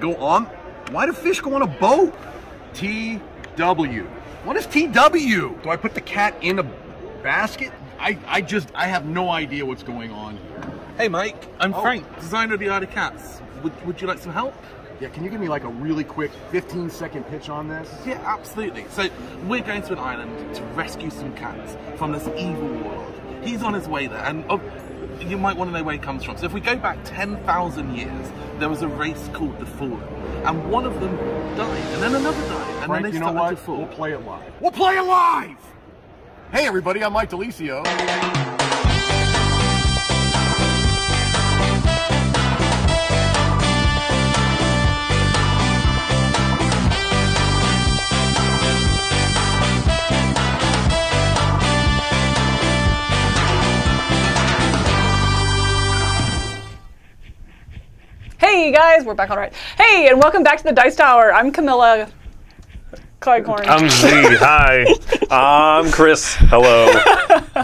Go on. Why do fish go on a boat? TW. What is TW? Do I put the cat in a basket? I, I just, I have no idea what's going on here. Hey Mike, I'm Oh. Frank, designer of the Art of Cats. Would, would you like some help? Yeah, can you give me like a really quick 15 second pitch on this? Yeah, absolutely. So we're going to an island to rescue some cats from this evil warlord. He's on his way there, and oh, you might want to know where it comes from. So if we go back 10,000 years, there was a race called the Fallen, and one of them died, and then another died, and Frank, then they you know started what? to fall. We'll play it live. We'll play it live! Hey everybody, I'm Mike DiLisio. Hey guys, we're back on right. Hey, and welcome back to the Dice Tower. I'm Camilla Clyghorn. I'm Z. Hi. I'm Chris. Hello.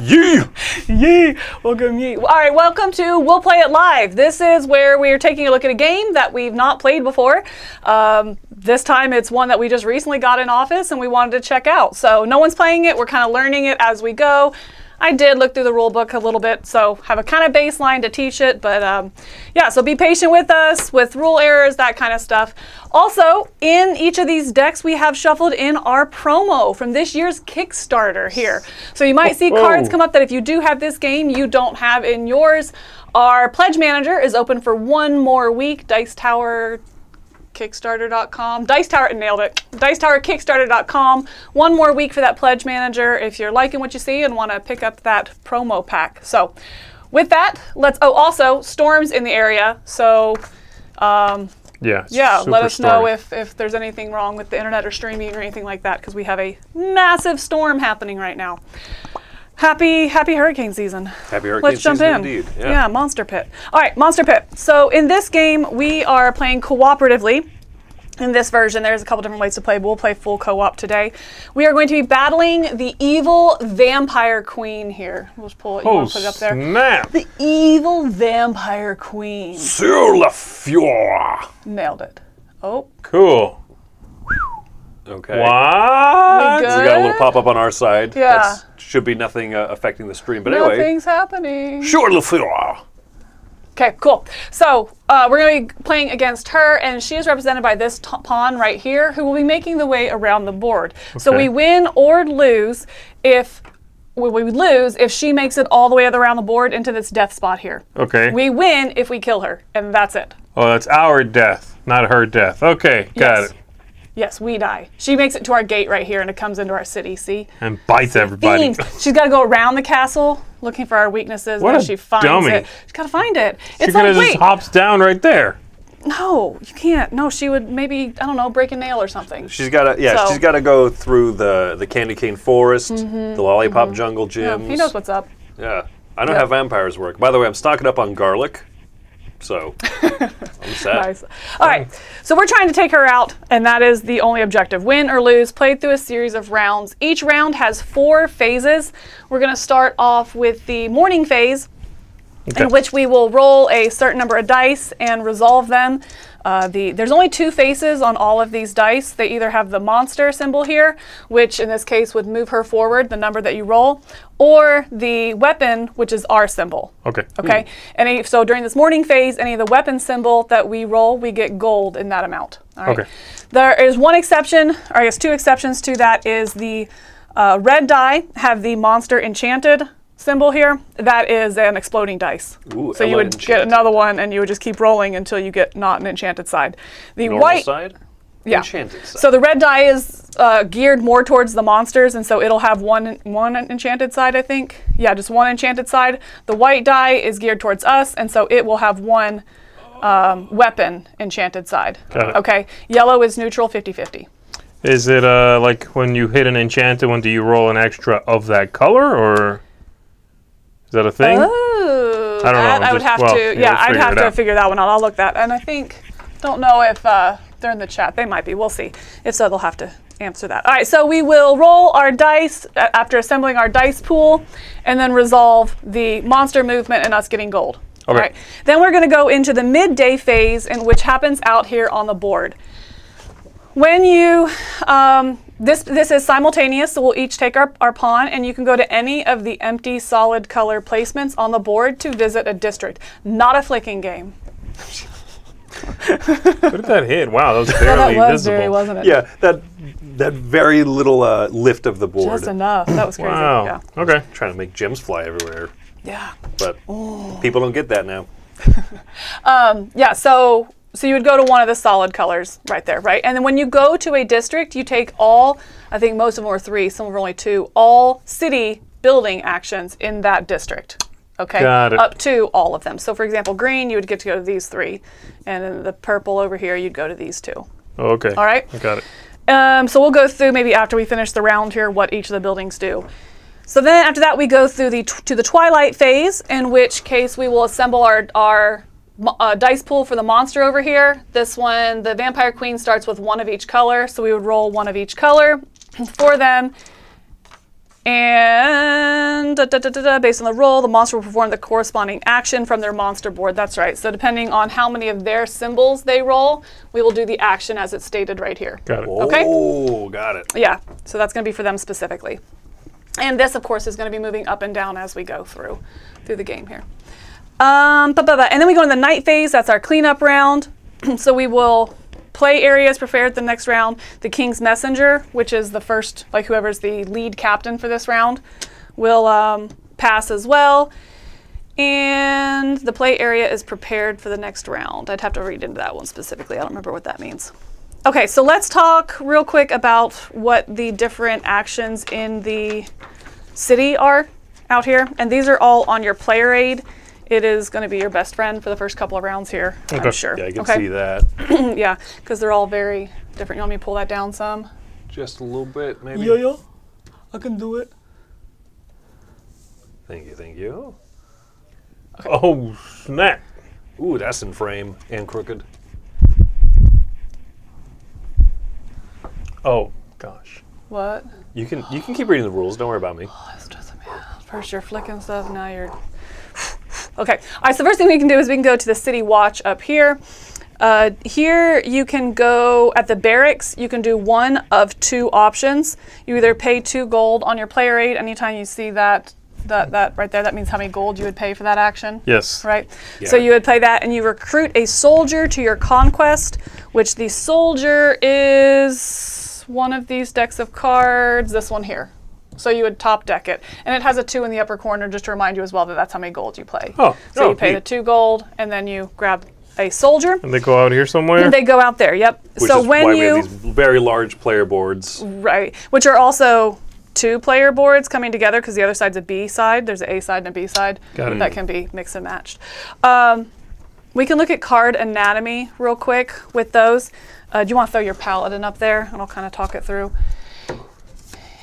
Yeah. Yee! Welcome ye. All right, welcome to We'll Play It Live. This is where we are taking a look at a game that we've not played before. Um, this time it's one that we just recently got in office and we wanted to check out. So no one's playing it. We're kind of learning it as we go. I did look through the rule book a little bit, so have a kind of baseline to teach it. But um, yeah, so be patient with us with rule errors, that kind of stuff. Also, in each of these decks, we have shuffled in our promo from this year's Kickstarter here. So you might see cards come up that if you do have this game, you don't have in yours. Our pledge manager is open for one more week. Dice Tower Kickstarter.com. Dice Tower and nailed it. Dice Tower Kickstarter.com. One more week for that pledge manager if you're liking what you see and want to pick up that promo pack. So, with that, let's. Oh, also storms in the area. So, um, Yeah. yeah, let us know if if there's anything wrong with the internet or streaming or anything like that because we have a massive storm happening right now. Happy happy hurricane season. Happy hurricane Let's jump season in. indeed. Yeah. Yeah. Monster Pit. All right, Monster Pit. So in this game, we are playing cooperatively. In this version, there's a couple different ways to play, but we'll play full co-op today. We are going to be battling the evil vampire queen here. We'll just pull it. You Oh put it up there? snap! The evil vampire queen. Sur la fior. Nailed it. Oh, Cool. Okay. What? We We got a little pop up on our side. Yeah. That's, should be nothing uh, affecting the stream. But anyway, nothing's happening. Sure, le fior. Okay, cool. So uh, we're going to be playing against her, and she is represented by this t- pawn right here, who will be making the way around the board. So we win or lose if well, we lose if she makes it all the way around the board into this death spot here. Okay. We win if we kill her, and that's it. oh, that's our death, not her death. Okay, got Yes. it. Yes, we die. She makes it to our gate right here, and it comes into our city. See, And bites everybody. Themes. She's got to go around the castle looking for our weaknesses. What and a she finds dummy. it. She's got to find it. She It's could have like just wait, hops down right there. no, you can't. No, she would maybe I don't know break a nail or something. She's got to yeah. So- She's got to go through the the candy cane forest, the lollipop jungle Mm-hmm. Yeah, gyms. he knows what's up. Yeah. I know Yeah. how vampires work. By the way, I'm stocking up on garlic, so I'm set. Nice. All right. So we're trying to take her out, and that is the only objective. Win or lose, played through a series of rounds. Each round has four phases. We're going to start off with the morning phase, in which we will roll a certain number of dice and resolve them. Uh, the there's only two faces on all of these dice. They either have the monster symbol here, which in this case would move her forward, the number that you roll, or the weapon, which is our symbol. Okay. Okay. Any so during this morning phase, any of the weapon symbol that we roll, we get gold in that amount. All right. Okay. There is one exception, or I guess two exceptions to that. Is the uh, red die have the monster enchanted symbol here? That is an exploding dice. Ooh, so you Ella would get another one, and you would just keep rolling until you get not an enchanted side. The Normal white side. yeah. Enchanted side. So the red die is uh, geared more towards the monsters, and so it'll have one one enchanted side, I think. Yeah, just one enchanted side. The white die is geared towards us, and so it will have one um, weapon enchanted side. Got it. Okay. Yellow is neutral, 50-50. Is it uh like when you hit an enchanted one, do you roll an extra of that color, or is that a thing? Oh, I don't know, I would just- have well, to. yeah, Yeah, I'd have to out. figure that one out. I'll look that, and I think don't know if uh, they're in the chat. They might be. We'll see. If so, they'll have to answer that. All right. So we will roll our dice uh, after assembling our dice pool, and then resolve the monster movement and us getting gold. All right. Then we're going to go into the midday phase, in which happens out here on the board. When you, um, this this is simultaneous, so we'll each take our, our pawn, and you can go to any of the empty solid color placements on the board to visit a district. Not a flicking game. Look at that hit? Wow, that was Yeah, barely that was visible. very, wasn't it? Yeah, that that very little uh, lift of the board. Just enough. That was crazy. Wow. Yeah. Okay. Trying to make gems fly everywhere, Yeah. but people don't get that now. Yeah, so so you would go to one of the solid colors right there, right? And then when you go to a district, you take all, I think most of them were three, some of them were only two, all city building actions in that district. Okay? Got it. Up to all of them. So for example, green, you would get to go to these three. And then the purple over here, you'd go to these two. Okay. All right? Got it. Um, so we'll go through maybe after we finish the round here what each of the buildings do. So then after that we go through the t- to the twilight phase, in which case we will assemble our our uh, dice pool for the monster over here. This one, the vampire queen starts with one of each color, so we would roll one of each color for them. And da, da, da, da, da, based on the roll, the monster will perform the corresponding action from their monster board. That's right. So depending on how many of their symbols they roll, we will do the action as it's stated right here. Got it. Okay. Oh, got it. Yeah, so that's going to be for them specifically. And this, of course, is going to be moving up and down as we go through through the game here. Um, ba- ba- ba. and then we go into the night phase. That's our cleanup round. so we will play areas prepared the next round. The King's Messenger, which is the first, like whoever's the lead captain for this round, will um, pass as well. And the play area is prepared for the next round. I'd have to read into that one specifically. I don't remember what that means. Okay, so let's talk real quick about what the different actions in the city are out here. And these are all on your player aid. It is going to be your best friend for the first couple of rounds here, I'm Okay. sure. Yeah, I can okay? see that. yeah, because they're all very different. You want me to pull that down some? Just a little bit, maybe. yeah. I can do it. Thank you, thank you. Oh snap! Ooh, that's in frame and crooked. Oh gosh. What? You can you can keep reading the rules. Don't worry about me. Oh, this doesn't matter. First you're flicking stuff, now you're. Okay. All right. So the first thing we can do is we can go to the city watch up here. Uh, here you can go at the barracks. You can do one of two options. You either pay two gold on your player aid anytime you see that that that right there. That means how many gold you would pay for that action. Yes. Right. So you would play that, and you recruit a soldier to your conquest, which the soldier is one of these decks of cards. This one here. So you would top deck it, and it has a two in the upper corner, just to remind you as well that that's how many gold you play. Oh, So oh, you pay the two gold, and then you grab a soldier. And they go out here somewhere. And they go out there. Yep. Which so when why you we have these very large player boards. right, which are also two player boards coming together because the other side's a B side. There's an A side and a B side Got it. that can be mixed and matched. Um, we can look at card anatomy real quick with those. Uh, do you want to throw your paladin up there, and I'll kind of talk it through.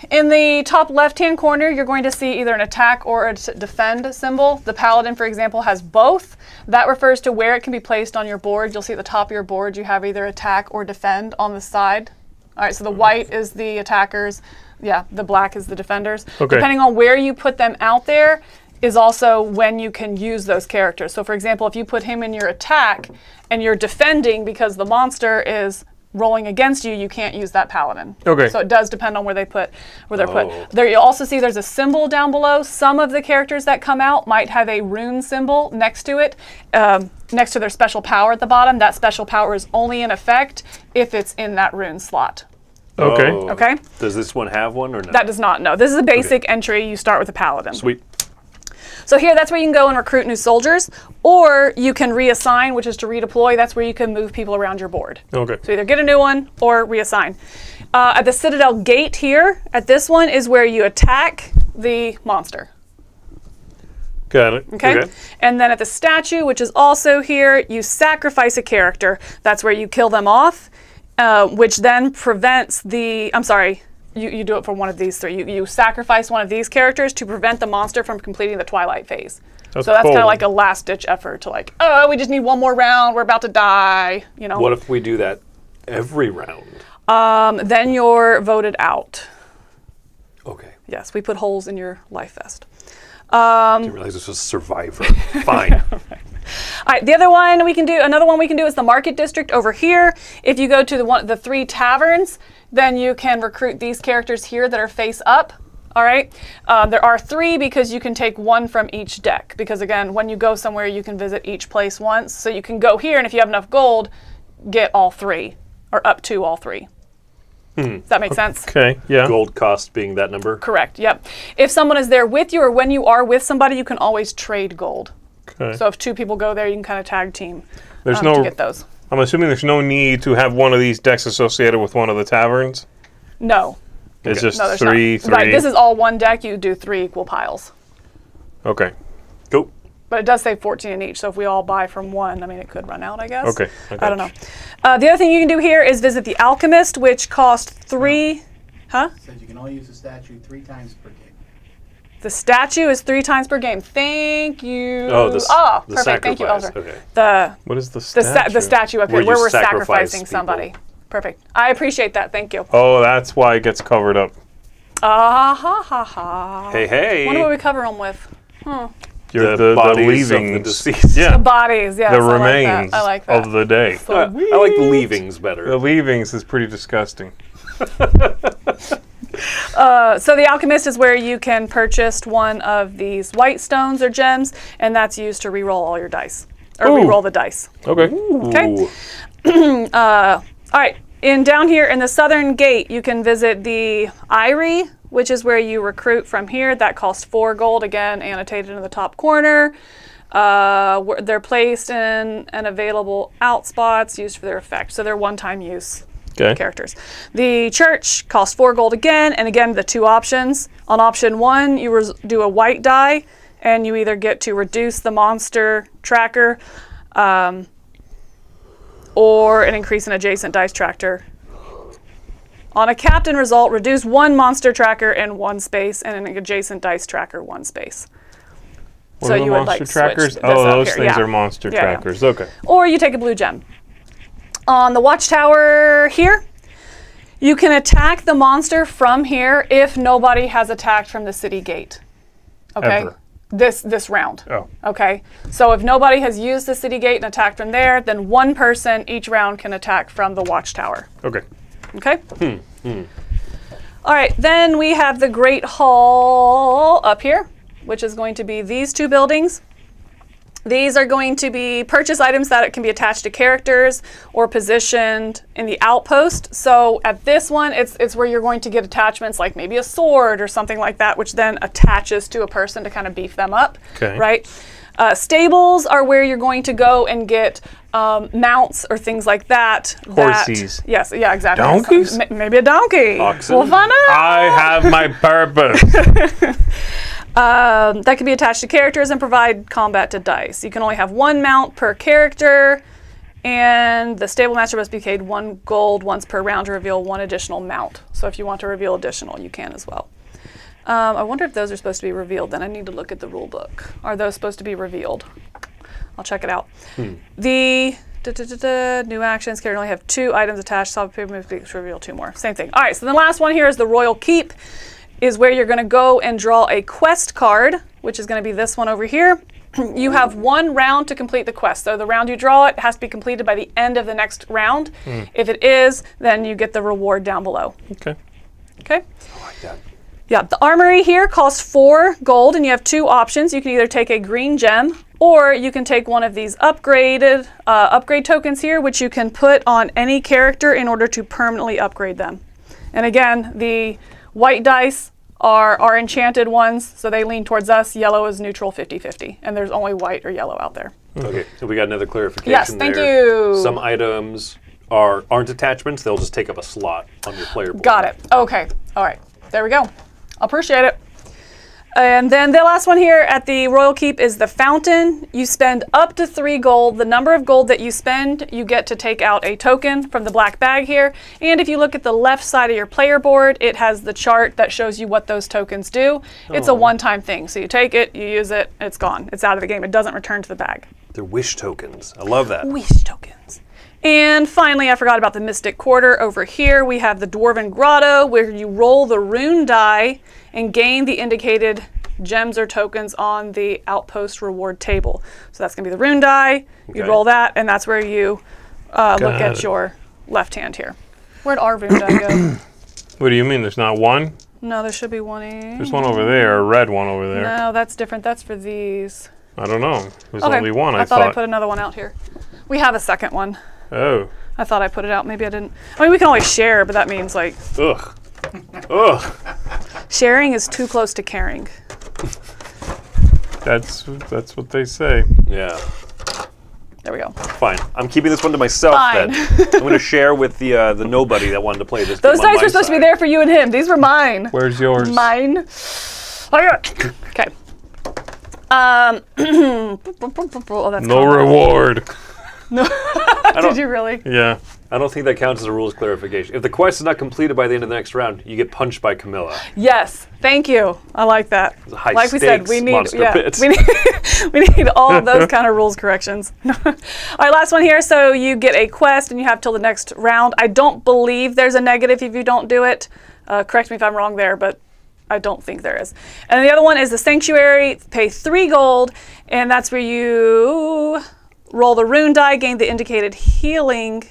In the top left-hand corner, you're going to see either an attack or a defend symbol. The paladin, for example, has both. That refers to where it can be placed on your board. You'll see at the top of your board, you have either attack or defend on the side. All right, so the white is the attackers. Yeah, the black is the defenders. Okay. Depending on where you put them out there is also when you can use those characters. So, for example, if you put him in your attack and you're defending because the monster is rolling against you, you can't use that paladin. Okay. So it does depend on where they put where they're Oh. put. There you also see there's a symbol down below. Some of the characters that come out might have a rune symbol next to it, um, next to their special power at the bottom. That special power is only in effect if it's in that rune slot. Okay. Oh. Okay. Does this one have one or not? That does not know. This is a basic entry. You start with a paladin. Sweet. So here, that's where you can go and recruit new soldiers, or you can reassign, which is to redeploy. That's where you can move people around your board. Okay. So either get a new one or reassign. Uh, at the Citadel Gate here, at this one is where you attack the monster. Got it. Okay? Okay. And then at the statue, which is also here, you sacrifice a character. That's where you kill them off, uh, which then prevents the. I'm sorry. You, you do it for one of these three. You, you sacrifice one of these characters to prevent the monster from completing the twilight phase. That's so that's kind of like a last ditch effort to like, oh, we just need one more round. We're about to die. You know. What if we do that every round? um, then you're voted out. Okay. Yes, we put holes in your life vest. Didn't realize this was Survivor. Fine. All right, the other one we can do, another one we can do is the market district over here. If you go to the one, the three taverns, then you can recruit these characters here that are face up. All right, uh, there are three because you can take one from each deck. Because again, when you go somewhere, you can visit each place once. So you can go here, and if you have enough gold, get all three or up to all three. Does that make sense? Okay, yeah. Gold cost being that number. Correct. Yep. If someone is there with you, or when you are with somebody, you can always trade gold. Okay. So if two people go there, you can kind of tag team There's um, no. to get those. I'm assuming there's no need to have one of these decks associated with one of the taverns. No, It's just no, three, not. three. Right. This is all one deck. You do three equal piles, okay. Go. but it does say 14 in each. So if we all buy from one, I mean, it could run out. I guess. Okay, I I, don't know. Uh, the other thing you can do here is visit the alchemist, which costs three. Huh? Says you can only use the statue three times per game. The statue is three times per game. Thank you. Oh, the, s- oh, the perfect. Thank you, sacrifice. Elder. Okay. The What is the the, statue? sta- the statue up here Where you where we're sacrifice sacrificing people. somebody. Perfect. I appreciate that. Thank you. Oh, that's why it gets covered up. Ah ha ha ha. Hey, hey. Wonder what we cover them with. Your, The the, the, bodies of the leavings. deceased. Yeah. The Bodies, yes. the I like that. remains I like that. of the day. So Uh, I like the leavings better. The leavings is pretty disgusting. Uh, so the alchemist is where you can purchase one of these white stones or gems, and that's used to re-roll all your dice or Ooh. re-roll the dice. Okay. Okay. Ooh. All right. In down here in the southern gate, you can visit the Eyrie, which is where you recruit from here. That costs four gold. Again, annotated in the top corner. Uh, they're placed in and available out spots used for their effect. So they're one-time use Okay. characters. The church costs four gold again, and again the two options. On option one, you do a white die, and you either get to reduce the monster tracker, um, or an increase in adjacent dice tracker. On a captain result, reduce one monster tracker in one space, and an adjacent dice tracker one space. What so you would like trackers? switch Oh, those things yeah. are monster Yeah, yeah. trackers. Okay. or you take a blue gem. On the watchtower here, you can attack the monster from here if nobody has attacked from the city gate. Okay? Ever. This this round. Oh. Okay. So if nobody has used the city gate and attacked from there, then one person each round can attack from the watchtower. Okay. Okay? Hmm, hmm. All right, then we have the Great Hall up here, which is going to be these two buildings. These are going to be purchase items that can be attached to characters or positioned in the outpost. So at this one, it's, it's where you're going to get attachments like maybe a sword or something like that, which then attaches to a person to kind of beef them up. Okay. Right? Uh, stables are where you're going to go and get um, mounts or things like that. that- yes, yeah, exactly. Donkeys? Maybe a donkey. Oxen? We'll find out. I have my purpose. Um, that can be attached to characters and provide combat to dice. You can only have one mount per character, and the stable master must be paid one gold once per round to reveal one additional mount. So if you want to reveal additional, you can as well. Um, I wonder if those are supposed to be revealed. Then I need to look at the rule book. Are those supposed to be revealed? I'll check it out. The da, da, da, da, new actions can only have two items attached. Solve paper move to reveal two more. Same thing. All right. So the last one here is the royal keep, is where you're going to go and draw a quest card, which is going to be this one over here. you have one round to complete the quest. So the round you draw it has to be completed by the end of the next round. If it is, then you get the reward down below. okay. Okay. I like that. Yeah, the armory here costs four gold, and you have two options. You can either take a green gem, or you can take one of these upgraded uh, upgrade tokens here, which you can put on any character in order to permanently upgrade them. And again, the white dice are our enchanted ones, so they lean towards us. Yellow is neutral 50-50, and there's only white or yellow out there. Hmm. Okay, so we got another clarification Yes, thank there. you. Some items are aren't attachments; they'll just take up a slot on your player board. Got it. Okay. All right. There we go. Appreciate it. And then the last one here at the Royal Keep is the fountain. You spend up to three gold. The number of gold that you spend, you get to take out a token from the black bag here. And if you look at the left side of your player board, it has the chart that shows you what those tokens do. It's a oh. one time thing. So you take it, you use it, it's gone. It's out of the game. It doesn't return to the bag. They're wish tokens. I love that. Wish tokens. And finally, I forgot about the Mystic Quarter. Over here, we have the Dwarven Grotto, where you roll the rune die and gain the indicated gems or tokens on the outpost reward table. So that's going to be the rune die. You roll that, and that's where you uh, look Got at it. your left hand here. Where'd our rune die go? What do you mean? There's not one? No, there should be one. There's one over there, a red one over there. No, that's different. That's for these. I don't know. There's Okay. only one. I, I thought, I put another one out here. We have a second one. oh, I thought I put it out. Maybe I didn't. I mean, we can always share, but that means like Ugh. Ugh. sharing is too close to caring. that's that's what they say. Yeah. There we go. Fine. I'm keeping this one to myself Fine. then. I'm going to share with the uh, the nobody that wanted to play this. Those dice were supposed to be there for you and him. These were mine. Where's yours? Mine. Oh, yeah. Okay. Um. oh, that's No combat. Reward. Did you really? Yeah. I don't think that counts as a rules clarification. If the quest is not completed by the end of the next round, you get punched by Camilla. Yes. Thank you. I like that. like we said, we need yeah, pit. we need we need all of those kind of rules corrections. all right, last one here. So you get a quest and you have till the next round. I don't believe there's a negative if you don't do it. Uh, correct me if I'm wrong there, but I don't think there is. And the other one is the sanctuary. Pay three gold, and that's where you roll the rune die, gain the indicated healing.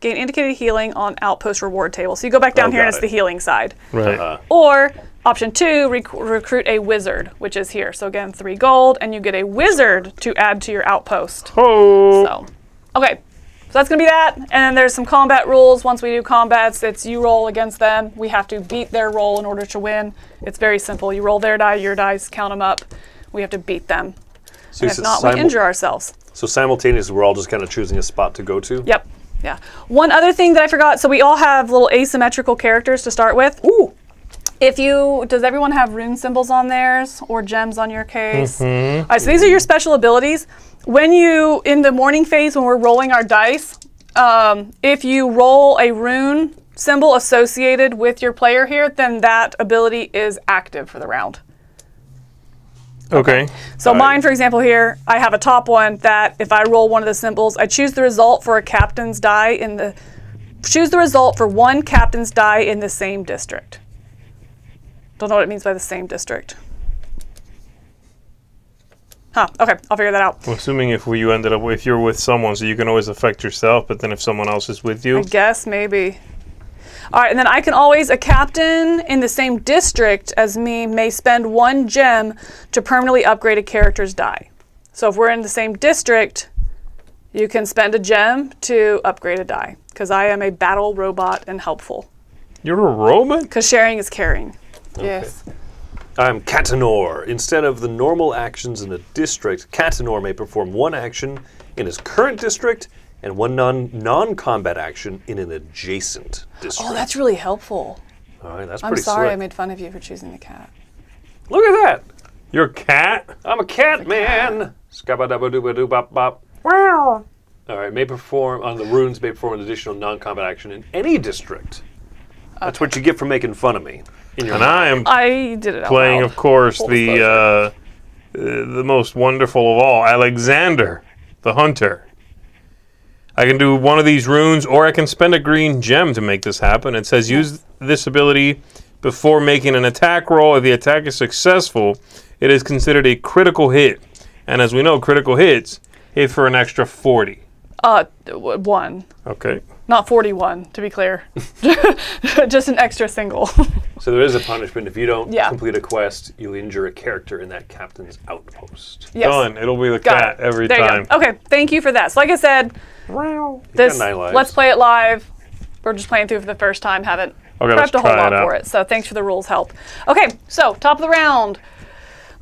Gain indicated healing on outpost reward table. So you go back down Oh, here and got it's it. the healing side. Right. Uh, Or option two, rec- recruit a wizard, which is here. So again, three gold, and you get a wizard to add to your outpost. oh. So, okay. So that's gonna be that. And then there's some combat rules. Once we do combats, it's you roll against them. We have to beat their roll in order to win. It's very simple. You roll their die, your dice, count them up. We have to beat them. so, And you if not, simu- we injure ourselves. So simultaneously, we're all just kind of choosing a spot to go to. Yep. Yeah. One other thing that I forgot. So we all have little asymmetrical characters to start with. Ooh. If you does everyone have rune symbols on theirs or gems on your case? All right. So these are your special abilities. When you in the morning phase when we're rolling our dice, um, if you roll a rune symbol associated with your player here, then that ability is active for the round. Okay. So mine, for example, here I have a top one that if I roll one of the symbols, I choose the result for a captain's die in the choose the result for one captain's die in the same district. Don't know what it means by the same district. Huh. Okay, I'll figure that out. I'm assuming if you ended up if you're with someone, so you can always affect yourself, but then if someone else is with you, I guess maybe. All right, and then I can always a captain in the same district as me may spend one gem to permanently upgrade a character's die. So if we're in the same district, you can spend a gem to upgrade a die because I am a battle robot and helpful. you're a robot. Because sharing is caring. Yes. I'm Catanor. Instead of the normal actions in a district, Catanor may perform one action in his current district and one non non combat action in an adjacent district. Oh, that's really helpful. All right, that's I'm pretty sorry I made fun of you for choosing the cat. Look at that. You're a cat. I'm a cat man. Scabba-dabba-dooba-doo-bop bop. All right, may perform on the runes may perform an additional non-combat action in any district. That's what you get for making fun of me. In your And I am I did it playing, of course, Full the uh, uh, the most wonderful of all, Alexander, the hunter. I can do one of these runes, or I can spend a green gem to make this happen. It says use this ability before making an attack roll. If the attack is successful, it is considered a critical hit. And as we know, critical hits hit for an extra 40. Uh, one. Okay. Not 41, to be clear. Just an extra single. So there is a punishment if you don't Yeah. complete a quest, you'll injure a character in that captain's outpost. yes. Done. It'll be the Got cat it. every there time. You go. Okay, thank you for that. So, like I said, this let's play it live. We're just playing through for the first time. Haven't Okay, let's prepped a whole try lot for it. So thanks for the rules help. Okay, so top of the round.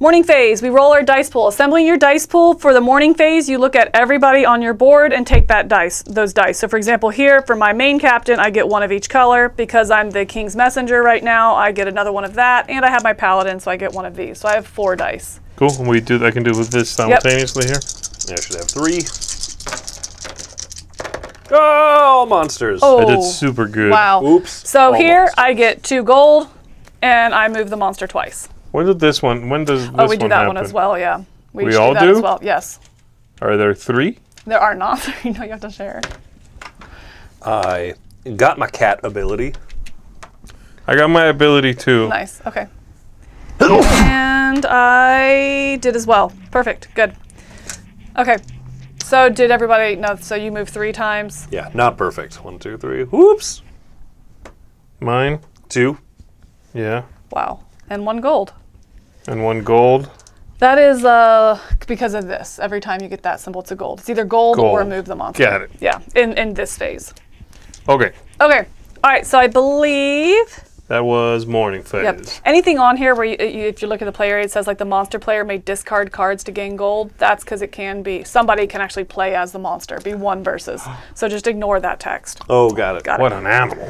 Morning phase, we roll our dice pool. Assembling your dice pool for the morning phase, you look at everybody on your board and take that dice, those dice. So for example, here for my main captain, I get one of each color. Because I'm the king's messenger right now, I get another one of that, and I have my paladin, so I get one of these. So I have four dice. Cool. And we do. I can do with this simultaneously here. Yeah, I should have three. Oh, monsters. Oh, I did super good. wow. Oops. So All here monsters. I get two gold, and I move the monster twice. When did this one? When does oh, this Oh, we do one that happen? one as well. Yeah, We each all that do? as well. Yes, Are there three? there are not. you know, you have to share. I got my cat ability. I got my ability too. Nice. Okay. and I did as well. Perfect. Good. Okay. So did everybody? No. So you moved three times. Yeah, not perfect. One, two, three. Whoops. Mine. Two. Yeah. Wow. And one gold. And one gold. That is uh because of this. Every time you get that symbol, it's a gold. It's either gold, or Gold. move the monster. Got it. Yeah. In in this phase. Okay. Okay. All right. So I believe. That was morning phase. Yep. Anything on here where you, you, if you look at the player, it says like the monster player may discard cards to gain gold. That's because it can be somebody can actually play as the monster, be one versus. So just ignore that text. Oh, got it. Got it. What an animal.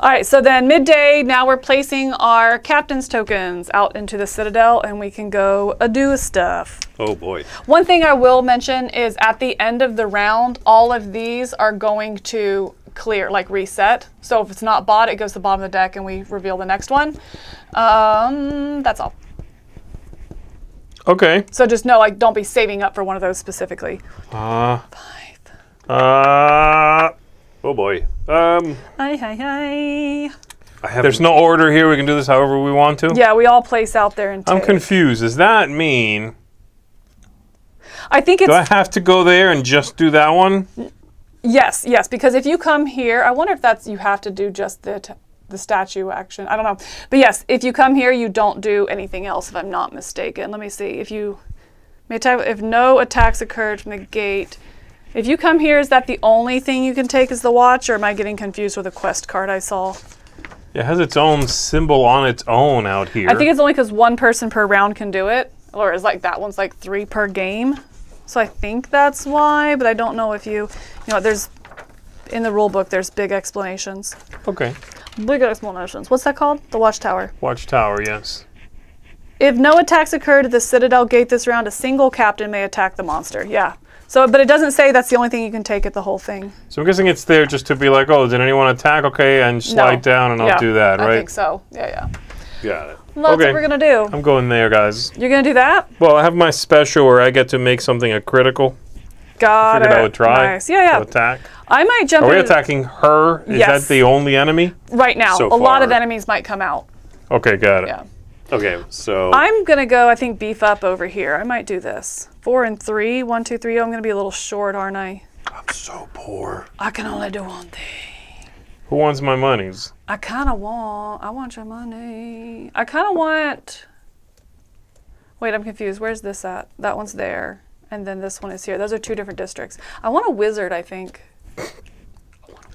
All right, so then midday, now we're placing our captain's tokens out into the citadel and we can go uh, do stuff. Oh boy. One thing I will mention is at the end of the round, all of these are going to clear, like reset. So if it's not bought, it goes to the bottom of the deck and we reveal the next one. Um, that's all. Okay. So just know, like, don't be saving up for one of those specifically. Uh, uh, Oh boy. Um, Hi, hi, hi. I have. there's no order here. We can do this however we want to. Yeah, we all place out there and I'm confused. Does that mean I think it's do I have to go there and just do that one? Yes, yes, because if you come here, I wonder if that's you have to do just the t- the statue action. I don't know, but yes, if you come here, you don't do anything else. If I'm not mistaken, let me see. If you may attack, if no attacks occurred from the gate, if you come here, is that the only thing you can take is the watch, or am I getting confused with a quest card I saw? It has its own symbol on its own out here. I think it's only because one person per round can do it, or is like that one's like three per game. So I think that's why, but I don't know if you, you know, there's in the rule book there's big explanations. okay. Big explanations. What's that called? The Watchtower. Watchtower, yes. If no attacks occurred at the Citadel Gate this round, a single captain may attack the monster. Yeah. So, but it doesn't say that's the only thing you can take at the whole thing. So I'm guessing it's there just to be like, oh, did anyone attack? Okay, and slide No. down, and I'll do that, right? I think so. Yeah, yeah. Got it. Well, that's Okay. what we're gonna do. I'm going there, guys. You're gonna do that? Well, I have my special where I get to make something a critical. Got Figured it. I would try Nice. Yeah, yeah. to attack. I might jump Are we in attacking her? Is Yes. that the only enemy? right now. So a lot of enemies might come out. Okay, got it. Yeah. Okay, so I'm gonna go. I think beef up over here. I might do this. Four and three. One, two, three. Oh, I'm gonna be a little short, aren't I? I'm so poor. I can only do one thing. Who wants my monies? I kind of want. I want your money. I kind of want. Wait, I'm confused. Where's this at? That one's there, and then this one is here. Those are two different districts. I want a wizard. I think.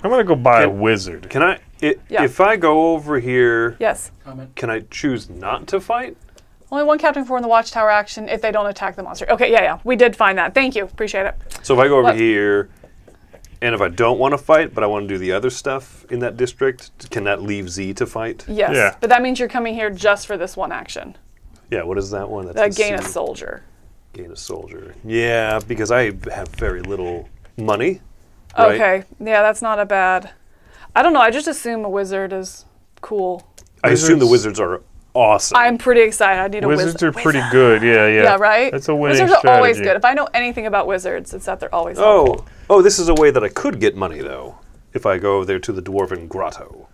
I'm gonna go buy a wizard. Can I? i Yeah. If I go over here, Yes. Comment. can I choose not to fight? Only one captain for in the watchtower action if they don't attack the monster. Okay, yeah, yeah. We did find that. Thank you. Appreciate it. So if I go over What? here, and if I don't want to fight, but I want to do the other stuff in that district, can that leave Z to fight? Yes. Yeah. But that means you're coming here just for this one action. Yeah. What is that one? That's The the gain a C. soldier. Gain a soldier. Yeah, because I have very little money. Right? Okay. Yeah, that's not a bad. I don't know. I just assume a wizard is cool. I assume the Wizards- wizards are awesome. I'm pretty excited. I need a Wizards are pretty good. Yeah, yeah. Yeah, right? That's a winning Wizards are always good. If I know anything about wizards, it's that they're always oh, helpful. oh, this is a way that I could get money though, if I go over there to the dwarven grotto.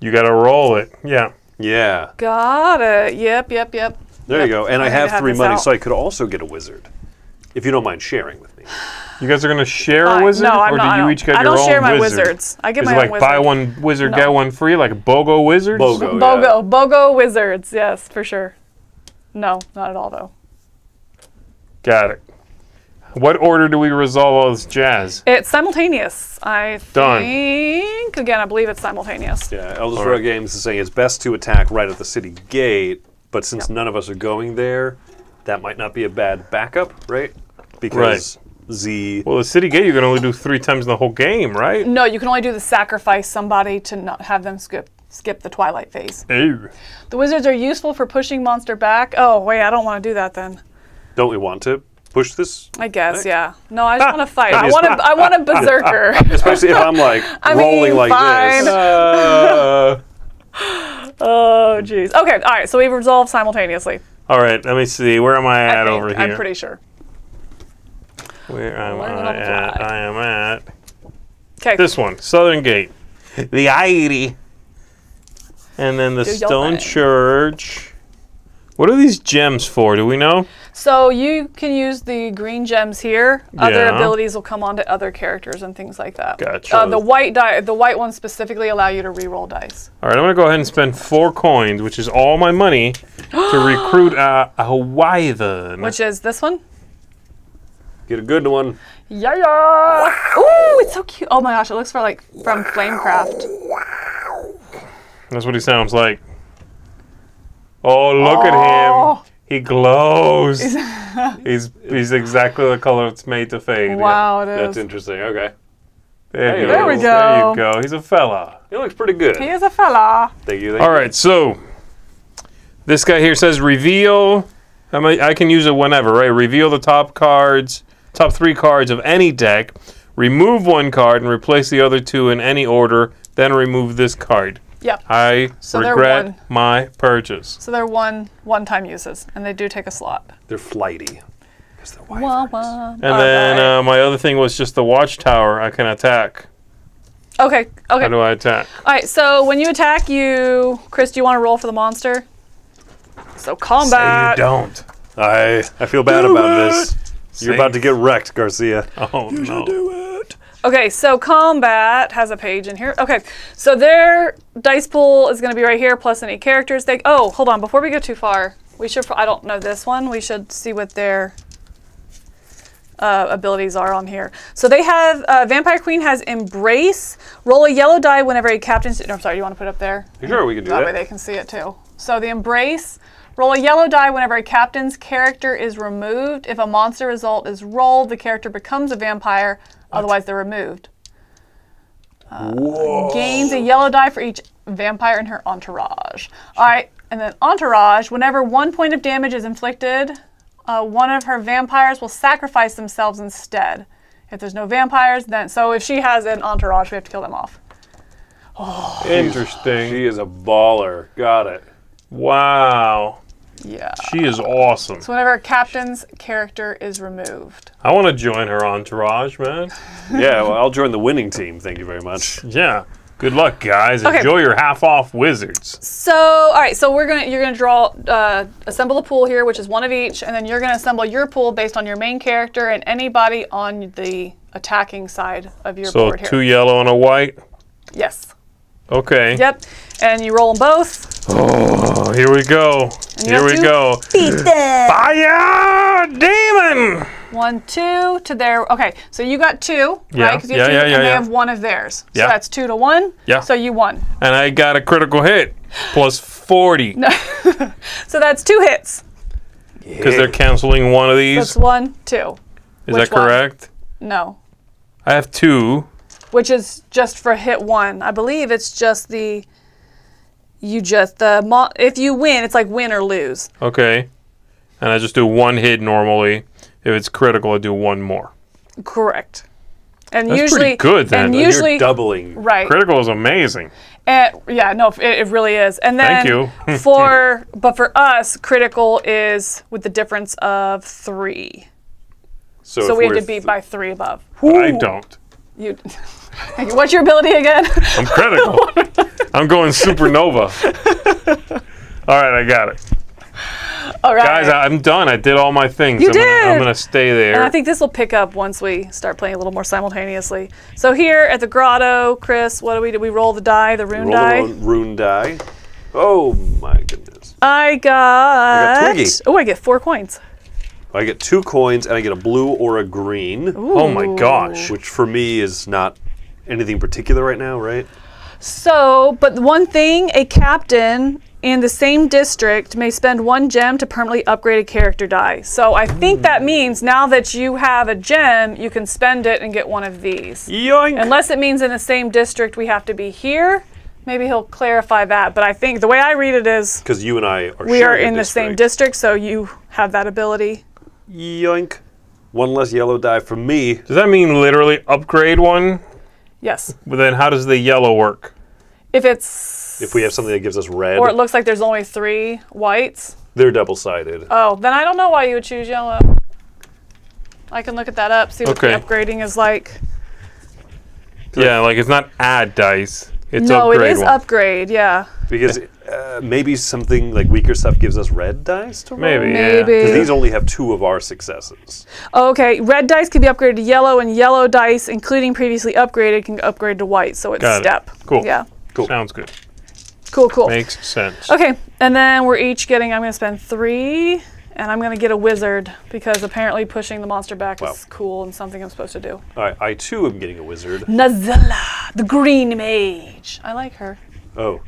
You gotta roll it. Yeah. Yeah. Got it. Yep, yep, yep. There you go. And I I have have three money, out. so I could also get a wizard. If you don't mind sharing with me. You guys are gonna share Fine. a wizard, No, I'm or not- do I you don't- each get I your don't own share my wizard? wizards. I get Is my it own like buy one wizard No. get one free, like BOGO wizards? BOGO. yeah. Bogo. Bogo wizards. Yes, for sure. No, not at all, though. Got it. What order do we resolve all this jazz? It's simultaneous. I Done. think, again, I believe it's simultaneous. Yeah, Elder All Scroll right. Games is saying it's best to attack right at the city gate, but since Yep. none of us are going there, that might not be a bad backup, right? Because Z. Well, the city gate you can only do three times in the whole game, right? No, you can only do the sacrifice somebody to not have them skip skip the twilight phase. Ew. The wizards are useful for pushing monster back. Oh wait, I don't want to do that then. Don't we want to push this? I guess, Next. yeah. No, I just want to fight. I want to. I want a berserker. Especially if I'm like I rolling mean, like fine. this. Uh, oh jeez. Okay, all right. So we've resolved simultaneously. all right, let me see. Where am I I at think. over here? I'm pretty sure. Where am Learning I at? I am at Okay. this one, Southern Gate. The I-80, And then the Do Stone. Church. What are these gems for? Do we know? So you can use the green gems here. Other Yeah. abilities will come onto other characters and things like that. Gotcha. Uh, the white die, the white ones specifically allow you to re-roll dice. All right, I'm gonna go ahead and spend four coins, which is all my money, to recruit a, a wyvern. Which is this one? Get a good one. Yeah, yeah. Ooh, it's so cute. Oh my gosh, it looks for like from Flamecraft. That's what he sounds like. Oh, look at Oh. him. He glows. he's he's exactly the color it's made to fade. Yeah. Wow, it That's interesting. Okay. There, Hey, you there go. There you go. He's a fella. He looks pretty good. He is a fella. Thank you. Thank All you. right, so this guy here says reveal. I, mean, I can use it whenever, right? Reveal the top cards, top three cards of any deck. Remove one card and replace the other two in any order. Then remove this card. Yep. I So regret one. my purchase. So they're one one-time uses, and they do take a slot. They're flighty. they're. Wah, wah. And then uh, my other thing was just the watchtower. I can attack. Okay. Okay. How do I attack? All right. So when you attack, you Chris, do you want to roll for the monster? So combat. Say you don't. I I feel bad about this. You're about to get wrecked, Garcia. Oh no. Okay, so combat has a page in here. Okay, so their dice pool is going to be right here, plus any characters they. Oh, hold on. Before we go too far, we should. I don't know this one. We should see what their uh, abilities are on here. So they have uh, Vampire Queen has Embrace. Roll a yellow die whenever a captain. No, I'm sorry. You want to put it up there? Sure, we can do That That way they can see it too. So the embrace, roll a yellow die whenever a captain's character is removed. If a monster result is rolled, the character becomes a vampire. Otherwise, they're removed. Uh, gains a yellow die for each vampire in her entourage. All right, and then entourage. Whenever one point of damage is inflicted, uh, one of her vampires will sacrifice themselves instead. If there's no vampires, then so if she has an entourage, we have to kill them off. Interesting. She is a baller. Got it. Wow. Yeah. She is awesome. So whenever a captain's character is removed. I want to join her entourage, man. Yeah, well, I'll join the winning team. Thank you very much. Yeah. Good luck, guys. Okay. Enjoy your half-off wizards. So, all right. So we're gonna you're gonna draw uh, assemble a pool here, which is one of each, and then you're gonna assemble your pool based on your main character and anybody on the attacking side of your So board here. So two yellow and a white. yes. Okay. Yep. And you roll them both. Oh, here we go. Here we go. Beat them. Fire demon. One, two to their. Okay. So you got two, Yeah, right? 'Cause you have yeah, two, yeah, yeah, And they have one of theirs. Yeah. So that's two to one. Yeah. So you won. And I got a critical hit. Plus 40. So that's two hits. Because they're canceling one of these. That's one, two. Is which that one? correct? No. I have two. Which is just for hit one. I believe it's just the you just the mo- if you win, it's like win or lose. Okay. And I just do one hit normally. If it's critical, I do one more. Correct. And That's usually pretty good then. And You're doubling. right. Critical is amazing. And, yeah, no, it, it really is. And then Thank you. for but for us, critical is with the difference of three. So, So we have to beat by three above. I don't. You. What's your ability again? I'm critical. I'm going supernova. all right, I got it. All right. Guys, I- I'm done. I did all my things. You I'm Gonna, I'm going to stay there. And I think this will pick up once we start playing a little more simultaneously. So here at the grotto, Chris, what do we do? We roll the die, the rune roll die. the rune- rune die. Oh my goodness. I got. Twiggy. oh, I get four coins. I get two coins and I get a blue or a green, oh my gosh. which for me is not anything particular right now, right? So, but one thing, a captain in the same district may spend one gem to permanently upgrade a character die. So I think that hmm. means now that you have a gem, you can spend it and get one of these. Yoink! Unless it means in the same district we have to be here. Maybe he'll clarify that. But I think the way I read it is Because you and I are we are sharing a in the same district. district, so you have that ability. Yoink. One less yellow die for me. Does that mean literally upgrade one? Yes. But then how does the yellow work? If it's. If we have something that gives us red, Or it looks like there's only three whites. they're double sided. Oh, then I don't know why you would choose yellow. I can look at that up, see what Okay. the upgrading is like. Yeah, like it's not add dice. It's no, upgrade it is one. upgrade, yeah. Because Uh, maybe something like weaker stuff gives us red dice to roll? Maybe. Maybe. Yeah. Because these only have two of our successes. Okay, red dice can be upgraded to yellow, and yellow dice, including previously upgraded, can upgrade to white. So it's Got it. step. Cool. Yeah. Cool. Sounds good. Cool. Cool. Makes sense. Okay, and then we're each getting. I'm going to spend three, and I'm going to get a wizard because apparently pushing the monster back Wow. is cool and something I'm supposed to do. All right, I too am getting a wizard. Nazilla, the green mage. I like her. Oh,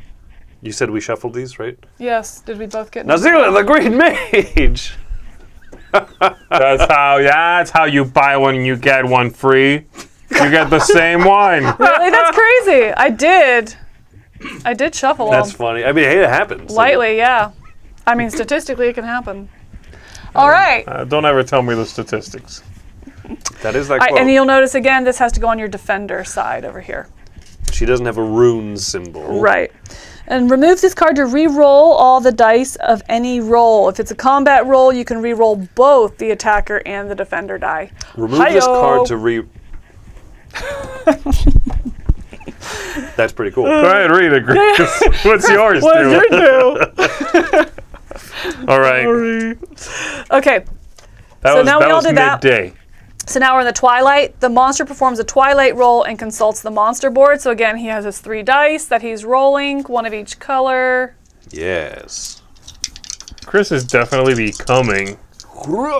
you said we shuffled these, right? Yes. Did we both get? Nazilla, the Green Mage. That's how. That's how you buy one and you get one free. You get the same one. Really? That's crazy. I did. I did shuffle That's them funny. I mean, hey, it happens. lightly. Yeah. I mean, statistically, it can happen. All right. Uh, don't ever tell me the statistics. That is that All right, quote. and you'll notice again, this has to go on your defender side over here. she doesn't have a rune symbol. Right. And remove this card to re-roll all the dice of any roll. If it's a combat roll, you can re-roll both the attacker and the defender die. Remove this Hi-yo. card to re. That's pretty cool. Go ahead, read it, Chris. What's yours, What too? did you do? All right. Okay, That So was, now that we all was did that. Midday. so now we're in the Twilight. The monster performs a Twilight roll and consults the monster board. So again, he has his three dice that he's rolling, one of each color. Yes. Chris is definitely becoming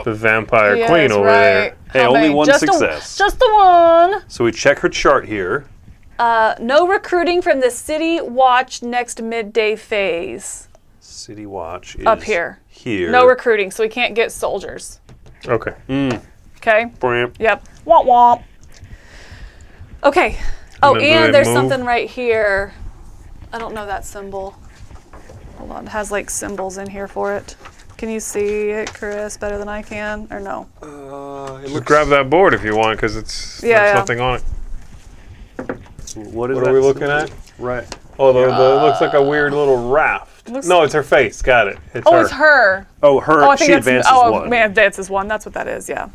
the vampire He queen over right. there. Hey, How only many? one just success. A, just the one. So we check her chart here. Uh, no recruiting from the City Watch next midday phase. City Watch is Up here. Here. No recruiting, so we can't get soldiers. Okay. Okay? Bram. Yep. Womp womp. Okay. Oh, And and there's move? something right here. I don't know that symbol. Hold on. It has like symbols in here for it. Can you see it, Chris, better than I can? Or no? Uh, it Just looks, grab that board if you want, because it's Yeah, there's yeah. nothing on it. what is What are we looking symbol? at? Right. Oh, the, the, it looks like a weird little raft. Looks- no, it's her face. Got it. It's Oh, her. it's her. Oh, her. Oh, I think she that's advances oh, one. man, advances one. That's what that is. Yeah.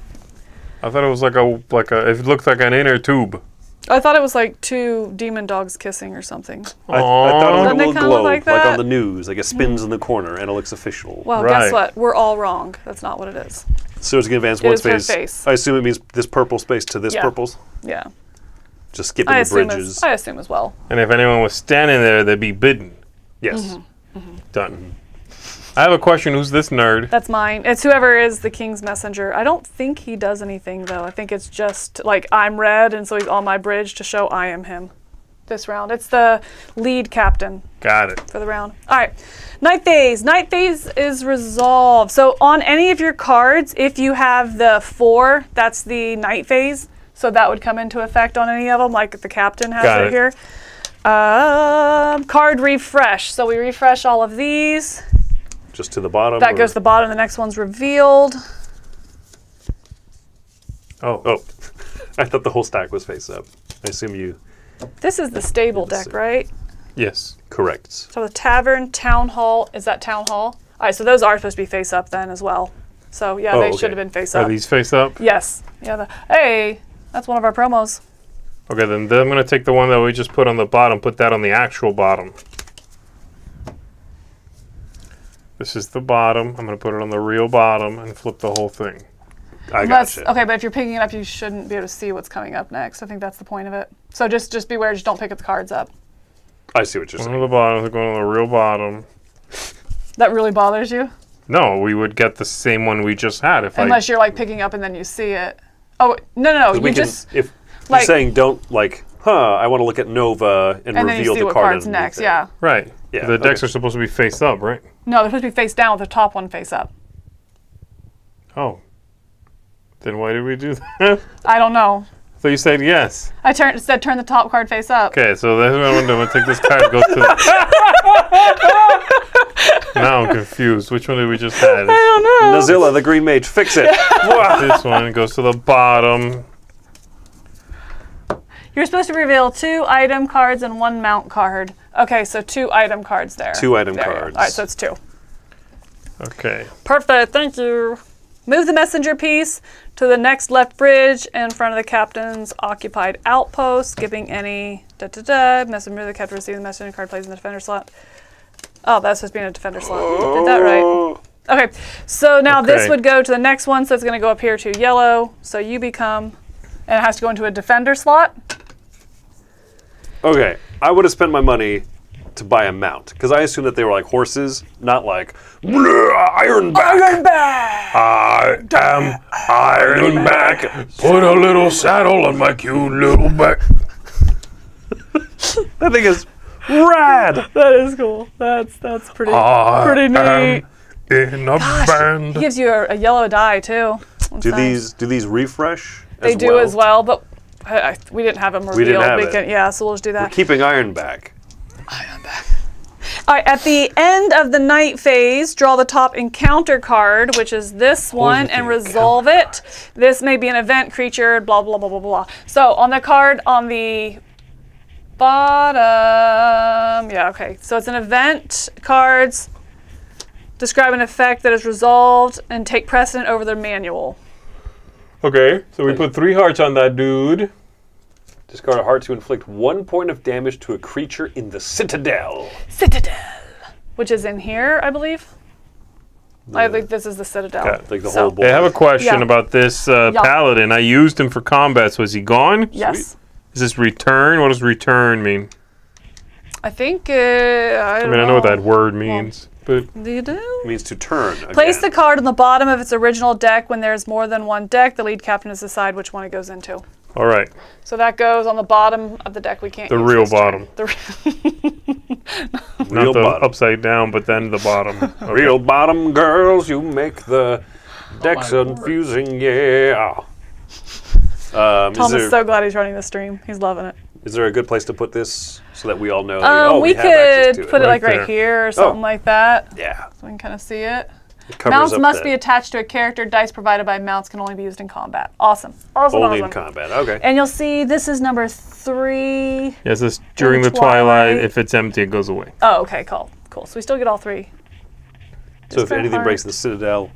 I thought it was like a like a. It looked like an inner tube. I thought it was like two demon dogs kissing or something. I, I thought it was Doesn't like a little globe, like like, on the news, like it hmm. spins in the corner and it looks official. Well, Right. guess what? We're all wrong. That's not what it is. so it's going to advance It one space. face. I assume it means this purple space to this Yeah. purple's. Yeah. Just skipping I the bridges. as, I assume as well. And if anyone was standing there, they'd be bidden. yes. Mm-hmm. mm-hmm. Done. Mm-hmm. I have a question. Who's this nerd? That's mine. It's whoever is the king's messenger. I don't think he does anything though. I think it's just like I'm red, and so he's on my bridge to show I am him. This round, it's the lead captain Got it. for the round. All right, night phase. Night phase is resolved. So on any of your cards, if you have the four, that's the night phase. So that would come into effect on any of them, like the captain has Got right it. here. Um, card refresh. So we refresh all of these. Just to the bottom. That or- goes to the bottom. The next one's revealed. Oh, Oh, I thought the whole stack was face up. I assume you This is the stable deck, right? yes. correct. So the tavern, town hall. Is that town hall? All right, so those are supposed to be face up then as well. So yeah, Oh, they okay. should have been face up. Are these face up? Yes. Yeah. The, hey, that's one of our promos. Okay, then, then I'm gonna take the one that we just put on the bottom, put that on the actual bottom. This is the bottom. I'm gonna put it on the real bottom and flip the whole thing. I Unless, gotcha. okay, but if you're picking it up, you shouldn't be able to see what's coming up next. I think that's the point of it. So just just beware. Just don't pick up the cards up. I see what you're One saying. on the bottom, they're going on the real bottom. That really bothers you, No, we would get the same one we just had if unless I. you're like picking up and then you see it. Oh no no no! You we can, just if like- you're saying don't like, huh? I want to look at Nova and, and then reveal you see the what card cards next. it. Yeah. Right. Yeah, The decks okay. are supposed to be face up, right? No, they're supposed to be face down with the top one face up. Oh. Then why did we do that? I don't know. so you said yes. I turned said turn the top card face up. Okay, so that's what I'm gonna do. I'm gonna take this card, go to. the now I'm confused. Which one did we just have? Nazilla, the Green Mage, fix it. this one goes to the bottom. You're supposed to reveal two item cards and one mount card. Okay, so two item cards there. Two item There cards. All right, so it's two. Okay. Perfect. Thank you. Move the messenger piece to the next left bridge in front of the captain's occupied outpost, skipping any da da da. Messenger the captain receiving the messenger card plays in the defender slot. Oh, that's just being a defender slot. Did that right. Oh. Okay, so now this would go to the next one, so it's going to go up here to yellow. So you become, and it has to go into a defender slot. Okay, I would have spent my money to buy a mount because I assumed that they were like horses, not like Ironback. I am Ironback. Put a little saddle on my cute little back. That thing is rad. That is cool. That's that's pretty I pretty neat. in a He band. gives you a, a yellow die too. That's Do nice. these do these refresh? They as do well? as well, but I, I, we didn't have them revealed. We didn't have it. can, yeah, so we'll just do that. Keeping Ironback. All right, at the end of the night phase, draw the top encounter card, which is this one, and resolve it. This may be an event creature, blah, blah, blah, blah, blah. So on the card on the bottom, yeah, okay. So it's an event cards. Describe an effect that is resolved and take precedent over the manual. Okay, so we put three hearts on that dude. Discard a heart to inflict one point of damage to a creature in the Citadel. Citadel, which is in here, I believe. I think this is the Citadel. Okay. Like the So- whole board. I have a question Yeah. about this uh, Yeah. paladin. I used him for combat, so is he gone? Yes. Is this return? What does return mean? I think. Uh, I, I mean, I know what that word means, but Do you do? means to turn. Place the card on the bottom of its original deck. When there's more than one deck, the lead captain has to decide which one it goes into. all right. So that goes on the bottom of the deck. We can't. The use real this turn. bottom. The re- Not the bottom. upside down, but then the bottom. Okay. Real bottom girls, you make the decks my word. confusing, yeah. Um, is, Tom there, is so glad he's running the stream. He's loving it. Is there a good place to put this so that we all know? Um, oh, we, have access could to it. put it Right like right there. here or something Oh. like that, Yeah. so we can kind of see it. it Mounts must that. be attached to a character. Dice provided by mounts can only be used in combat. Awesome. Awesome. only in combat. Okay. And you'll see this is number three. Yes, this during the the twilight. twilight. If it's empty, it goes away. Oh, okay, cool. Cool. So we still get all three. so if anything heart. breaks the Citadel,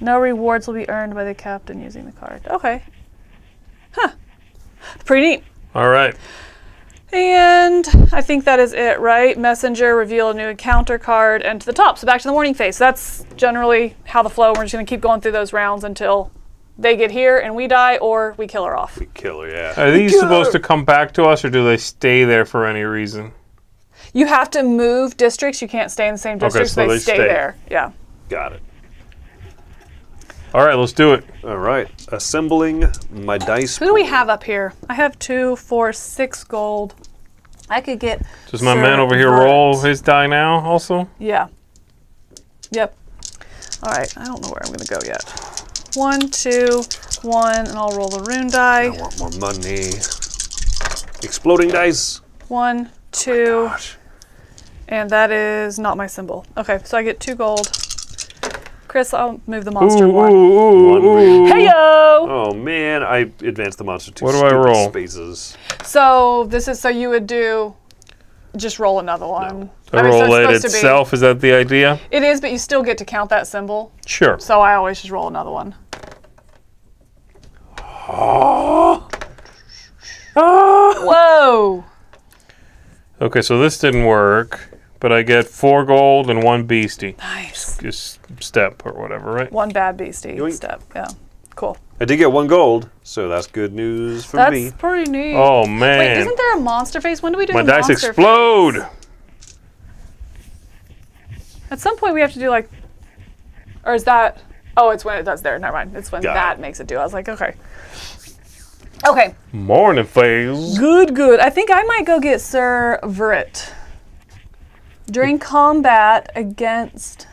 No rewards will be earned by the captain using the card. Okay. Huh. Pretty neat. All right. And I think that is it, right? Messenger, reveal a new encounter card, and to the top. So back to the morning phase. That's generally how the flow. We're just going to keep going through those rounds until they get here and we die or we kill her off. killer, yeah. Are these supposed to come back to us, or do they stay there for any reason? You have to move districts. You can't stay in the same district, so so they, they stay, stay. there. Yeah. Got it. All right, let's do it. All right. Assembling my dice. Who do we have up here? I have two, four, six gold. I could get. Does my man over here Servant. roll his die now, also? Yeah. Yep. All right. I don't know where I'm going to go yet. One, two, one, and I'll roll the rune die. I want more money. Exploding dice. One, oh two, and that is not my symbol. Okay, so I get two gold. Chris, I'll move the monster ooh, one. ooh, One ooh. Hey yo! Oh man, I advanced the monster to What do I roll? spaces. So this is so you would do. Just roll another one. The I mean, so roll it's it supposed to be- itself, is that the idea? It is, but you still get to count that symbol. Sure. So I always just roll another one. Ah! Whoa! Okay, so this didn't work, but I get four gold and one beastie. Nice. Just step or whatever, right? One bad beastie Yoink. step. Yeah. Cool. I did get one gold, so that's good news for That's me. That's pretty neat. Oh man! Wait, isn't there a monster face? When do we do my a dice monster explode. face? At some point, we have to do like, or is that? Oh, it's when it does there. Never mind. It's when Got that it. makes it do. I was like, okay. Okay. Morning phase. Good. Good. I think I might go get Sir Vrit. During combat against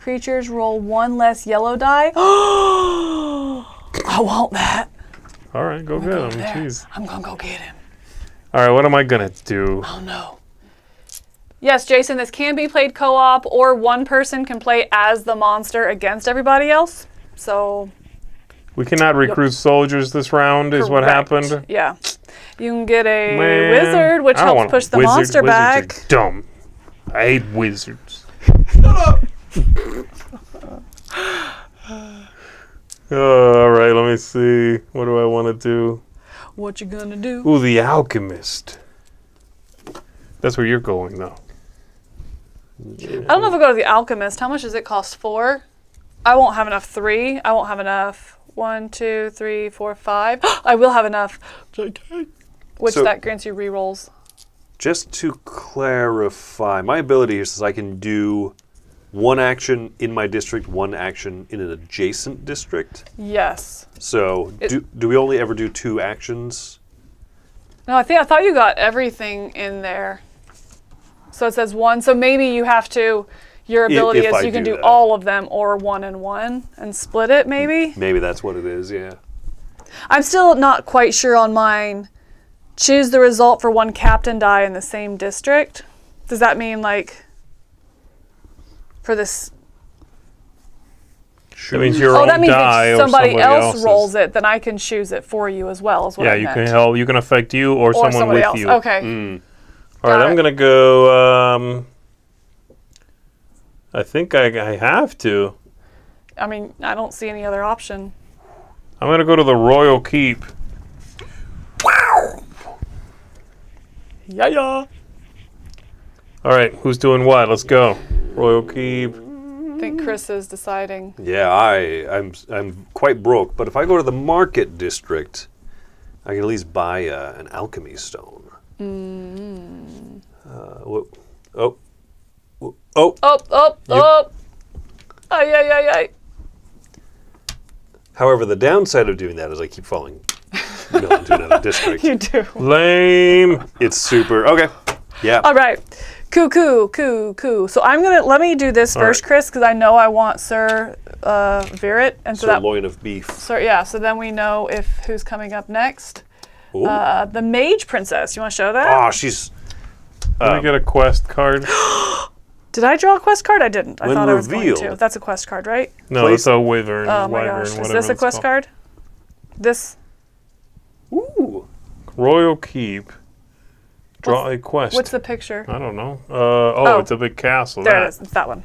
creatures, roll one less yellow die. I want that. All right, go get him. There. Jeez. I'm gonna go get him. All right, what am I gonna do? Oh no. Yes, Jason, this can be played co op, or one person can play as the monster against everybody else. So. We cannot recruit soldiers this round, is what happened. Yeah. You can get a Man, wizard, which helps push the wizard- monster wizards back. Are dumb. I hate wizards. Uh, oh, all right, let me see. What do I want to do? What you gonna do? Ooh, the alchemist. That's where you're going, though. I don't know if I go to the Alchemist. How much does it cost? Four? I won't have enough. Three? I won't have enough. One, two, three, four, five. I will have enough. Which So- that grants you rerolls. Just to clarify, my ability here says I can do one action in my district, one action in an adjacent district. Yes. So, It- do, do we only ever do two actions? No, I think I thought you got everything in there. So it says one. So maybe you have to. Your ability if is I you can do all of them or one and one and split it. Maybe. Maybe that's what it is, yeah. I'm still not quite sure on mine. Choose the result for one captain die in the same district. Does that mean like for this? That means your oh, own that means die if somebody, somebody else else's. rolls it, then I can choose it for you as well. Is what Yeah, I you meant. can help. You can affect you or, or someone with else. you. Okay. All right, I'm gonna go. Um, I think I, I have to. I mean, I don't see any other option. I'm gonna go to the Royal Keep. Yeah, yeah. All right, who's doing what? Let's go. Royal Keep. I think Chris is deciding. Yeah, I, I'm, I'm quite broke, but if I go to the market district, I can at least buy uh, an alchemy stone. Uh, whoa, oh, whoa, oh, Up, up, You- up. Ay, ay, ay, ay. However, the downside of doing that is I keep falling into another district. You do. Lame. It's super. Okay. Yeah. All right. Coo, coo, coo, coo. So I'm gonna let me do this All first, right. Chris, because I know I want Sir uh, Virit, and so, that Sirloin of beef. so yeah. So then we know if who's coming up next. Uh, the Mage Princess. You want to show that? oh, she's Let me get a quest card. Did I draw a quest card? I didn't. I When thought I was going to. revealed. That's a quest card, right? No, Place- it's a wyvern. Oh my wyvern, gosh. Is this a quest called. card? This. ooh. Royal Keep. Draw a quest. What's the picture? I don't know. Uh, oh, Oh. it's a big castle. There that. it is. It's that one.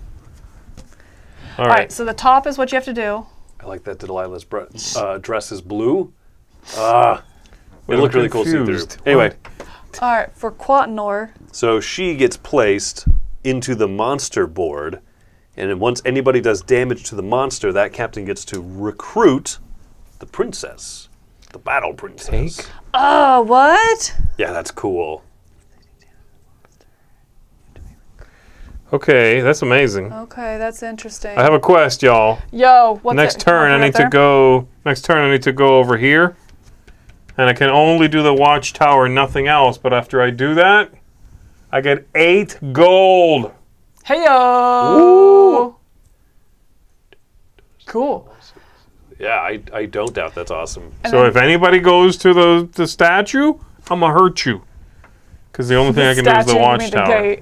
All All right. right. So the top is what you have to do. I like that Delilah's bre- uh, dress is blue. Ah, it I'm looked really cool see through. Anyway, All right. For Quatanor. so she gets placed into the monster board, and once anybody does damage to the monster, that captain gets to recruit the princess, the battle princess. Take? Oh, what? Yeah, that's cool. Okay, that's amazing. Okay, that's interesting. I have a quest, y'all. Yo, what's next it? turn, I need there? to go. Next turn, I need to go over here, and I can only do the watchtower, nothing else. But after I do that, I get eight gold. Hey yo. Cool. Yeah, I, I don't doubt that's awesome. so if anybody goes to the the statue, I'm gonna hurt you. Because the only thing I can do is the Statue, you mean the watchtower.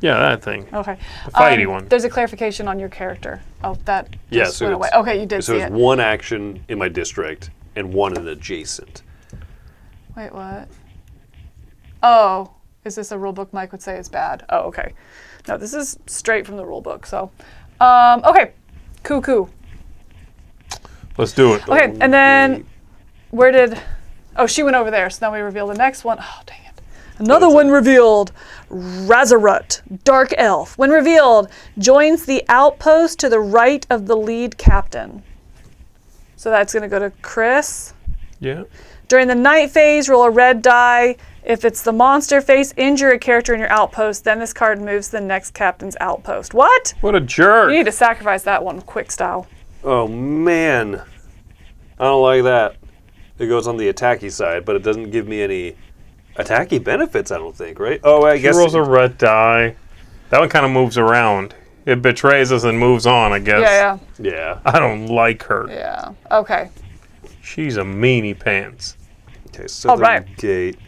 Yeah, that thing. Okay. The fighty Um, one. There's a clarification on your character. Oh, that just Yeah, so went away. it's- Okay, you did So see it's it. one action in my district and one in adjacent. Wait, what? Oh, is this a rule book Mike would say is bad? Oh, okay. No, this is straight from the rule book. So, um, okay, cool, cool. Let's do it. Okay, and then where did? Oh, she went over there. So now we reveal the next one. Oh, dang it! Another one revealed. Razarut, Dark Elf. When revealed, joins the outpost to the right of the lead captain. So that's going to go to Chris. Yeah. During the night phase, roll a red die. If it's the monster phase, injure a character in your outpost. Then this card moves to the next captain's outpost. What? What a jerk. You need to sacrifice that one quick style. Oh man, I don't like that. It goes on the attacky side, but it doesn't give me any attacky benefits. I don't think, right? Oh, I He guess. rolls a red die. That one kind of moves around. It betrays us and moves on, I guess. Yeah, yeah. I don't like her. yeah, yeah. Okay. She's a meanie pants. Okay, southern right. gate.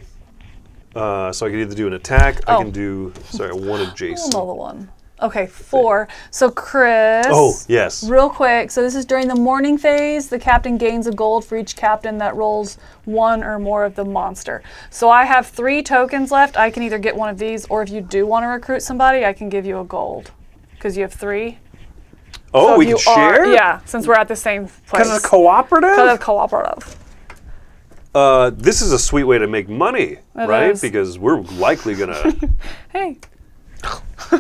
Uh, so I can either do an attack. I Oh. can do sorry one adjacent. Another one. Okay, four. So Chris. Oh yes. Real quick, so this is during the morning phase. The captain gains a gold for each captain that rolls one or more of the monster. So I have three tokens left. I can either get one of these, or if you do want to recruit somebody, I can give you a gold. Because you have three. Oh, So we you can are- share. Yeah, since we're at the same place. Because it's cooperative. Because it's cooperative. Uh, this is a sweet way to make money, It right? is. Because we're likely gonna, Hey,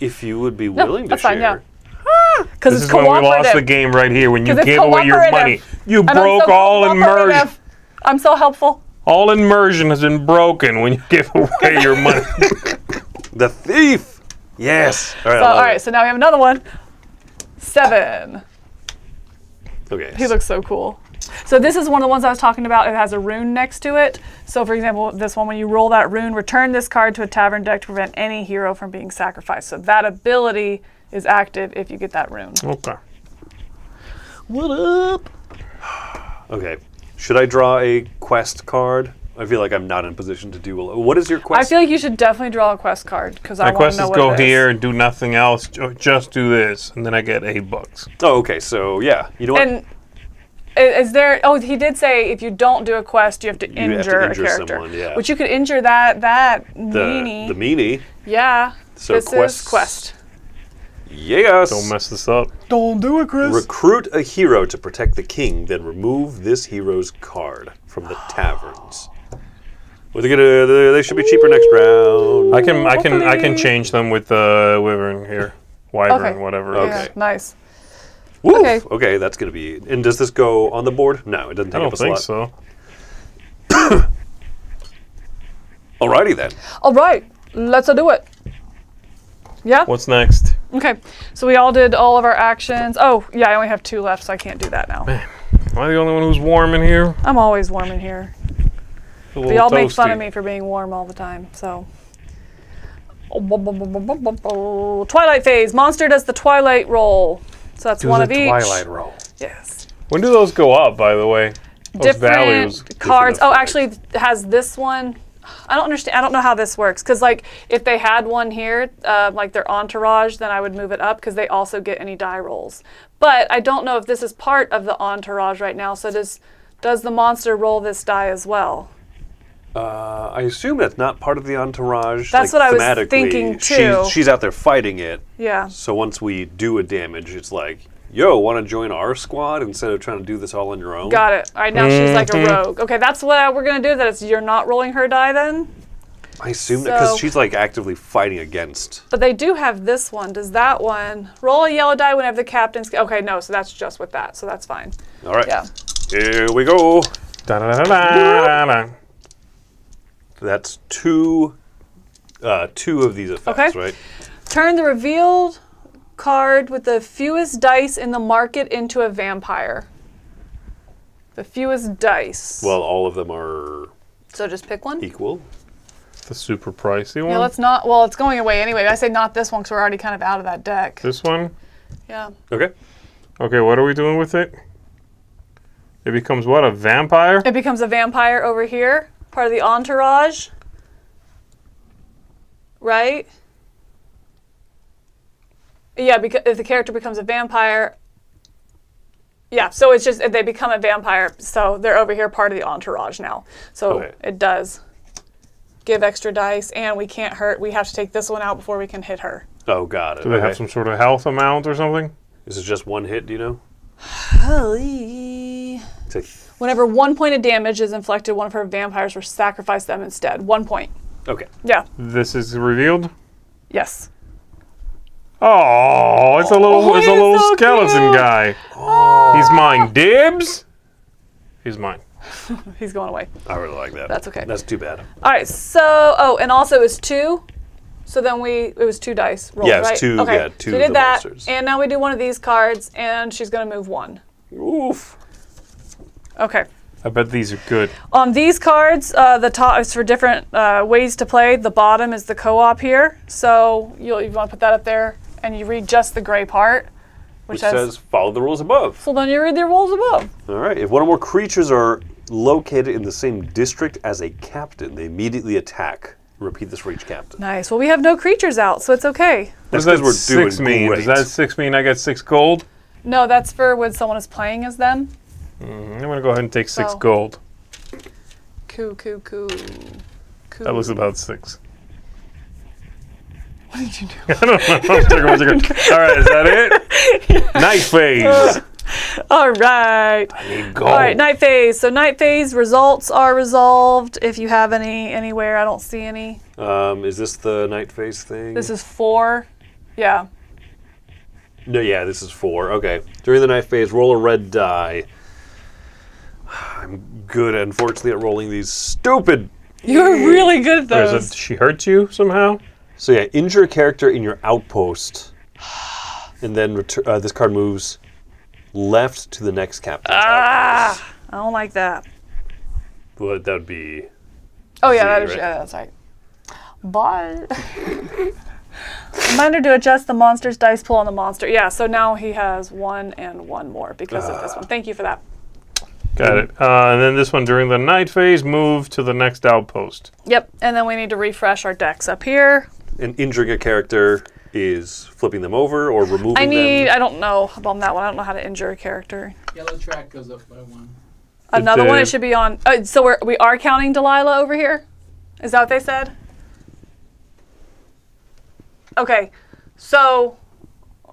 if you would be willing to that's fine, share. because This it's is when we lost the game right here when you 'Cause it's gave away your money. You And broke so all immersion. I'm so helpful. All immersion has been broken when you give away your money. The thief. Yes. All right. So, I all love right, it. so now we have another one. Seven. Okay. He looks so cool. So this is one of the ones I was talking about. It has a rune next to it. So for example, this one, when you roll that rune, return this card to a tavern deck to prevent any hero from being sacrificed. So that ability is active if you get that rune. Okay. What up? Okay. Should I draw a quest card? I feel like I'm not in position to do. A, what is your quest? I feel like you should definitely draw a quest card because I My want quest to know is what go it is. here and do nothing else. Just do this, and then I get eight bucks. oh, okay. So yeah, you know what? And i- is there? Oh, he did say if you don't do a quest, you have to have injure, to injure a character. someone, yeah. Which you could injure that that the meanie. the meanie. yeah. So this quest. is quest. Yes. Don't mess this up. Don't do it, Chris. Recruit a hero to protect the king, then remove this hero's card from the taverns. Well, they're gonna, they they should be cheaper next round. I can I can I can change them with the wyvern here, wyvern, Okay. whatever. it Okay. Yeah, nice. Woof. okay. Okay. that's gonna be. And does this go on the board? No, it doesn't I take up don't a think slot. so. Alrighty then. All right, let's do it. Yeah. What's next? Okay. So we all did all of our actions. Oh, yeah. I only have two left, so I can't do that now. Man, Am I the only one who's warm in here? I'm always warm in here. They all make fun of me for being warm all the time. So. Twilight phase. Monster does the twilight roll. So that's Do one of each. Twilight roll. Yes. When do those go up, by the way? Those different values. cards. Oh, actually, has this one. I don't understand. I don't know how this works. Because like, if they had one here, uh, like their entourage, then I would move it up because they also get any die rolls. But I don't know if this is part of the entourage right now. So does does the monster roll this die as well? Uh, I assume that's not part of the entourage. That's like, what I was thinking, she's- too. She's, out there fighting it. Yeah. So once we do a damage, it's like, yo, want to join our squad instead of trying to do this all on your own? Got it. All right, now she's like Mm-hmm. a rogue. Okay, that's what we're gonna do. That is, you're not rolling her die then. I assume that because she's like actively fighting against. But they do have this one. Does that one roll a yellow die whenever the captain's? Okay, no. So that's just with that. So that's fine. All right. Yeah. Here we go. Da-da-da-da-da-da. That's two, uh, two of these effects, Okay. right? Turn the revealed card with the fewest dice in the market into a vampire. The fewest dice. Well, all of them are so just pick one. equal. The super pricey one. Yeah, let's not. Well, it's going away anyway. I say not this one because we're already kind of out of that deck. this one. Yeah. Okay. Okay, what are we doing with it? It becomes what? A vampire? It becomes a vampire over here, part of the entourage. Right? Yeah, because if the character becomes a vampire. Yeah, so it's just if they become a vampire, so they're over here part of the entourage now. So Okay. it does give extra dice, and we can't hurt. We have to take this one out before we can hit her. Oh, got it. Do they okay. have some sort of health amount or something? Is it just one hit? Do you know? Holy. It's like, Whenever one point of damage is inflicted, one of her vampires will sacrifice them instead. One point. okay. Yeah. This is revealed. Yes. Oh, it's a little, Oh, it's a little so skeleton cute. guy. Oh. He's mine. Dibs. He's mine. He's going away. I really like that. That's okay. That's too bad. All right. So, oh, and also it's two. So then we it was two dice rolled, Yeah, it's right? two- Okay. yeah, two So we did the that, monsters. and now we do one of these cards, and she's gonna move one. Oof. Okay. I bet these are good. On these cards, uh, the top is for different uh, ways to play. The bottom is the co-op here. So you'll, you want to put that up there, and you read just the gray part, which, Which has. says follow the rules above. so then you read the rules above. All right. If one or more creatures are located in the same district as a captain, they immediately attack. Repeat this for each captain. Nice. Well, we have no creatures out, so it's okay. That's What does 'cause that we're doing six mean? great. Does that six mean I got six gold? No, that's for when someone is playing as them. I'm gonna go ahead and take six gold. Coo, coo, coo. coo. That was about six. What did you do? I don't know. One second, one second. All right, is that it? Night phase. All right. I Need gold. All right, night phase. So night phase results are resolved. If you have any anywhere, I don't see any. Um, is this the night phase thing? This is four. Yeah. No, yeah, this is four. Okay. During the night phase, roll a red die. I'm good, unfortunately, at rolling these stupid. You're really good at There's those. a, she hurt you somehow? So yeah, injure a character in your outpost, and then retur- uh, this card moves left to the next outpost. ah, I don't like that. Well, that would be Oh yeah, that is right? yeah, that's right. But reminder to adjust the monster's dice pool on the monster. Yeah, so now he has one and one more because of this one. Thank you for that. Got it. Uh, and then this one during the night phase, move to the next outpost. Yep, and then we need to refresh our decks up here. and injuring a character is flipping them over or removing them. I need. them. I don't know about that one. I don't know how to injure a character. Yellow track goes up by one. Another one. It should be on. Uh, so we're, we are counting Delilah over here. Is that what they said? Okay, so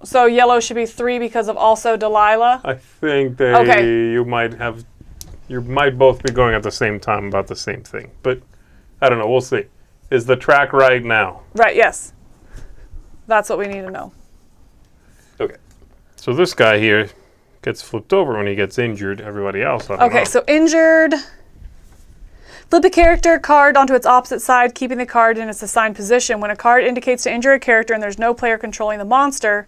so yellow should be three because of also Delilah. I think they Okay. you might have you might both be going at the same time about the same thing. But I don't know, we'll see. Is the track right now? Right. Yes. That's what we need to know. Okay. So this guy here gets flipped over when he gets injured. Everybody else, Okay, know. so injured. Flip a character card onto its opposite side, keeping the card in its assigned position. When a card indicates to injure a character and there's no player controlling the monster,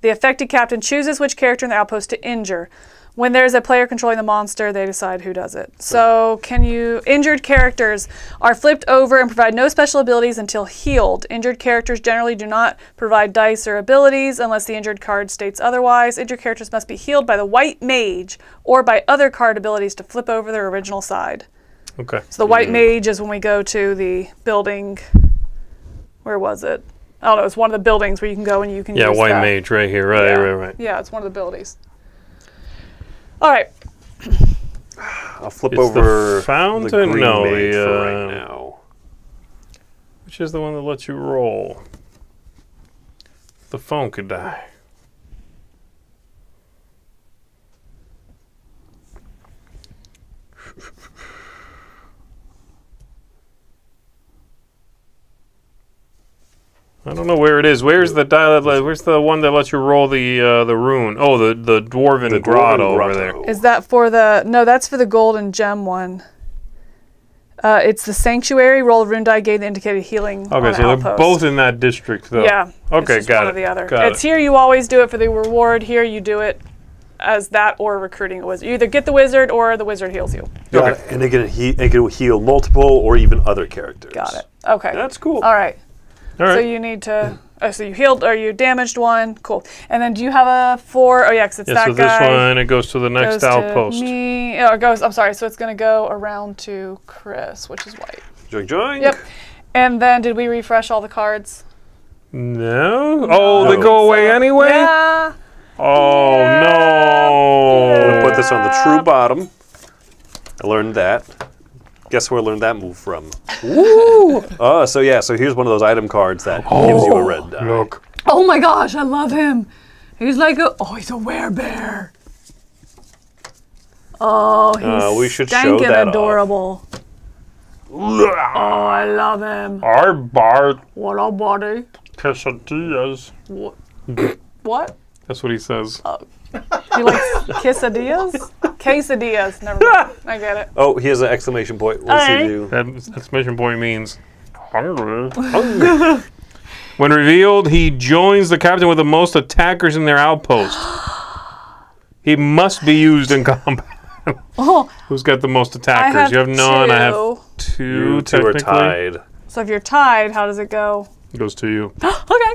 the affected captain chooses which character in the outpost to injure. When there's a player controlling the monster, they decide who does it. So, can you. Injured characters are flipped over and provide no special abilities until healed. Injured characters generally do not provide dice or abilities unless the injured card states otherwise. Injured characters must be healed by the white mage or by other card abilities to flip over their original side. okay. So, the white mm-hmm. mage is when we go to the building. Where was it? Oh, I don't know. It's one of the buildings where you can go and you can Yeah, white that. mage right here. Right, Yeah. right, right. Yeah, it's one of the abilities. All right. I'll flip It's the over fountain? the green No, mage the, for uh, right now. Which is the one that lets you roll? The phone could die. I don't know where it is. Where's the die that Where's the one that lets you roll the uh, the rune? Oh, the the dwarven The grotto Dwarven over there. Is that for the. No, that's for the golden gem one. Uh, it's the sanctuary. Roll a rune die, gain the indicated healing. Okay, an so they're both in that district, though. Yeah. Okay, it's just got one it. or the other. Got it's it. here you always do it for the reward. Here you do it as that or recruiting a wizard. You either get the wizard or the wizard heals you. Got Okay. it. And it can, he- it can heal multiple or even other characters. Got it. Okay. That's cool. All right. All right. So you need to. Oh, so you healed or you damaged one. Cool. And then do you have a four? Oh yeah, 'cause it's yeah, that so guy. this one it goes to the next goes to outpost. Me, oh, it goes. I'm sorry. So it's gonna go around to Chris, which is white. Joink, joink. Yep. And then did we refresh all the cards? No. Oh, they go away anyway. Yeah. Oh no. Put this on the true bottom. I learned that. Guess where I learned that move from? Ooh! Oh, so yeah, so here's one of those item cards that gives you a red die. Look. Oh my gosh, I love him. He's like a. Oh, he's a werebear. Oh, he's Uh, we should show stinking that off. adorable. Oh, I love him. Our bar What up, buddy? quesadillas. What? what? That's what he says. He likes quesadillas? Quesadillas. Never mind. I get it. Oh, he has an exclamation point. What's Alright. he do? That exclamation point means hungry. hungry. when revealed, he joins the captain with the most attackers in their outpost. he must be used in combat. Oh, Who's got the most attackers? have you have none. I have two. two. You two are tied. So if you're tied, how does it go? It goes to you, okay.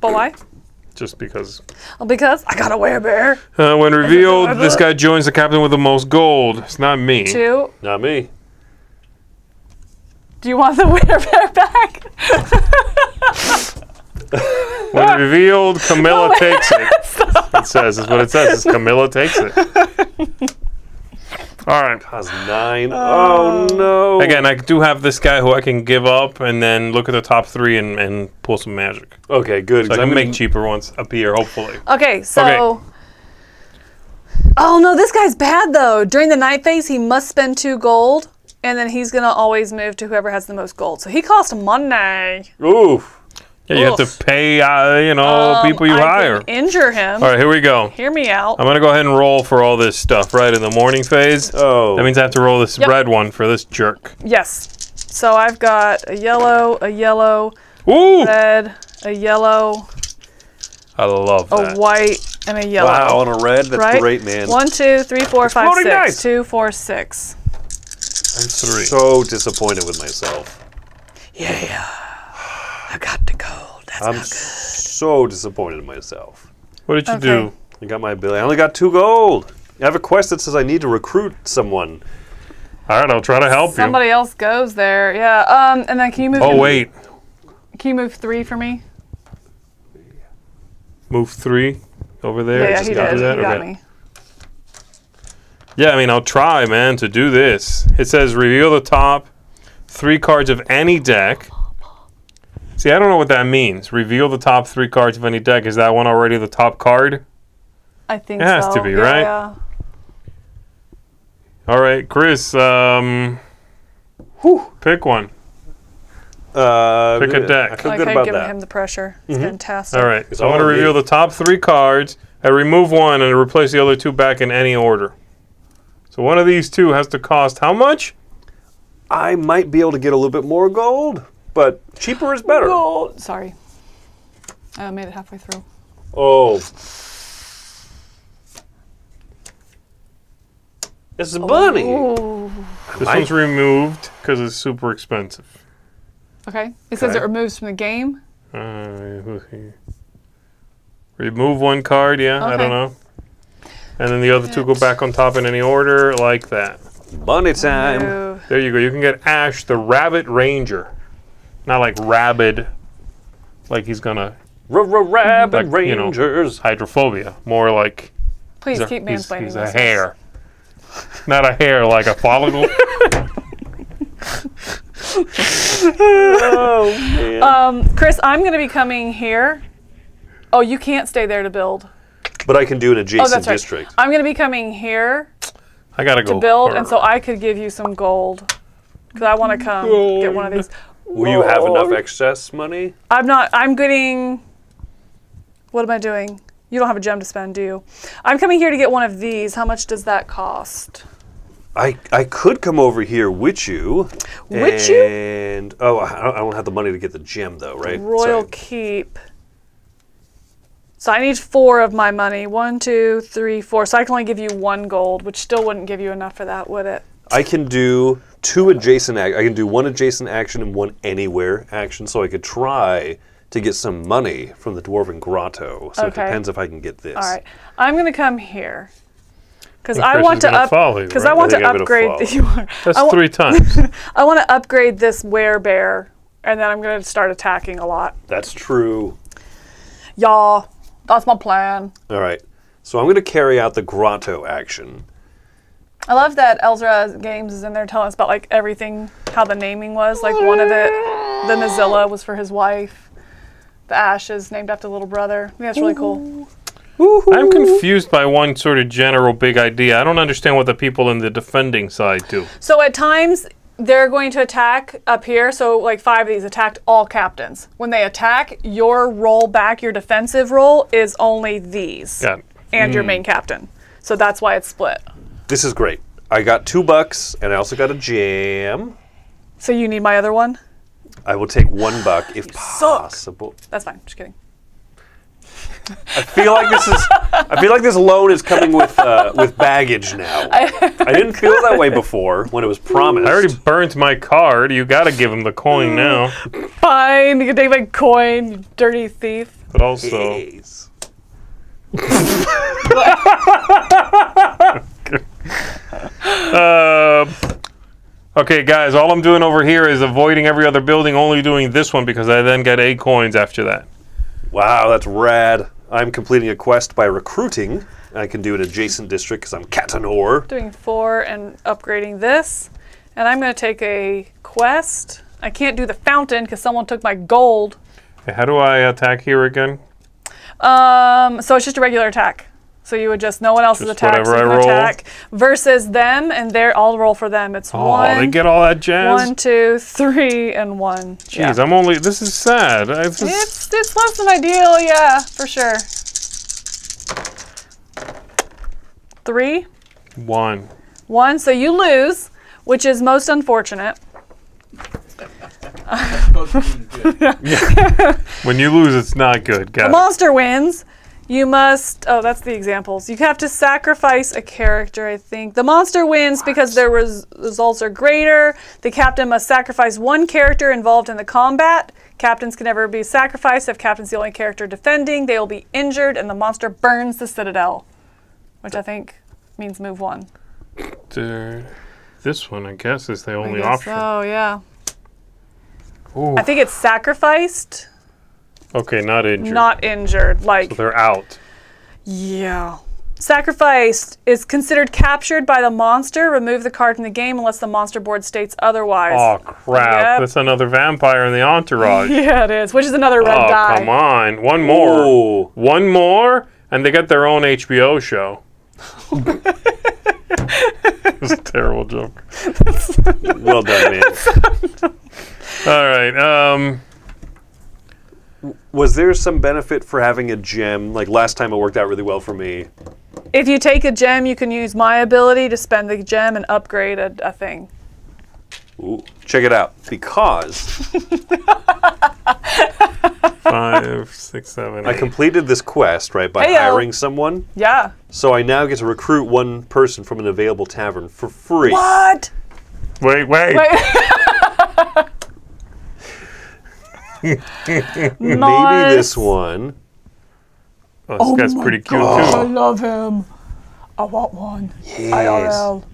But why? Just because. Well, because I gotta wear a werebear. Uh, when revealed, this guy joins the captain with the most gold. It's not me. Two. Not me. Do you want the werebear back? When revealed, Camilla takes it. It says, is what it says. Is Camilla takes it. All right. Cause nine. Oh, oh no. Again, I do have this guy who I can give up and then look at the top three and, and pull some magic. Okay, good. So I 'cause I'm can make gonna- cheaper ones appear, hopefully. Okay, so Oh no, this guy's bad though. During the night phase, he must spend two gold, and then he's gonna always move to whoever has the most gold. So he costs money. Oof. Yeah, you have to pay, uh, you know, Um, people you I hire. can injure him. All right, here we go. Hear me out. I'm gonna go ahead and roll for all this stuff right in the morning phase. Oh. That means I have to roll this Yep. red one for this jerk. Yes. So I've got a yellow, a yellow, Ooh, red, a yellow, I love that. a white, and a yellow. Wow, and a red. That's right? great, man. One, two, three, four, five, Exploding six. dice. Two, four, six. Three. So disappointed with myself. Yeah. I got the gold. That's I'm not good. so disappointed in myself. What did you Okay. do? I got my ability. I only got two gold. I have a quest that says I need to recruit someone. All right, I'll try to help you. Somebody else goes there. Yeah. Um. And then can you move? Oh your- wait, Can you move three for me? move three over there. Yeah, yeah Just he gotta did. that? He got Okay. me. Yeah, I mean, I'll try, man, to do this. It says reveal the top three cards of any deck. See, I don't know what that means. Reveal the top three cards of any deck. Is that one already the top card? I think It has so. to be, Yeah, right? Yeah. All right, Chris. Um, pick one. Uh, Pick a deck. I I feel like good how about you're giving that. him the pressure. It's fantastic. All right. So I'm going to reveal the top three cards. I remove one and replace the other two back in any order. So one of these two has to cost how much? I might be able to get a little bit more gold, but cheaper is better. Gold. Sorry. I made it halfway through. Oh. It's a bunny. Ooh. This might- one's removed because it's super expensive. Okay. It says Okay. it removes from the game. Uh, remove one card, yeah, I don't know. And then the other two go back on top in any order, like that. Bunny time. There you go. You can get Ash the Rabbit Ranger. Not like rabid, like he's gonna Rabbit Like, you know. Rangers. hydrophobia. More like Please he's a, keep he's, mansplaining he's a hair. Not a hair, like a follicle. Oh man. Um, Chris, I'm going to be coming here. Oh, you can't stay there to build. but I can do an adjacent Oh, that's right. district. I'm going to be coming here I gotta to go build, and so. I could give you some gold. Because I want to come get one of these. Will you have enough excess money? I'm not. I'm getting. What am I doing? You don't have a gem to spend, do you? I'm coming here to get one of these. How much does that cost? I, I could come over here with you. With you? And oh, I don't, I don't have the money to get the gem though, right? Royal Sorry. Keep. So I need four of my money. One, two, three, four. So I can only give you one gold, which still wouldn't give you enough for that, would it? I can do two adjacent. Ac- I can do one adjacent action and one anywhere action, so I could try to get some money from the dwarven grotto. So Okay. it depends if I can get this. All right. I'm going to come here. Because And I want to gonna up. Because right? I want I to upgrade. The, you are. That's I three times. I want to upgrade this werebear, and then I'm going to start attacking a lot. That's true. Y'all, that's my plan. All right. So I'm going to carry out the grotto action. I love that Elzra Games is in there telling us about like everything, how the naming was. Like one of it, the Nazilla was for his wife. The Ash is named after little brother. I think that's really cool. I'm confused by one sort of general big idea. I don't understand what the people in the defending side do. So at times they're going to attack up here. So like five of these attacked all captains. When they attack, your roll back, your defensive roll is only these Got it. and your hmm. main captain. So that's why it's split. This is great. I got two bucks, and I also got a jam. So you need my other one? I will take one buck if suck. possible. That's fine. Just kidding. I feel like this is. I feel like this loan is coming with uh, with baggage now. I, didn't feel that way before when it was promised. I already burnt my card. You got to give him the coin now. Fine. You can take my coin, you dirty thief. But also, Yes. uh, okay, guys, all I'm doing over here is avoiding every other building, only doing this one because I then get eight coins after that. Wow, that's rad. I'm completing a quest by recruiting. I can do an adjacent district because I'm Katanor. doing four and upgrading this. And I'm going to take a quest. I can't do the fountain because someone took my gold. Okay, how do I attack here again? Um, so it's just a regular attack. So you would just no one else's Just attacks whatever I roll. attack versus them, and they're I'll roll for them. It's Oh, one, they get all that jazz. one, two, three, and one. Jeez, Yeah. I'm only. This is sad. I just, It's it's less than ideal, yeah, for sure. Three, one. one. So you lose, which is most unfortunate. Both of them good. When you lose, it's not good. Got The monster wins. You must. Oh, that's the examples. You have to sacrifice a character. I think the monster wins because their res- results are greater. The captain must sacrifice one character involved in the combat. Captains can never be sacrificed if captain's the only character defending. They will be injured, and the monster burns the citadel, which I think means move one. Uh, this one, I guess, is the only I guess option. So yeah, Ooh. I think it's sacrificed, Okay, not injured. not injured. Like So they're out. Yeah. Sacrificed is considered captured by the monster. Remove the card from the game unless the monster board states otherwise. Oh crap! Yep. That's another vampire in the entourage. Yeah, it is. Which is another red oh die. come on! One more. Ooh. One more, and they get their own HBO show. It's a terrible joke. Well done, man. All right. Um. Was there some benefit for having a gem? Like last time, it worked out really well for me. If you take a gem, you can use my ability to spend the gem and upgrade a, a thing. Ooh. Check it out. Because Five, six, seven. I completed this quest, right, by Heyo. hiring someone. Yeah. So I now get to recruit one person from an available tavern for free. What? Wait, wait. Wait. Maybe this one. Oh, this oh guy's pretty cute I too. I love him. I want one. Yes. IRL.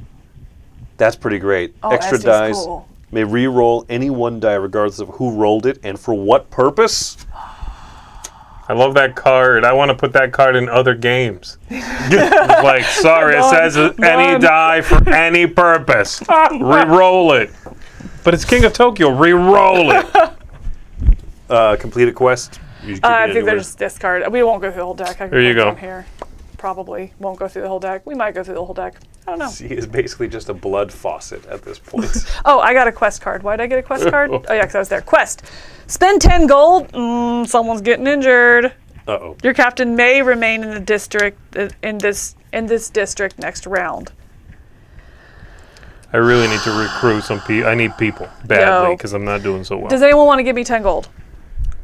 That's pretty great. Oh, Extra Essie's dice. cool. May re-roll any one die regardless of who rolled it and for what purpose. I love that card. I want to put that card in other games. like, sorry, it None. says any die for any purpose. Re-roll it. But it's King of Tokyo. Re-roll it. Uh, complete a quest. You can Uh, I get think they're anywhere. just discard. We won't go through the whole deck. I There you go. some Here. Probably won't go through the whole deck. We might go through the whole deck. I don't know. He is basically just a blood faucet at this point. Oh, I got a quest card. Why did I get a quest card? Oh yeah, because I was there. Quest. Spend 10 gold. Mm, someone's getting injured. uh oh. Your captain may remain in the district uh, in this in this district next round. I really need to recruit some people. I need people badly Yo. because I'm not doing so well. Does anyone want to give me 10 gold?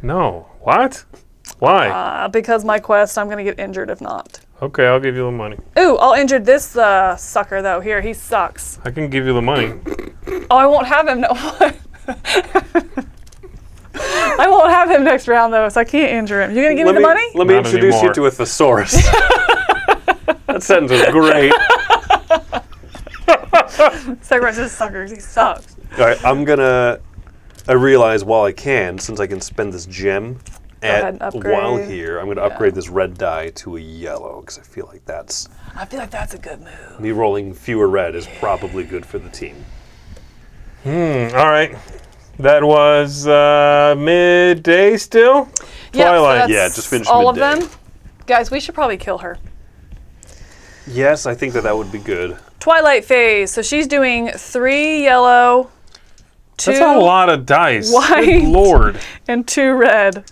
No. What? Why? Uh, because my quest, I'm gonna get injured if not. okay, I'll give you the money. Ooh, I'll injure this uh, sucker though. Here, he sucks. I can give you the money. Oh, I won't have him. No. I won't have him next round though, so I can't injure him. You gonna give Let me me, the money? let me Not introduce anymore. you to a thesaurus. that sentence was great. Second this sucker. He sucks. All right, I'm gonna. I realize while I can, since I can spend this gem at and while here, I'm gonna upgrade this red die to a yellow because I feel like that's I feel like that's a good move. me rolling fewer red is probably good for the team. Hmm, all right. That was uh, midday still? Yeah, so Twilight. that's Yeah, just finished all midday. of them. Guys, we should probably kill her. Yes, I think that that would be good. Twilight phase. So she's doing three yellow, two That's a lot of dice. white. Good lord. and two red.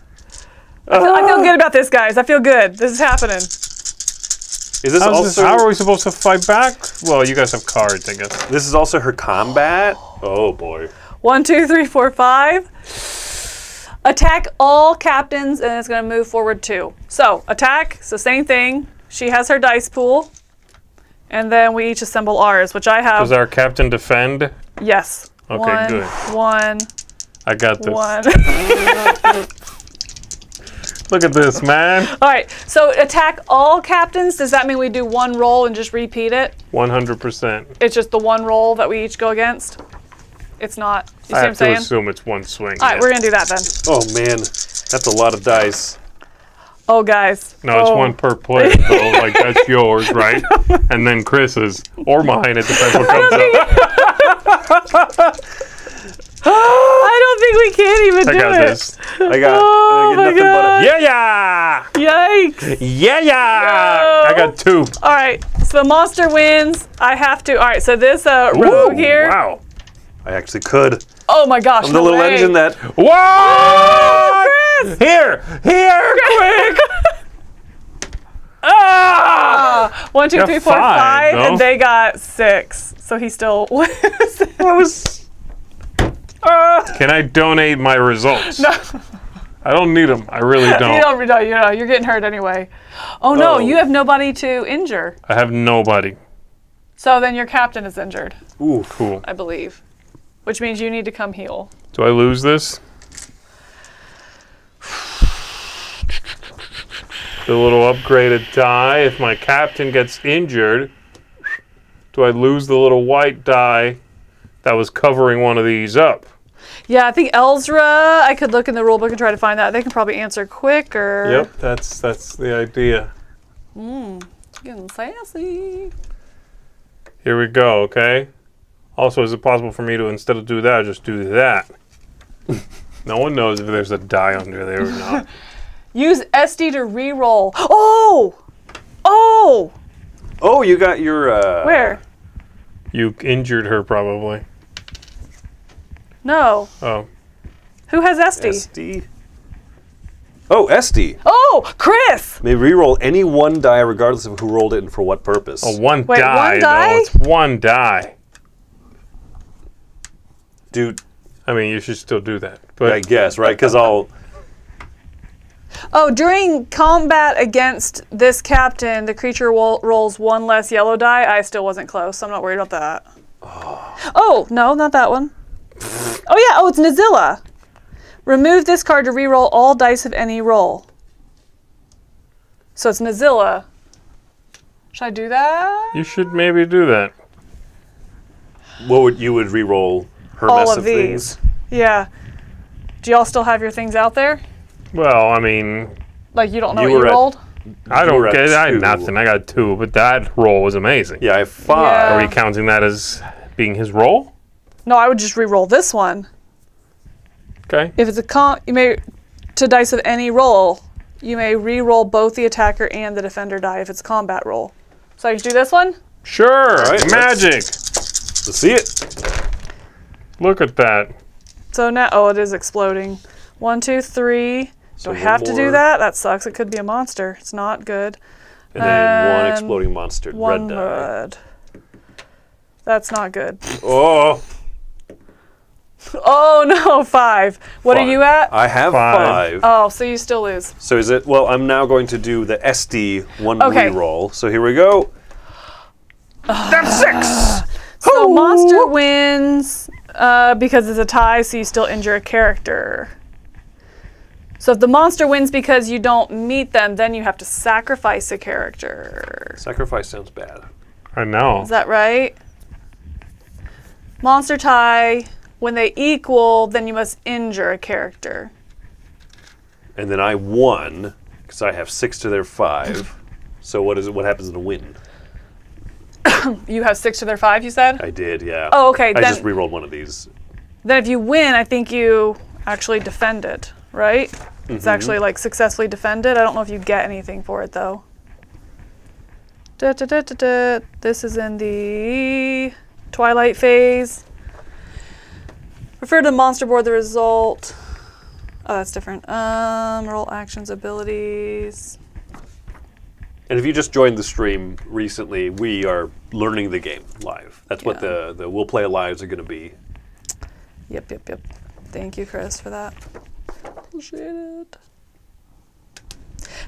I feel, I feel good about this, guys. I feel good. This is happening. Is this How's also this- how are we supposed to fight back? Well, you guys have cards, I guess. this is also her combat? Oh boy. One, two, three, four, five. Attack all captains, and it's going to move forward two. So attack. So same thing. She has her dice pool, and then we each assemble ours, which I have. Does our captain defend? yes. Okay, one, good. One, I got this. one. Look at this, man. all right. So attack all captains. Does that mean we do one roll and just repeat it? 100%. It's just the one roll that we each go against. It's not. You see I what I'm have to assume it's one swing. All right, yeah. we're gonna do that then. Oh man, that's a lot of dice. Oh, guys. No, it's Oh. one per player, though. like, that's yours, right? And then Chris's. Or mine, it depends what comes up. I don't think we can even I do got it. this. I got, Oh I my get nothing but a, Yeah, yeah! Yikes! Yeah, yeah. I got two. All right, so the monster wins. I have to. All right, so this uh, rogue Ooh, here. Wow. I actually could. Oh my gosh! I'm the no little way. engine that. What? Chris! Here, here, quick. ah! One, two, three, four, five, five, no? and they got six. So he still wins. That was. Can I donate my results? no, I don't need them. I really don't. you don't. No, you know, you're getting hurt anyway. Oh no, Oh. you have nobody to injure. I have nobody. So then your captain is injured, Ooh, Cool. I believe, which means you need to come heal. Do I lose this? The little upgraded die. If my captain gets injured, do I lose the little white die that was covering one of these up? Yeah, I think Elzra. I could look in the rulebook and try to find that. They can probably answer quicker. Yep, that's that's the idea. Mmm, Getting sassy. Here we go, okay? Also, is it possible for me to, instead of do that, just do that? no one knows if there's a die under there or not. Use SD to re-roll. Oh, oh, oh, you got your. Uh, where? You injured her, probably. No. Oh. Who has SD? SD. Oh, SD. Oh, Chris. May reroll any one die regardless of who rolled it and for what purpose. A one Wait, die, one die? though. It's one die. Dude, I mean, you should still do that. But I guess, right? Because I'll. Oh, during combat against this captain, the creature wo- rolls one less yellow die. I still wasn't close, so I'm not worried about that. Oh, no, not that one. Oh, yeah. Oh, it's Nazilla. Remove this card to reroll all dice of any roll. So it's Nazilla. Should I do that? you should maybe do that. What would you would reroll her All mess of of these. things? Yeah. Do y'all still have your things out there? Well, I mean, Like you don't know You what you at- rolled? I don't were at get I had nothing. I got two, but that roll was amazing. Yeah, I have five. Yeah. Are we counting that as being his roll? No, I would just re-roll this one. Okay. If it's a con, you may to dice of any roll, you may re-roll both the attacker and the defender die if it's a combat roll. So I just do this one. Sure. right, let's- Magic. Let's see it. Look at that. So now, oh, it is exploding. One, two, three. So don't have to do that? That sucks. It could be a monster. It's not good. And then one exploding monster. One red die. red. That's not good. Oh, Oh no, five. What are you at? I have Five. five. Oh, so you still lose. So is it? Well, I'm now going to do the SD one Okay. reroll. So here we go. That's six. So monster wins uh, because it's a tie, so you still injure a character. So if the monster wins because you don't meet them, then you have to sacrifice a character. Sacrifice sounds bad. I know. Is that right? Monster tie. When they equal, then you must injure a character. And then I won because I have six to their five. So what is it? What happens in a win? You have six to their five, you said? I did, yeah. Oh, okay, I then- just rerolled one of these. Then if you win, I think you actually defend it, right? It's actually like successfully defended. I don't know if you get anything for it though. Da, da, da, da, da. This is in the twilight phase. Refer to the monster board the result. Oh, that's different. Um, roll actions, abilities. And if you just joined the stream recently, we are learning the game live. That's what the the We'll Play Lives are going to be. Yep, yep, yep. Thank you, Chris, for that. Appreciate it.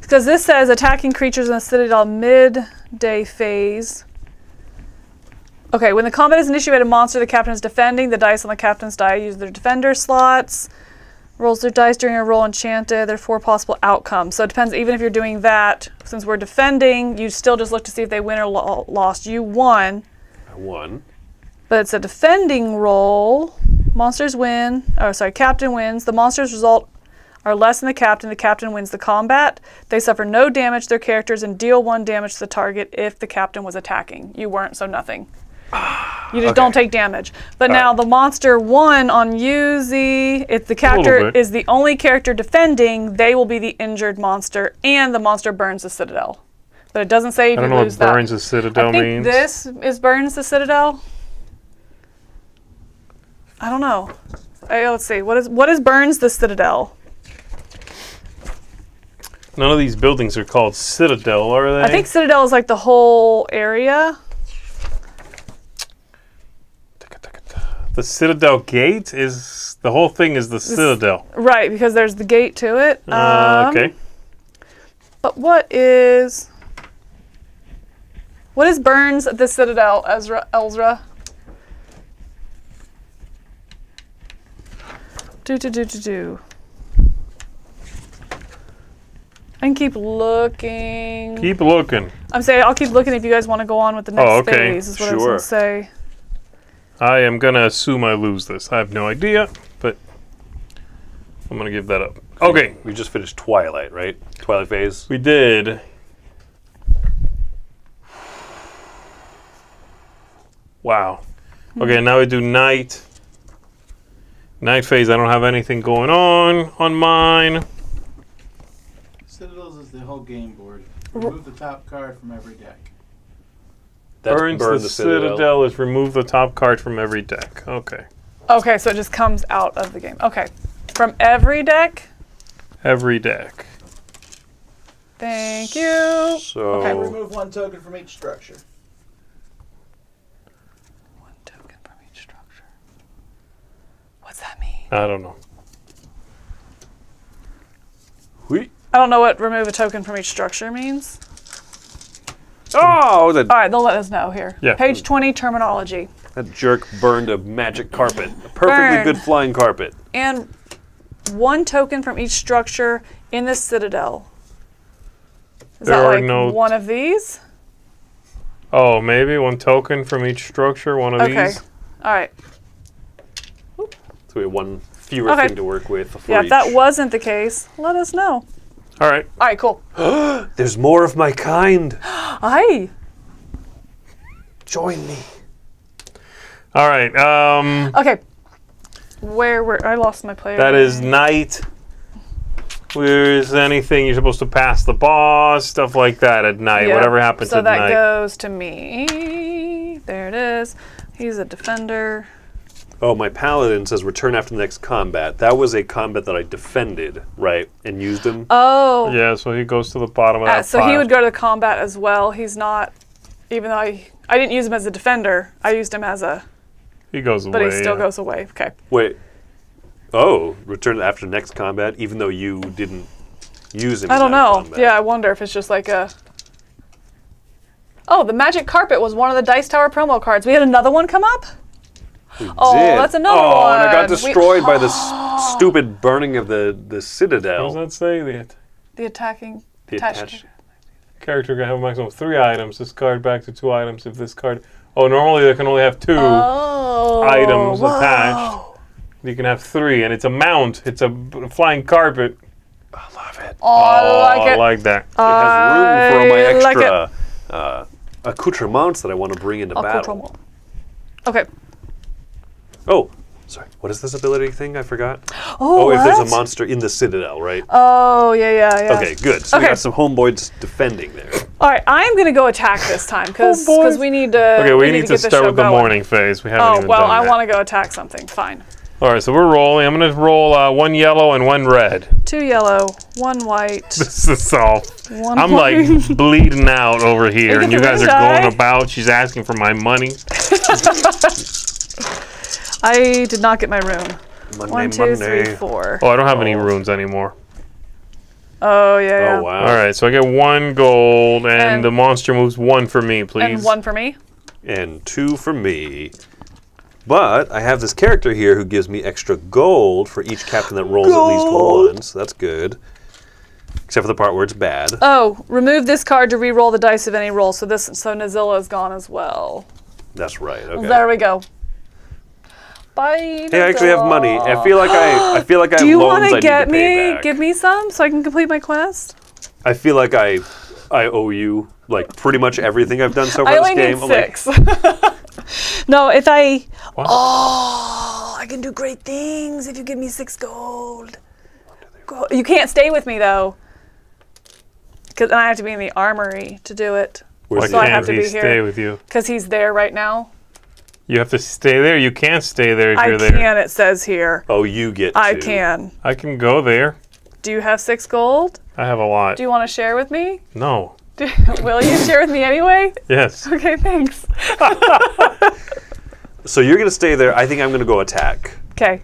Because this says attacking creatures in the Citadel midday phase. Okay, when the combat is initiated, a monster the captain is defending, the dice on the captain's die use their defender slots. Rolls their dice during a roll enchanted. There are four possible outcomes. So it depends, even if you're doing that, since we're defending, you still just look to see if they win or lo- lost. You won. I won. But it's a defending roll. Monsters win. Oh, sorry. Captain wins. The monsters' result are less than the captain. The captain wins the combat. They suffer no damage to their characters and deal one damage to the target if the captain was attacking. You weren't, so nothing. You just don't take damage. But now the monster one on Yuzi, if the character is the only character defending, they will be the injured monster, and the monster burns the citadel. But it doesn't say if I don't you know lose what that. burns the citadel I think means. this is burns the citadel. I don't know. Hey, let's see. What is what is burns the citadel? None of these buildings are called citadel, are they? I think citadel is like the whole area. the citadel gate is the whole thing is the citadel. Right, because there's the gate to it. Uh, Um, okay. But what is what is burns the citadel, Ezra Elzra? Do do do do do. I can keep looking. Keep looking. I'm saying I'll keep looking if you guys want to go on with the next Oh, okay. phase. Is what I was Sure. gonna say. I am gonna assume I lose this. I have no idea, but I'm gonna give that up. Okay, We just finished Twilight, right? Twilight phase. we did. Wow. Okay, now we do night. Night phase. I don't have anything going on on mine. Citadels is the whole game board. Remove the top card from every deck. That's Burns burn the, citadel. is remove the top card from every deck. Okay. Okay, so it just comes out of the game. Okay, from every deck. Every deck. Thank you. So Okay. Remove one token from each structure. One token from each structure. What's that mean? I don't know. we. I don't know what remove a token from each structure means. Oh, that, All right, they'll let us know here. Yeah. Page 20, terminology. that jerk burned a magic carpet. A perfectly Burn. good flying carpet. And one token from each structure in the citadel. Is There that are like no- one of these? Oh, maybe one token from each structure. One of Okay. these. All right. So we have one fewer Okay. thing to work with. For Yeah, if that wasn't the case, let us know. All right. All right, cool. There's more of my kind. Hi. Join me. All right. Um, Okay. Where were I lost my player? that is night. Where is anything you're supposed to pass the boss, stuff like that at night. Yeah, Whatever happens So at night. So that goes to me. There it is. He's a defender. Oh, my paladin says return after the next combat. That was a combat that I defended, right, and used him. Oh. yeah, so he goes to the bottom of Uh, that so he would go to the combat as well. He's not, even though I, I didn't use him as a defender. I used him as a, He goes but away. But he still yeah. goes away. Okay. Wait. Oh, return after next combat, even though you didn't use him. I don't know. combat. Yeah, I wonder if it's just like a. Oh, the magic carpet was one of the Dice Tower promo cards. We had another one come up. We Oh, did. that's another oh, and I one. got We- destroyed by the s- stupid burning of the the citadel. What does citadel. that say? The The attacking. The attached attached- character can have a maximum of three items. This card back to two items if this card. Oh, normally they can only have two. Oh. items whoa. attached. You can have three, and it's a mount. It's a b- flying carpet. I love it. Oh, I like I like that. It has room for all my I like extra uh, accoutrements that I want to bring into Oh, battle. Okay. Oh, sorry. What is this ability thing? I forgot. Oh, Oh, if there's a monster in the citadel, right? Oh, yeah, yeah, yeah. Okay, good. So we got some homeboys defending there. All right, I'm gonna go attack this time because Oh, we need to. Okay, we, need, to, get start with the going. morning phase. We haven't Oh well, I want to go attack something. Fine. All right, so we're rolling. I'm going to roll uh, one yellow and one red. Two yellow, one white, This is all. one. I'm white. like bleeding out over here, and you guys are eye. going about. She's asking for my money. I did not get my rune. Monday, One, two, Monday. three, four. Oh, I don't have any runes anymore. Oh yeah, oh, yeah. Oh wow. All right, so I get one gold, and, And- the monster moves one for me, please. And one for me. And two for me. But I have this character here who gives me extra gold for each captain that rolls at least one, so that's good. Except for the part where it's bad. Oh, remove this card to re-roll the dice of any roll. So this, so Nazilla is gone as well. That's right. Okay. There we go. Bye. Hey, I actually have money. I feel like I I feel like I Do have you loans want I to need get to pay me? back. Give me some so I can complete my quest. I feel like I I owe you like pretty much everything I've done so far I this game. need I'm like, six. No, if I. What? Oh, I can do great things if you give me six gold. Go- You can't stay with me though, because I have to be in the armory to do it. Why Where's So I have to he be stay with you? Because he's there right now. You have to stay there. You can't stay there if I you're there. can. It says here. Oh, you get. I to. can. I can go there. Do you have six gold? I have a lot. Do you want to share with me? no. Do, will you share with me anyway? Yes. Okay, thanks. So you're gonna stay there. I think I'm gonna go attack. Okay.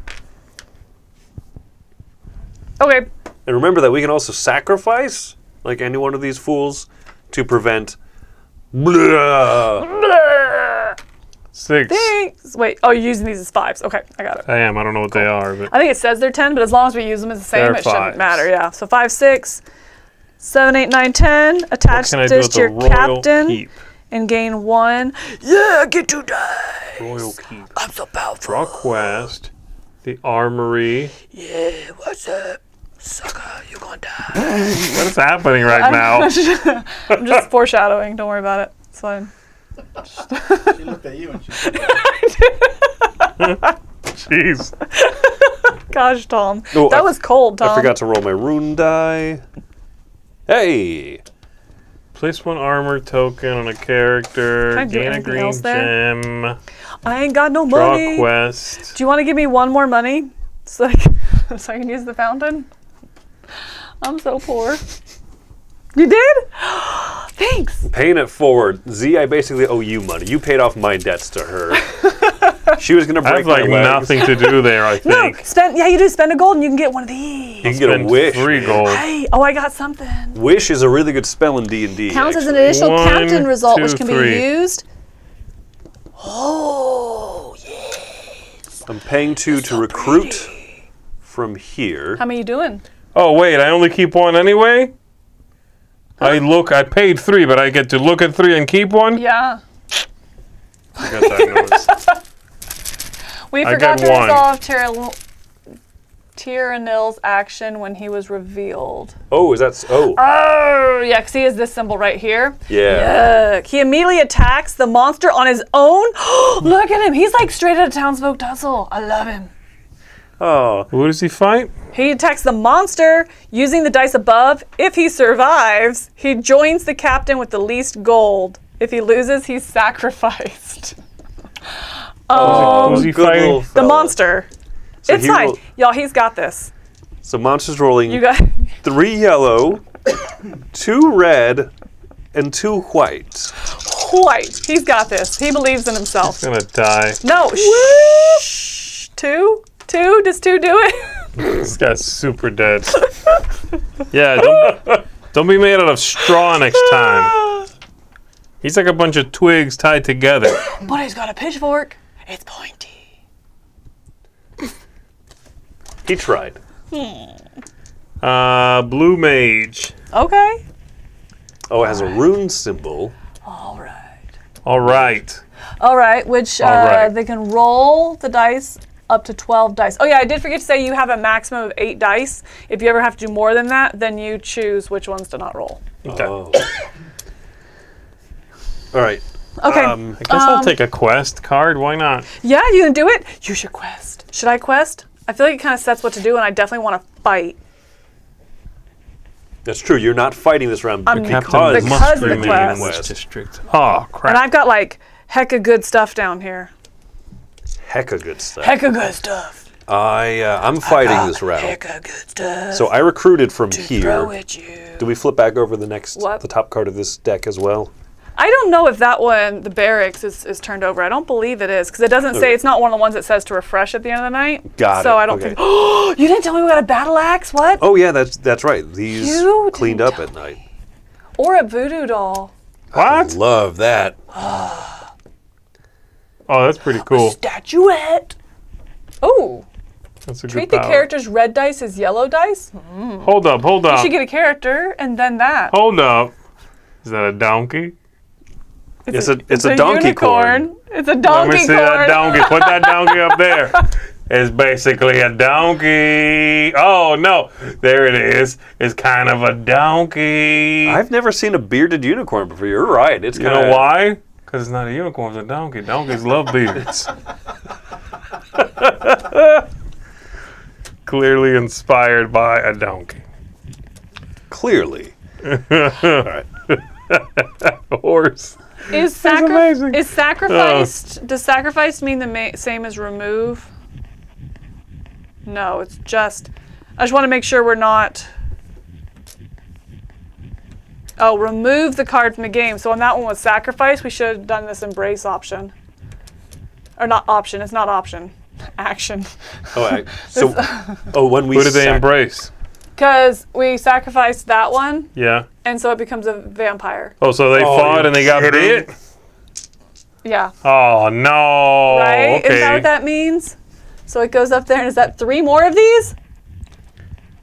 Okay. And remember that we can also sacrifice, like any one of these fools, to prevent. Blah. Six. Thanks. Wait. Oh, you're using these as fives. Okay, I got it. I am. I don't know what they are, but I think it says they're 10, but as long as we use them as the same, it shouldn't matter. Yeah. So 5, 6, 7, 8, 9, 10. Attach can I do this to your captain keep? and gain 1. Yeah, get to die. Royal keep. I'm so powerful. Draw quest. The armory. Yeah, what's up? Sucker, you gonna die. What is happening right now? I'm just foreshadowing. Don't worry about it. It's fine. She looked at you and she said, Jeez. Gosh, Tom. Oh, that I- was cold, Tom. I forgot to roll my rune die. Hey, Place one armor token on a character. Can I do Gain a green else there? gem. I ain't got no Draw money. quest. Do you want to give me one more money so I can, so I can use the fountain? I'm so poor. You did? Thanks. paying it forward. Z, I basically owe you money. You paid off my debts to her. she was gonna I break have like my legs. nothing to do there, I think. No, spend. Yeah, you do spend a gold and you can get one of these. You can get a wish. Three gold. Hey, oh, I got something. Wish is a really good spell in D and D. Counts as an actually. initial One, captain result, which can three. be used. Oh, yeah. I'm paying two to recruit from here. How many you doing? Oh wait, I only keep one anyway. I look. I paid three, but I get to look at three and keep one. Yeah. I got that. We I forgot to one. resolve Tyr- Tyrannil's action when he was revealed. Oh, is that? Oh, Oh, yeah, because he has this symbol right here. yeah. Yuck. He immediately attacks the monster on his own. Look at him. He's like straight out of Townsfolk Tussle. I love him. Oh, Who does he fight? He attacks the monster using the dice above. If he survives, he joins the captain with the least gold. If he loses, he's sacrificed. oh, Who's he good fighting? The monster. So it's fine. roll- Y'all, he's got this. So monsters rolling You got three yellow, two red, and two white. white. He's got this. He believes in himself. He's gonna die. No. Shh. Two? Two? Does two do it? This guy's super dead. yeah, don't, don't be made out of straw next time. He's like a bunch of twigs tied together. but he's got a pitchfork. It's pointy. He tried. Uh, blue mage. Okay. Oh, it has a rune symbol. All right. All right. All right, which uh, All right. they can roll the dice up to 12 dice. Oh, yeah, I did forget to say you have a maximum of eight dice. If you ever have to do more than that, then you choose which ones to not roll. Okay. Oh. All right. Okay. Um, I guess I'll take a quest card. Why not? yeah, you can do it. Use your quest. Should I quest? I feel like it kind of sets what to do, and I definitely want to fight. that's true. You're not fighting this round I'm because Because must the remain quest. in this district. Oh crap! And I've got like hecka good stuff down here. Hecka good stuff. Heck Hecka good stuff. I uh, I'm fighting this round. Hecka good stuff. So I recruited from Throw here. at you. Do we flip back over the next What? the top card of this deck as well? I don't know if that one, the barracks, is, is turned over. I don't believe it is because it doesn't say it's not one of the ones that says to refresh at the end of the night. Got so it, I don't okay. think. Oh, you didn't tell me we got a battle axe. What? Oh yeah, that's that's right. These You cleaned up at night. Or a voodoo doll. what? Love that. Oh, that's pretty cool. Statuette. Oh, That's a treat good the power. character's red dice as yellow dice. Hmm. Hold up, hold up. You should get a character and then that. hold up. Is that a donkey? It's a it's, a, donkey unicorn. corn. It's a donkey Let me see corn. that donkey. Put that donkey up there. It's basically a donkey. Oh no, there it is. It's kind of a donkey. I've never seen a bearded unicorn before. You're right. It's you kind know why? Because it's not a unicorn, it's a donkey. Donkeys love beards. Clearly inspired by a donkey. Clearly. All right. Horse. Is sacri- is sacrificed? Does sacrifice mean the ma- same as remove? No, it's just. I just want to make sure we're not. Oh, remove the card from the game. So on that one was sacrifice. We should have done this embrace option. Or not option. It's not option. Action. Oh, I, so, oh, when we Who did they embrace? Because we sacrificed that one, Yeah. and so it becomes a vampire. Oh, so they Oh, fought and they got kidding? bit? Yeah. Oh, no. Right? Okay. Is that what that means? So it goes up there, and is that three more of these?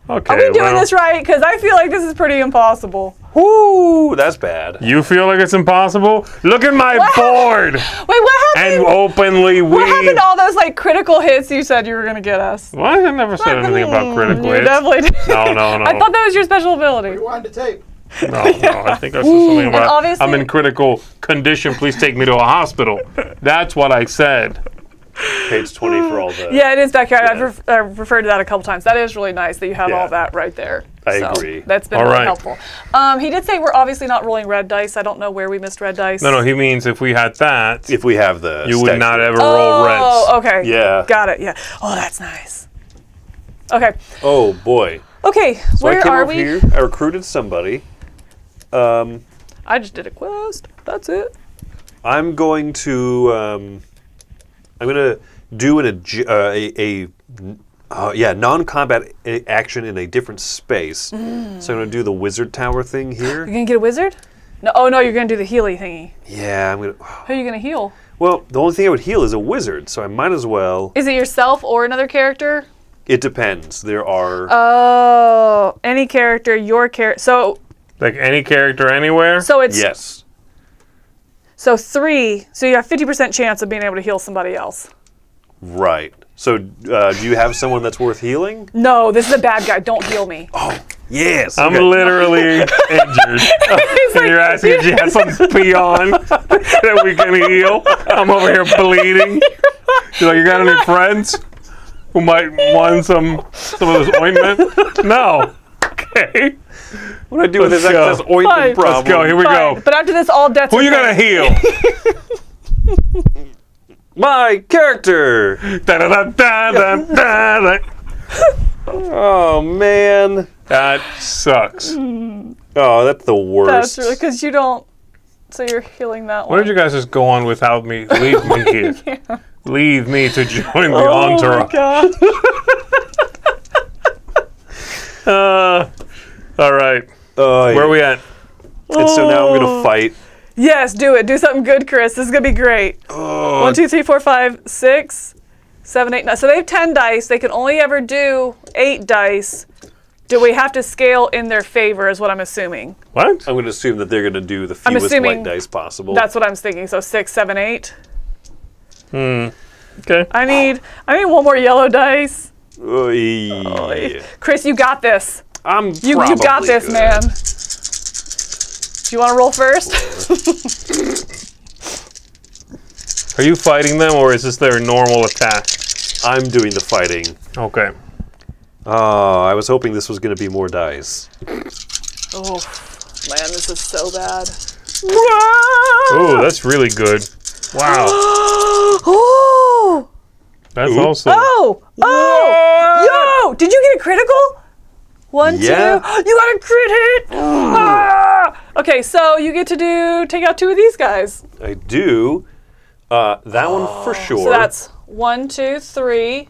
okay. Are we doing well, this right? Because I feel like this is pretty impossible. Woo, that's bad. You feel like it's impossible? Look at my What? board! Wait, what happened? And openly we. what happened to all those like critical hits you said you were gonna get us? What? I never said anything about critical You hits. definitely did. No, no, no. I thought that was your special ability. Rewind the tape. No, no. I think I said something about I'm in critical condition. Please take me to a hospital. That's what I said. Page 20 for all the. Yeah, it is back here. I've, Yeah. ref- I've referred to that a couple times. That is really nice that you have Yeah. all that right there. I So, agree. That's been All really right. helpful. Um, he did say we're obviously not rolling red dice. I don't know where we missed red dice. No, no. He means if we had that, If we have the. you would not sheet. ever roll reds. Oh, okay. Yeah. Got it. Yeah. Oh, that's nice. Okay. Oh, boy. Okay. So I where came are over we? here. I recruited somebody. Um, I just did a quest. That's it. I'm going to. Um, I'm going to do an, uh, a. a uh, yeah, non-combat a- action in a different space. So I'm going to do the wizard tower thing here. You're gonna get a wizard? No. Oh no, you're gonna do the Healy thingy. Yeah, I'm going to. Who are you gonna heal? Well, the only thing I would heal is a wizard, so I might as well. Is it yourself or another character? It depends. There are. Oh, any character, your character. So, Like any character anywhere. so it's yes. So three. So you have fifty percent chance of being able to heal somebody else. Right. So, uh, do you have someone that's worth healing? No, this is a bad guy. Don't heal me. Oh, yes. I'm okay. literally injured. and you're asking if you have some peon that we can heal. I'm over here bleeding. You're like, you got any friends who might want some some of this ointment? No. Okay. What do I do with Let's this go. excess ointment Fine. problem? Let's go. Here we Fine. go. But after this, all debts. Who are you gonna heal? My character. Da-da-da-da-da-da-da. Oh man. That sucks. Oh, that's the worst. That's really because you don't. So you're healing that Why one. did you guys just go on without me? Leave me here. Leave me to join the Oh my entourage. god. Uh, all right. Oh, Where are we at? And so now I'm Oh. gonna fight. Yes, do it. Do something good, Chris. This is gonna be great. One, two, three, four, five, six, seven, eight, nine. So they have ten dice. They can only ever do eight dice. Do we have to scale in their favor? Is what I'm assuming. what? I'm gonna assume that they're gonna do the I'm fewest assuming white dice possible. That's what I'm thinking. So six, seven, eight. Hmm. Okay. I need. I need one more yellow dice. Oh, yeah. Chris, you got this. I'm You you got this, good. man. Do you want to roll first? Are you fighting them or is this their normal attack? I'm doing the fighting. Okay. Oh, I was hoping this was gonna be more dice. oh, man, this is so bad. Oh, that's really good. Wow. oh, That's Ooh. also. oh, oh! Yo, did you get a critical? One, Yeah. two. You got a crit hit. Ah! Okay, so you get to do take out two of these guys. I do. Uh, that one for sure. So that's one, two, three.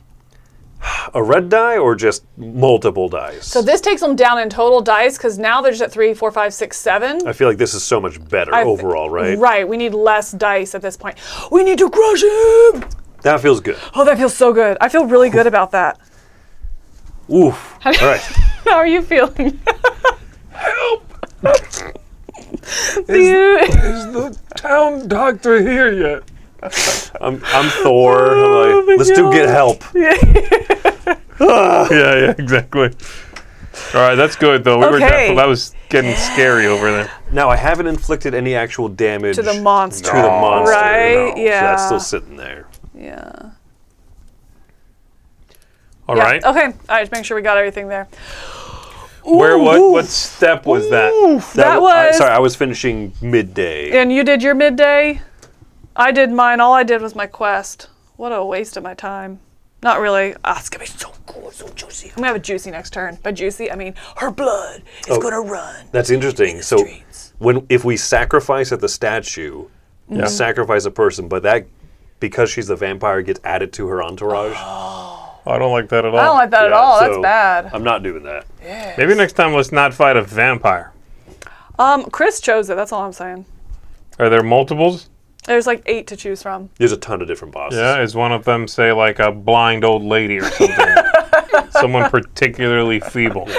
a red die or just multiple dice. So this takes them down in total dice because now they're just at three, four, five, six, seven. I feel like this is so much better overall, right? Right. We need less dice at this point. We need to crush him. That feels good. Oh, that feels so good. I feel really good about that. Oof. All right. How are you feeling? Help! you, Is the town doctor here yet? I'm, I'm Thor. I'm Oh like, let's do get help. yeah, ah. yeah, yeah, exactly. All right, that's good though. We were Okay. definitely that was getting scary over there. Now I haven't inflicted any actual damage To the monster. To the monster, Right, no. yeah. So that's still sitting there. Yeah. All yeah. right. Okay. All right. Make sure we got everything there. Where what Ooh. what step was that? That I- was- sorry, I was finishing midday. And you did your midday. I did mine. All I did was my quest. What a waste of my time. Not really. Ah, it's gonna be so cool, so juicy. I'm gonna have a juicy next turn. By juicy, I mean her blood is Oh. gonna run. That's interesting. So streets. when if we sacrifice at the statue, Mm-hmm. we sacrifice a person, but that because she's the vampire gets added to her entourage. I don't like that at all. I don't like that at Yeah, all. That's bad. I'm not doing that. Maybe next time let's not fight a vampire. Um, Chris chose it. That's all I'm saying. Are there multiples? There's like eight to choose from. There's a ton of different bosses. Yeah, is one of them say like a blind old lady or something? Someone particularly feeble.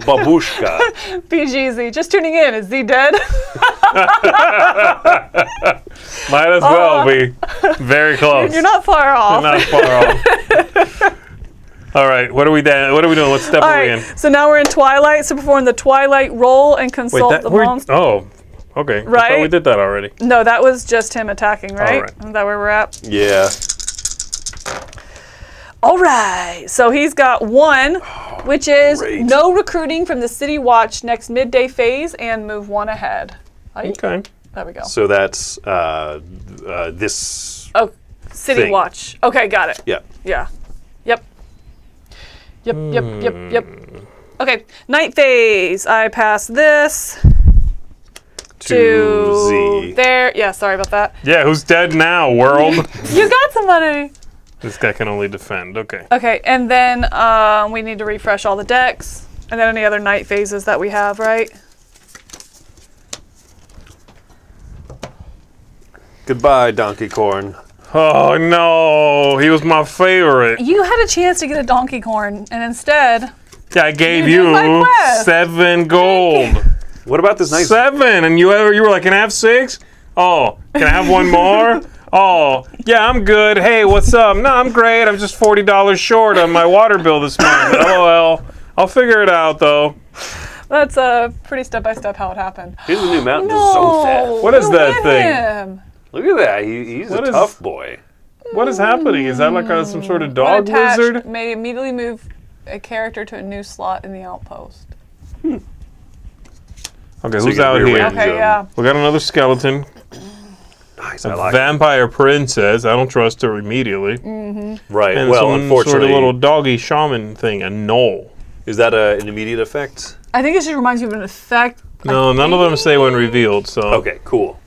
Babushka. BGZ. Just tuning in. Is Z dead? Might as well be oh. very close. You're not far off. You're Not far off. All right, what are we doing? What are we doing? What step All are we right. in? So now we're in Twilight. So perform the Twilight roll and consult the we're- monster. Oh, okay. I thought Right? we did that already. No, that was just him attacking, right? right. Is that where we're at? yeah. All right. So he's got one, which is Great. no recruiting from the City Watch next midday phase and move one ahead. Right? Okay. There we go. So that's uh, uh, this. Oh, City Thing. Watch. Okay, got it. Yeah. Yeah. Yep. Yep, yep, yep, yep. Okay, night phase. I pass this To, to Z. there. Yeah, sorry about that. Yeah, who's dead now, world? You got somebody. This guy can only defend. Okay. Okay, and then um, we need to refresh all the decks, and then any other night phases that we have, right? Goodbye, Donkey Corn. Oh no, he was my favorite. You had a chance to get a donkey corn, and instead, Yeah, I gave You you, did my quest. seven gold. What about this nice? Seven, and you ever you were like, can I have six? Oh, can I have one more? Oh, yeah, I'm good. Hey, what's up? No, I'm great. I'm just forty dollars short on my water bill this month. LOL. I'll figure it out though. that's uh, pretty step by step how it happened. Here's the new mountain. No, Zotheth. What is you that thing? him. Look at that. He, he's What a is- tough boy. What is happening? Is that like a, some sort of dog attached, lizard? May immediately move a character to a new slot in the outpost. Okay, So who's out here? Okay, yeah. We got another skeleton. Nice. A I like it. vampire princess. I don't trust her immediately. Right. And well, some unfortunately, sort of little doggy shaman thing. A gnoll. is that a, an immediate effect? I think it just reminds you of an effect. No, none of them say when revealed. So Okay. Cool.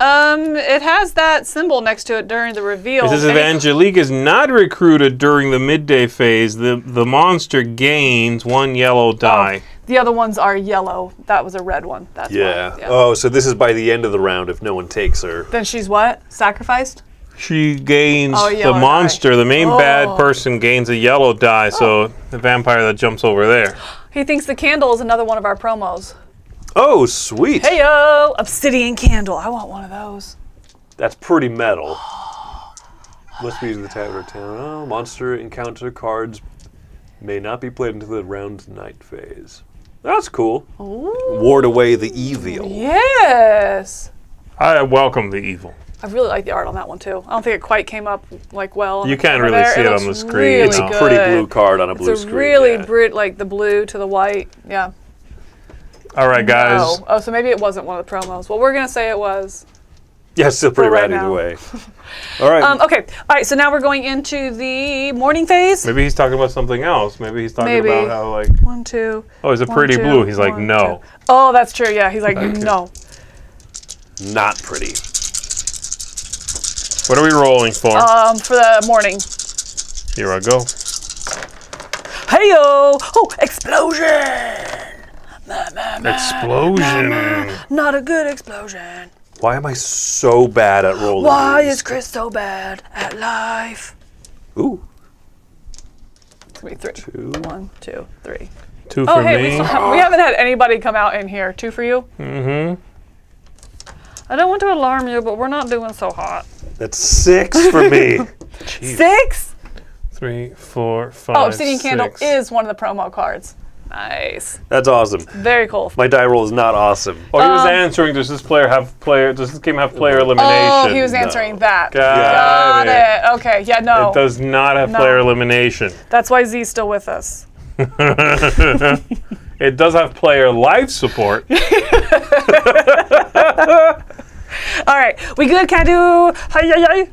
Um, it has that symbol next to it during the reveal. It says if Angelique is not recruited during the midday phase, the, the monster gains one yellow die. The other ones are yellow. That was a red one. That's Yeah. Why. yeah. Oh, so this is by the end of the round if no one takes her. Then she's what? Sacrificed? She gains Oh, the yellow die. monster. The main bad Oh. person gains a yellow die. So oh. the vampire that jumps over there. He thinks the candle is another one of our promos. Oh, sweet. Hey yo, obsidian candle. I want one of those. That's pretty metal. Must be used in the Tavern Town. Oh, monster encounter cards may not be played until the round night phase. That's cool. Ward away the evil. Yes. I welcome the evil. I really like the art on that one too. I don't think it quite came up like well. You can't really there. see it on the screen, Really It's a good. Pretty blue card on a blue screen. It's a screen. really yeah. brit like the blue to the white. Yeah. All right, guys. Oh, oh, so maybe it wasn't one of the promos. Well, we're gonna say it was. Yeah, it's still pretty right rad either way. All right. Um, okay. All right. So now we're going into the morning phase. Maybe he's talking about something else. Maybe he's talking Maybe. about how like, One, two. oh, it one, pretty two, blue? He's like, no. two. Oh, that's true. Yeah. He's like, no. Not pretty. What are we rolling for? Um, for the morning. Here I go. Hey yo! Oh, explosion! Explosion. Not a good explosion. Why am I so bad at rolling? Why these? is Chris so bad at life? Ooh. It's gonna be three. Two. One, two, three. Two for Oh, hey, we, me. still have, we haven't had anybody come out in here. Two for you. Mm-hmm. I don't want to alarm you, but we're not doing so hot. That's six for me. Six? three, four, five. Oh, Obsidian Candle is one of the promo cards. Nice. That's awesome. Very cool. My die roll is not awesome. Oh, he was Um, answering. Does this player have player? Does this game have player elimination? Oh, he was answering that. Got Got it. it. Okay. Yeah, no. It does not have No. player elimination. That's why Z's still with us. It does have player life support. All right. We good? Can I do? Hi, hi, hi?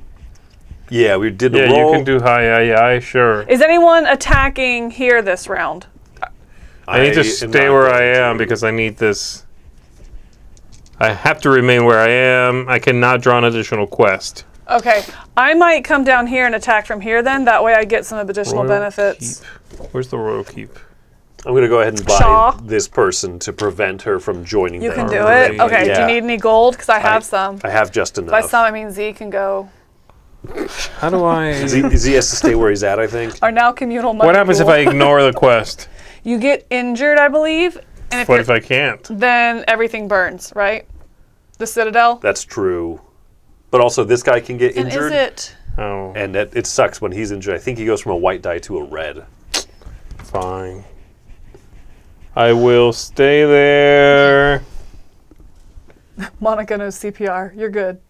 Yeah, we did the yeah, roll. you can do hi, hi, hi, sure. Is anyone attacking here this round? I need to stay where I going to. am because I need this. I have to remain where I am. I cannot draw an additional quest. Okay. I might come down here and attack from here then. That way I get some additional Royal benefits. Keep. Where's the royal keep? I'm going to go ahead and buy Shaw. this person to prevent her from joining You them. can do it? Okay. Do you need any gold? Because I have I- some. I have just enough. By some, I mean Z can go. How do I? Z, Z has to stay where he's at, I think. Our now communal money what happens if. I ignore the quest? You get injured, I believe. And if What if I can't? then everything burns, right? The Citadel. That's true. But also, this guy can get And injured. is it? Oh, And it, it sucks when he's injured. I think he goes from a white die to a red. fine. I will stay there. Monica knows CPR. You're good.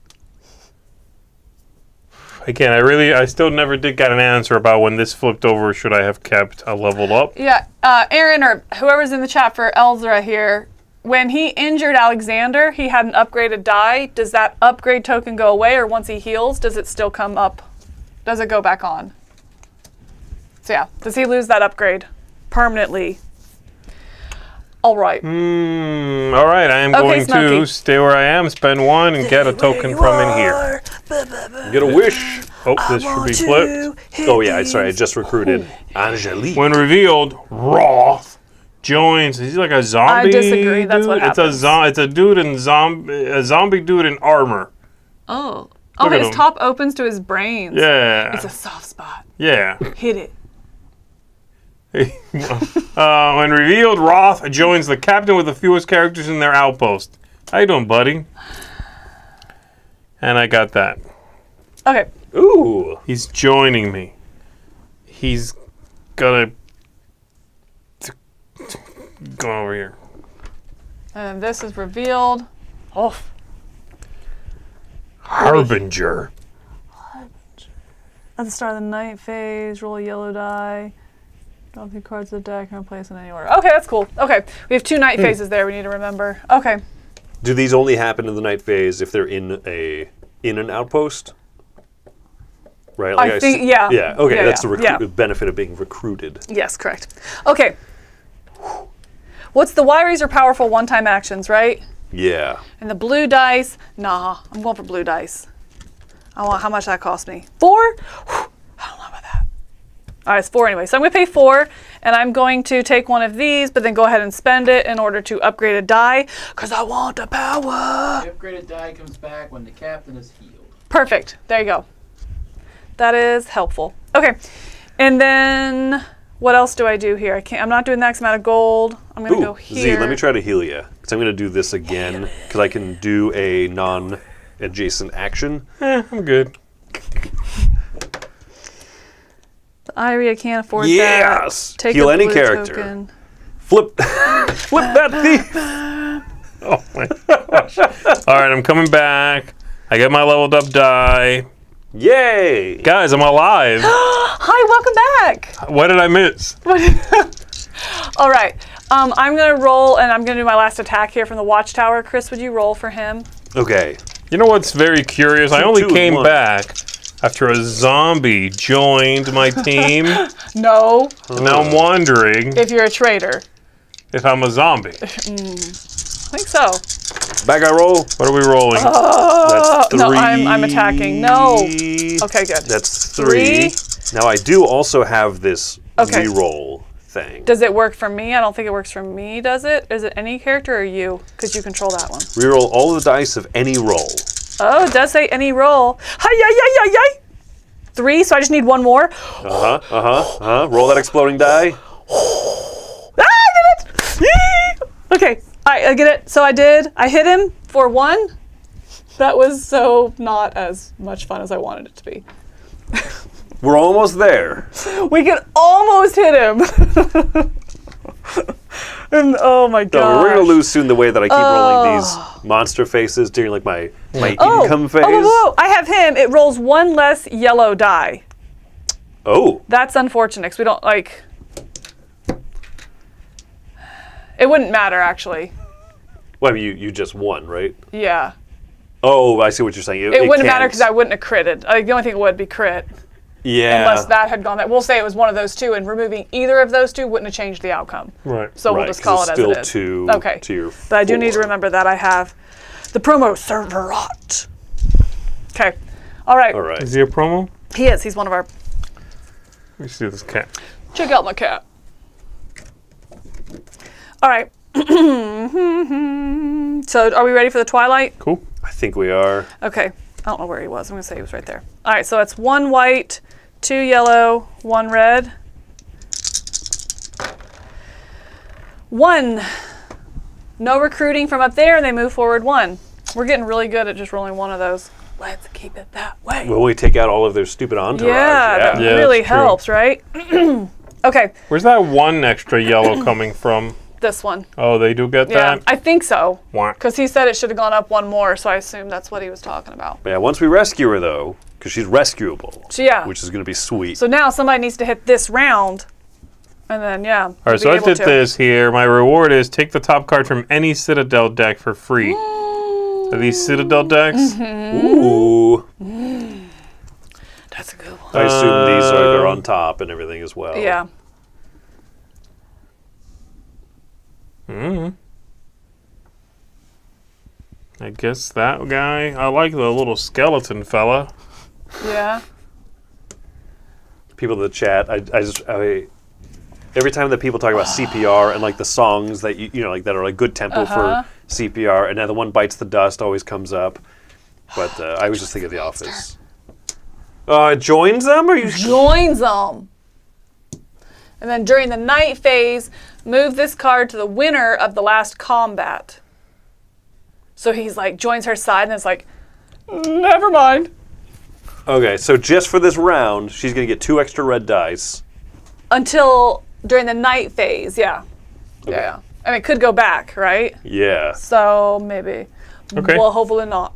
Again, I really, I still never did get an answer about when this flipped over. Should I have kept a leveled up? Yeah, uh, Aaron or whoever's in the chat for Elzra here, when he injured Alexander, he had an upgraded die. Does that upgrade token go away, or once he heals, does it still come up? Does it go back on? So yeah, does he lose that upgrade permanently? All right. Hmm. All right, I am Okay, going Smokey. to stay where I am, spend one, and get a token from in here. Get a wish. Oh, this should be flipped. Oh, yeah, sorry. I just recruited Angelique. When revealed, Roth joins. Is he like a zombie? I disagree, that's dude? what It's a happens. zo- It's a dude in zombie. A zombie dude in armor. Oh. Oh, Look at his him. top opens to his brains. Yeah. It's a soft spot. yeah. Hit it. uh, when revealed, Roth joins the captain with the fewest characters in their outpost. How you doing, buddy? And I got that. Okay. Ooh. He's joining me. He's gonna go over here. And this is revealed. Oh. Harbinger. At the start of the night phase, roll a yellow die. Draw two cards of the deck and place in any order. Okay, that's cool. Okay, we have two night hmm. phases there. We need to remember. Okay, Do these only happen in the night phase if they're in a in an outpost? Right. like i think- yeah. Yeah. Okay. Yeah, that's yeah, the recru- yeah. benefit of being recruited. yes, correct. Okay, what's the Wiries are powerful one-time actions, right? Yeah. And the blue dice, nah, I'm going for blue dice. I want how much that cost me. Four? Whew, I don't know about that. All right, it's four anyway. So I'm going to pay four, and I'm going to take one of these, but then go ahead and spend it in order to upgrade a die, because I want the power. The upgraded die comes back when the captain is healed. Perfect. There you go. That is helpful. Okay. And then what else do I do here? I can't I'm not doing the X amount of gold. I'm gonna go here. Z, let me try to heal you. Because I'm going to do this again. Because I can do a non adjacent action. Eh, I'm good. The Irie, I can't afford that. Yes! Take heal any character. token. Flip, flip that thief. Oh my gosh. All right, I'm coming back. I get my leveled up die. Yay! Guys, I'm alive. Hi, welcome back. what did I miss? All right. Um, I'm gonna roll, and I'm gonna do my last attack here from the Watchtower. Chris, would you roll for him? Okay. You know what's very curious? I only two came one. back after a zombie joined my team. and No, now I'm wondering if you're a traitor. if I'm a zombie. I hmm. think so. Back I roll. What are we rolling? Uh, That's three. no, I'm- I'm attacking. No. Okay, good. That's three. Now I do also have this Okay. reroll thing. Does it work for me? I don't think it works for me, does it? Is it any character or you? Because you control that one. Reroll all the dice of any roll. Oh, it does say any roll. Hi, yi, yi, yi, yi. Three, so I just need one more. Uh huh. Uh huh. Uh huh. Roll that exploding die. Ah, I did it! Yee! Okay, I, I get it. So I did. I hit him for one. That was so not as much fun as I wanted it to be. We're almost there. We could almost hit him. and oh my No, god. we're gonna lose soon the way that I keep rolling these oh. monster faces during like my my Oh, income phase. oh, whoa, whoa. I have him. It rolls one less yellow die. Oh, That's unfortunate because we don't like. It wouldn't matter actually. well, I mean, you you just won, right? Yeah. Oh, I see what you're saying. It, wouldn't matter can't. because I wouldn't have critted. Like, the only thing it would be crit. Yeah. Unless that had gone that. We'll say it was one of those two, and removing either of those two wouldn't have changed the outcome. Right. So we'll just call it's it as still it is. two okay. to your but I do need to remember that I have the promo serverot. Okay. All right. All right. Is he a promo? He is. He's one of our. Let me see this cat. Check out my cat. All right. so are we ready for the Twilight? Cool. I think we are. Okay. I don't know where he was. I'm going to say he was right there. All right. So it's one white, two yellow, one red. One. No recruiting from up there, and they move forward one. We're getting really good at just rolling one of those. Let's keep it that way. Will we take out all of their stupid entourage? yeah, that Yeah, really that's true. helps, right? okay, Where's that one extra yellow coming from? this one. Oh, they do get Yeah, that? I think so. Wah. Because he said it should have gone up one more, so I assume that's what he was talking about. Yeah. Once we rescue her, though, because she's rescuable, So yeah. which is going to be sweet. so now somebody needs to hit this round, and then yeah. All right, so I did this here. My reward is take the top card from any Citadel deck for free. Are these Citadel decks? Mm-hmm. Ooh. That's a good one. I assume these are they're Um, on top and everything as well. Yeah. Hmm. I guess that guy. I like the little skeleton fella. Yeah. People in the chat, I, I just I, every time that people talk about CPR and like the songs that you you know like that are like good tempo Uh-huh. for CPR, and now the one bites the dust always comes up. But uh, I was just thinking of The Office. Uh, joins them? Are you? Joins them. And then during the night phase, move this card to the winner of the last combat. So he's like joins her side, and it's like, never mind. Okay, so just for this round, she's gonna get two extra red dice. Until during the night phase, yeah. Yeah, yeah. And it could go back, right? Yeah. So maybe. Okay. Well, hopefully not.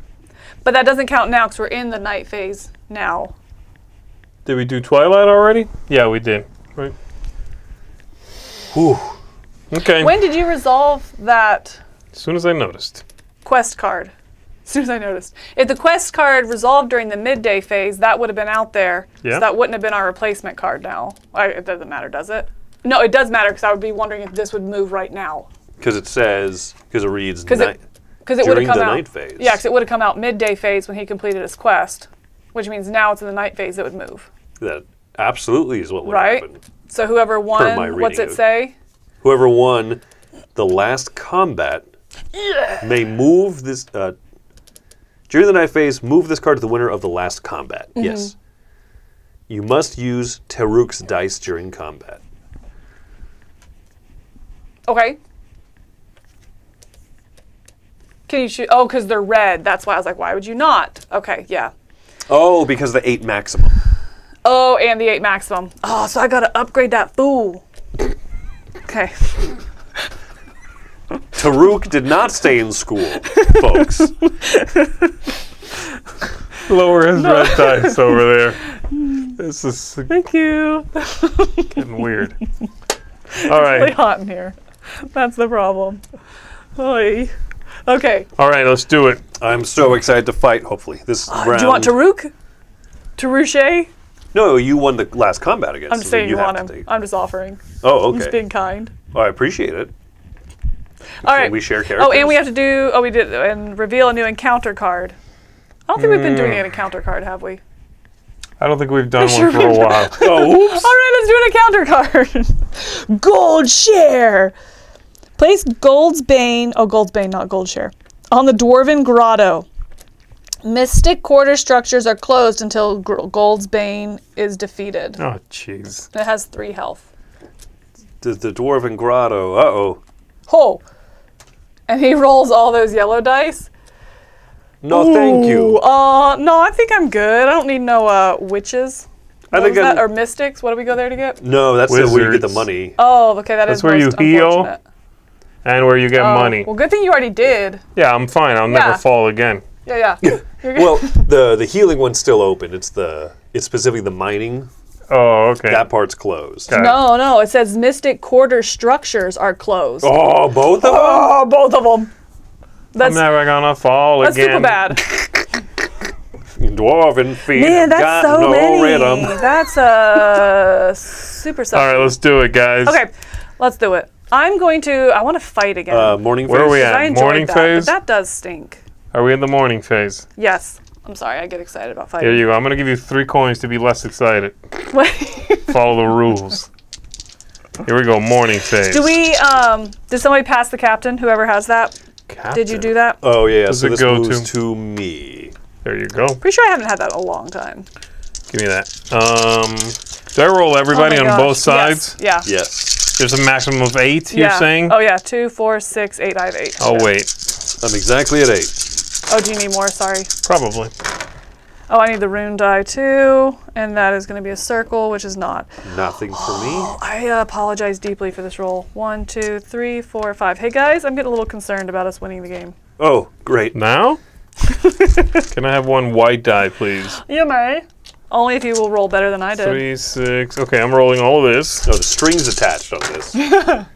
But that doesn't count now because we're in the night phase now. Did we do Twilight already? Yeah, we did. Right. Whew. Okay. When did you resolve that as soon as I noticed. quest card? As soon as I noticed. If the quest card resolved during the midday phase, that would have been out there. Yeah. So that wouldn't have been our replacement card now. I, it doesn't matter, does it? No, it does matter because I would be wondering if this would move right now. Because it says, because it reads Because ni- it, cause it would have during come the out. night phase. Yeah, because it would have come out midday phase when he completed his quest, which means now it's in the night phase it would move. that absolutely is what would Right? happen. So whoever won, my what's reading it of- say? Whoever won the last combat may move this uh, during the night phase. Move this card to the winner of the last combat. Mm-hmm. Yes. You must use Taruk's dice during combat. Okay. Can you shoot? Oh, because they're red. That's why I was like, why would you not? Okay, yeah. Oh, because the eight maximum. Oh, and the eight maximum. Oh, so I gotta upgrade that fool. Okay. Taruk did not stay in school, folks. Lower his red dice over there. This is Thank you. getting weird. All Really right. hot in here. That's the problem. Oy. Okay. All right, let's do it. I'm so excited to fight. Hopefully, this round. Uh, Do you want Taruk? Tarouche? No, you won the last combat against. I'm saying you you want him. I'm just offering. Oh, I'm just okay. being kind. Oh, I appreciate it. All right. we share characters? Oh, and we have to do. Oh, we did and reveal a new encounter card. I don't think we've been doing an encounter card, have we? I don't think we've done Sure one for a while. Oh, oops. All right, let's do an encounter card. Gold share. Place Gold's Bane. Oh, Gold's Bane, not Gold share. On the Dwarven Grotto. Mystic quarter structures are closed until Gold's Bane is defeated. Oh, jeez. It has three health. the, the dwarven grotto. Uh oh. Ho! And he rolls all those yellow dice. No, thank you. Uh, no, I think I'm good. I don't need no uh, witches. I What think that? I'm- Or mystics? What do we go there to get? No, that's the, where you get the money. Oh, okay, that That's is where you heal. And where you get Oh, money. Well, good thing you already did. Yeah, I'm fine. I'll Yeah. never fall again. Yeah, yeah. You're. Well, the the healing one's still open. It's the it's specifically the mining. Oh, okay. That part's closed. Got it. no, no. It says mystic quarter structures are closed. Oh, both of them. Oh, both of them. I'm That's never gonna fall again. that's again. super bad. Dwarven feet. Man, have that's got so no many. rhythm. That's uh, super All right, let's do it, guys. Okay, let's do it. I'm going to. I want to fight again. Uh, morning. Phase. Where are we at? I enjoyed morning that, phase? but that does stink. Are we in the morning phase? Yes. I'm sorry. I get excited about Here fighting. you go. I'm gonna give you three coins to be less excited. Follow the rules. Here we go. Morning phase. Do we? Um. Did somebody pass the captain? Whoever has that. Captain. Did you do that? Oh yeah. Does so it this go moves to? to me. There you go. Pretty sure I haven't had that in a long time. Give me that. Um, do I roll everybody Oh on gosh. both sides? Yes. Yeah. Yes. There's a maximum of eight. You're yeah. saying? Oh yeah. Two, four, six, eight. I have eight. Oh Okay. wait, I'm exactly at eight. Oh, do you need more? Sorry. probably. Oh, I need the rune die too, and that is going to be a circle, which is not. Nothing for me. I uh, apologize deeply for this roll. One, two, three, four, five. Hey guys, I'm getting a little concerned about us winning the game. Oh, great. Now? Can I have one white die, please? You may. Only if you will roll better than I did. Three, six. Okay, I'm rolling all of this. No, the strings attached on this.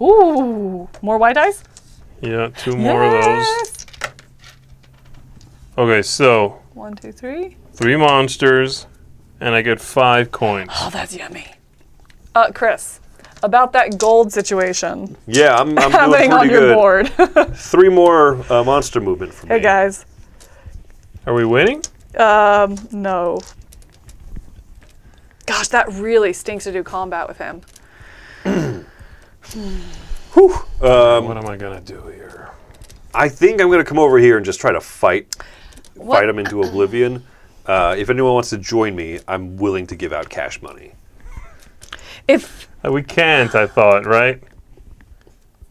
Ooh, more white dice. Yeah, two more of those. Okay, so One, two, three. three monsters, and I get five coins. Oh, that's yummy. Uh, Chris, about that gold situation Yeah, I'm, I'm doing happening on your good. board. Three more uh, monster movement for me. hey guys. Are we winning? Um, no. Gosh, that really stinks to do combat with him. what am I gonna do here? I think I'm going to come over here and just try to fight, What? fight him into oblivion. Uh, if anyone wants to join me, I'm willing to give out cash money. If Uh, we can't. I thought, right?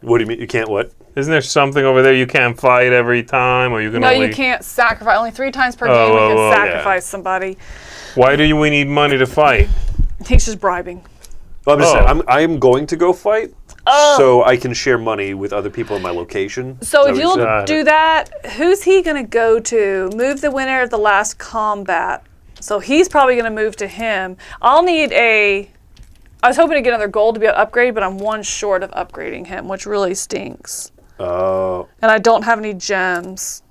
What do you mean? You can't what? Isn't there something over there you can't fight every time, or you can no, only? you can't sacrifice. Only three times per Oh, game we oh, can oh, yeah. sacrifice somebody. Why do you, we need money to fight? He's just bribing. Well, I'm just Oh. saying, I'm, I am going to go fight, Oh. so I can share money with other people in my location. So if you'll said? Do that, who's he gonna go to? Move the winner of the last combat. So he's probably gonna move to him. I'll need a. I was hoping to get another gold to be able to upgrade, but I'm one short of upgrading him, which really stinks. Oh, And I don't have any gems.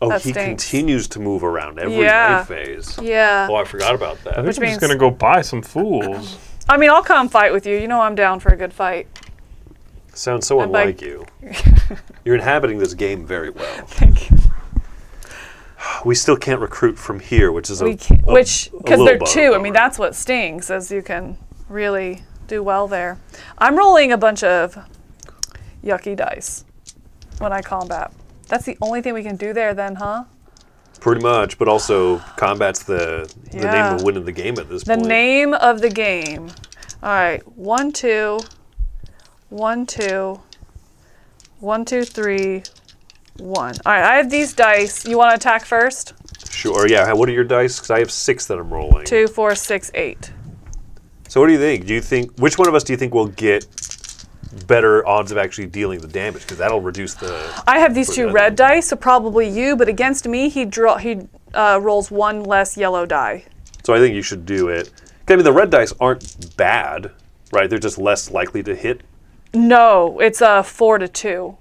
oh, That he stinks. continues to move around every Yeah. night phase. Yeah. Oh, I forgot about that. I think Which I'm means- just gonna go buy some fools. I mean, I'll come fight with you. You know, I'm down for a good fight. Sounds so unlike you. You're inhabiting this game very well. Thank you. We still can't recruit from here, which is a, a- which because they're two. I mean, that's what stings, as you can really do well there. I'm rolling a bunch of yucky dice when I combat. That's the only thing we can do there, then, huh? Pretty much, but also combat's the the name Yeah. of winning the game at this The point. The name of the game. All right, one, two, one, two, one, two, three, one. All right, I have these dice. You want to attack first? Sure. Yeah. What are your dice? Because I have six that I'm rolling. Two, four, six, eight. So what do you think? Do you think which one of us do you think will get better odds of actually dealing the damage? Because that'll reduce the. I have these two red one. dice, so probably you. But against me, he draw he uh, rolls one less yellow die. So I think you should do it. I mean, the red dice aren't bad, right? They're just less likely to hit. No, it's a four to two.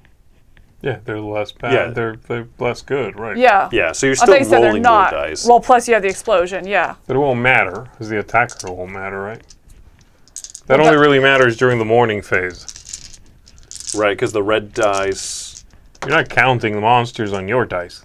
Yeah, they're less bad. Yeah. They're they're less good, right? Yeah. Yeah. So you're I still thought you they're rolling not. more dice. Well, plus you have the explosion. Yeah. But it won't matter because the attacker won't matter, right? That Well, only that- really matters during the morning phase. Right? Because the red dice. You're not counting the monsters on your dice.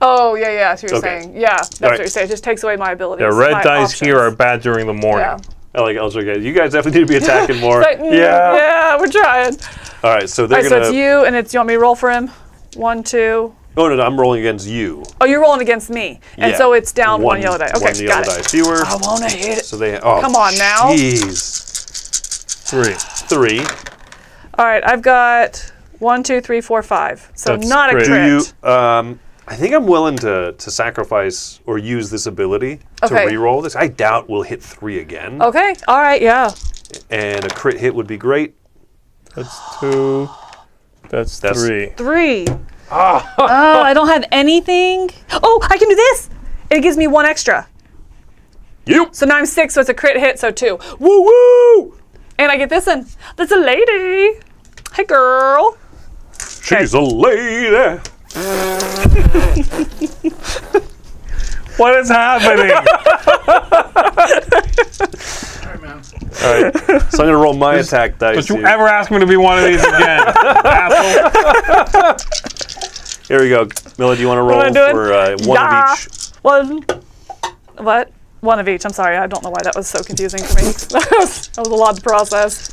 Oh yeah, yeah. That's what you're Okay. saying. Yeah, that's All what you're saying. It just takes away my abilities. Yeah, red my dice here are bad during the morning. Yeah. I like also guys. You guys definitely need to be attacking more. It's like, mm, Yeah. yeah, we're trying. All right. So they're All right, so gonna. it's you, and it's you want me to roll for him? One, two. Oh no, no, I'm rolling against you. Oh, you're rolling against me, and Yeah. so it's down one, yellow die. Okay, one got yellow it. dice fewer. I wanna hit it. So they. Oh, Come on now. Jeez. Three. Three. All right, I've got one, two, three, four, five. So That's not a crit. Do you? Um, I think I'm willing to to sacrifice or use this ability Okay. to re-roll this. I doubt we'll hit three again, Okay. All right. Yeah. and a crit hit would be great. That's two. That's, That's- three. Three. oh, I don't have anything. Oh, I can do this. It gives me one extra. You. So now I'm six, so it's a crit hit, so two. Woo woo! And I get this one. That's a lady. Hey, girl. She's a lady. What is happening? Alright, man. All right. So I'm gonna roll my attack dice. Don't you here. ever ask me to be one of these again, asshole? Here we go. Mila, do you want to roll for uh, one Yeah. of each? One. What? One of each. I'm sorry. I don't know why that was so confusing for me. that, was, that was a lot to process.